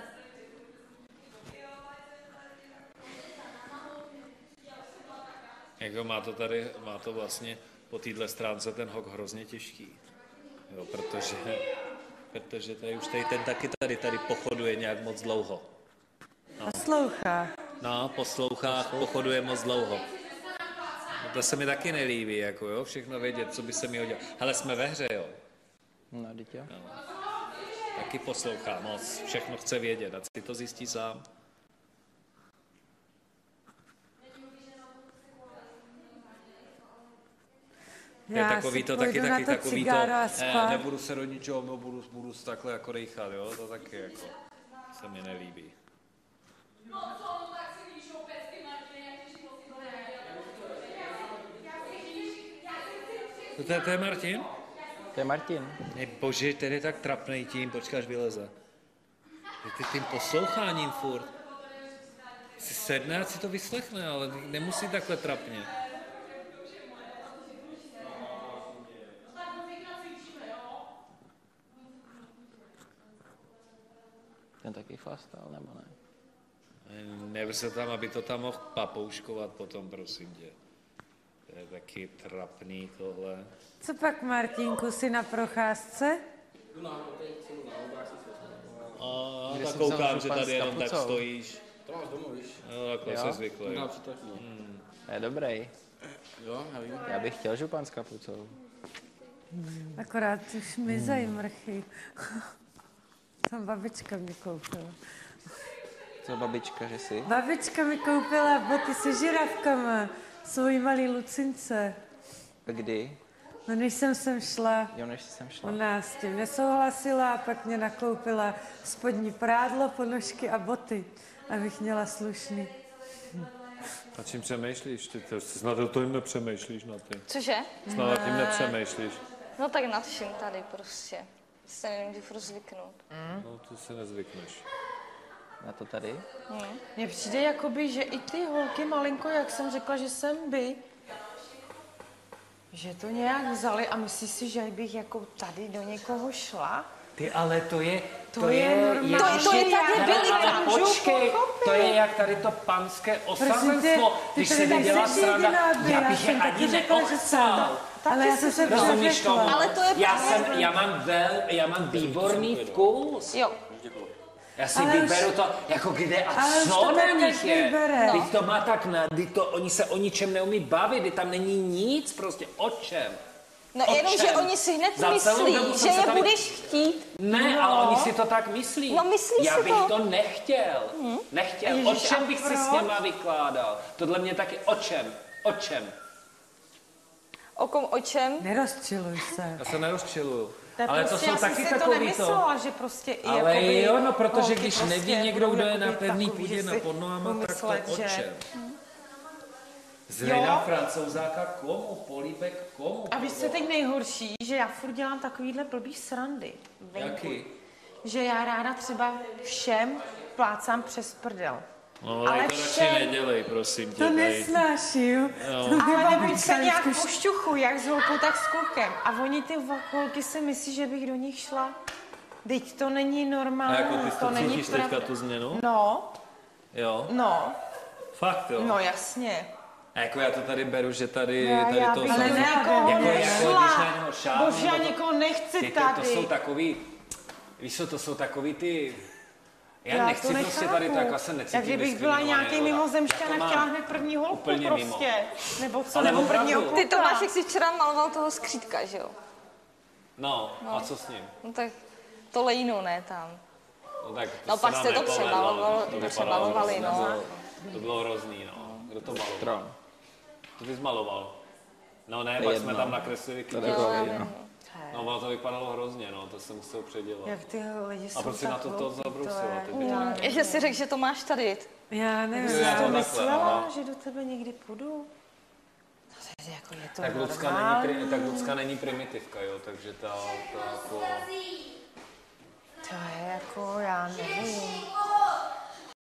Jako má to tady, má to vlastně po téhle stránce ten hok hrozně těžký. Jo, protože, protože tady už tady ten taky tady, tady pochoduje nějak moc dlouho. Poslouchá. No, poslouchá, pochoduje moc dlouho. No, to se mi taky nelíbí, jako jo, všechno vědět, co by se mi dělat. Ale jsme ve hře, jo. No, teď jo. Taky poslouchá moc, všechno chce vědět a si to zjistí sám. To je Já takový to, taky taky to takový to, eh, spát. nebudu se do ničeho, no, budu, budu takhle jako rejchat, jo, to taky jako se mi nelíbí. To, to, je- to je Martin? To je Martin. Ne, bože, ten je tak trapnej tím, počkáš vyleze. Je ty tím posloucháním furt. Si sedne a si to vyslechne, ale nemusí takhle trapně. Ten taky chlastal, nebo ne? Never se tam, aby to tam mohl papouškovat potom, prosím tě. To je taky trapný tohle. Co pak, Martinku, jsi na procházce? A Když tak koukám, že tady jenom tak stojíš. To máš domů, víš? No, takhle Jo? se zvyklý. No. Hmm. To je dobrý. Jo, já vím. Já bych chtěl župan s kapucou. Akorát už mizejí mrchy. Tam babička mi koupila. Co babička, že jsi? Babička mi koupila boty se žiravkama, svojí malý Lucince. Kdy? No než jsem sem šla, Jo, než jsem šla. ona s tím nesouhlasila a pak mě nakoupila spodní prádlo, ponožky a boty, abych měla slušný. A čím přemýšlíš? Ty, ty snad o tom nepřemýšlíš na ty. Cože? Snad nad tím nepřemýšlíš. No tak nad vším tady prostě. Se nevím, kdy furt zvyknout. No, ty se nezvykneš. Na to tady? Mně přijde jakoby, že i ty holky malinko, jak jsem řekla, že jsem by, že to nějak vzali a myslíš si, že bych jako tady do někoho šla? Ty, ale to je... To je normální. jak- To je- to je tady byli, počkej, to je jak tady to panské osazenstvo, ty když tady se nedělá jediná by, já bych je jsem taky ani řekla, že neochcal. Ale já jsem se Rozumíš tomu? Ale to je já, jsem, já mám vel, já mám výborný vkus. Jo. Já si Ale už- vyberu to, jako kde a ale už co to na tak nich je. Teď to má tak na, teď to, oni se o ničem neumí bavit, teď tam není nic, prostě o čem. No O jenom, že čem? oni si hned Za myslí, že je tady- budeš chtít. Ne, No. ale oni si to tak myslí. No, myslí Já si bych to. to, nechtěl. Nechtěl. o Ježiš, čem a bych si proč? s něma vykládal? Tohle mě taky o čem? O čem? O kom, o čem? Nerozčiluj se. Já se nerozčiluju. To Ale to prostě, jsou já jsem taky si to takový nemyslela, že prostě i Ale jakoby jo, no, protože když prostě neví někdo, kdo je na pevný takový, půdě na si pod nohama, tak to o že- čem? Jo. francouzáka komu? Políbek komu? A víš, co je teď nejhorší? Že já furt dělám takovýhle blbý srandy. venku. Jaký? Že já ráda třeba všem plácám přes prdel. No, ale to radši všem- nedělej, prosím tě. To nesnáším. Jo. Ale nebo se nějak pošťuchu, jak s holkou, tak s klukem. A oni ty holky si myslí, že bych do nich šla. Teď to není A normální, jako ty to to není pravda. teďka tu změnu? No, Jo. no, Fakt jo. no jasně. A jako já to tady beru, že tady, Já- tady já to ale ne, jako jako, nešla. když na něho šáhnu, Bože, já někoho nechci Jako tady. To jsou takový, víš co, to jsou takový ty, já, Já nechci to prostě tady to, nechápu. jako se necítím Jak kdybych byla nějaký mimozemšťan a chtěla hned první holku úplně mimo. prostě. Nebo co, nebo opravdu. prvního Ty. Tomáš, jak jsi včera maloval toho skřítka, že jo? No, No. a co s ním? No tak to lejno, ne tam. No, tak No, se pak jste to to přemalovali, no. To bylo, to hrozný, no. Kdo to maloval? To ty jsi maloval. No ne, pak jsme tam nakreslili To kytičky. takový, no. No, ono to vypadalo hrozně, no, to jsem musel předělat. Jak ty lidi jsou A proč si na to to zabrousila? Ty Já. Že jsi řekl, že to máš tady. Já nevím, já to myslela, no. že do tebe někdy půjdu. To je, jako je to Tak Lucka, normální. není, tak Lucka není primitivka, jo, takže ta, ta jako... To je jako, já nevím.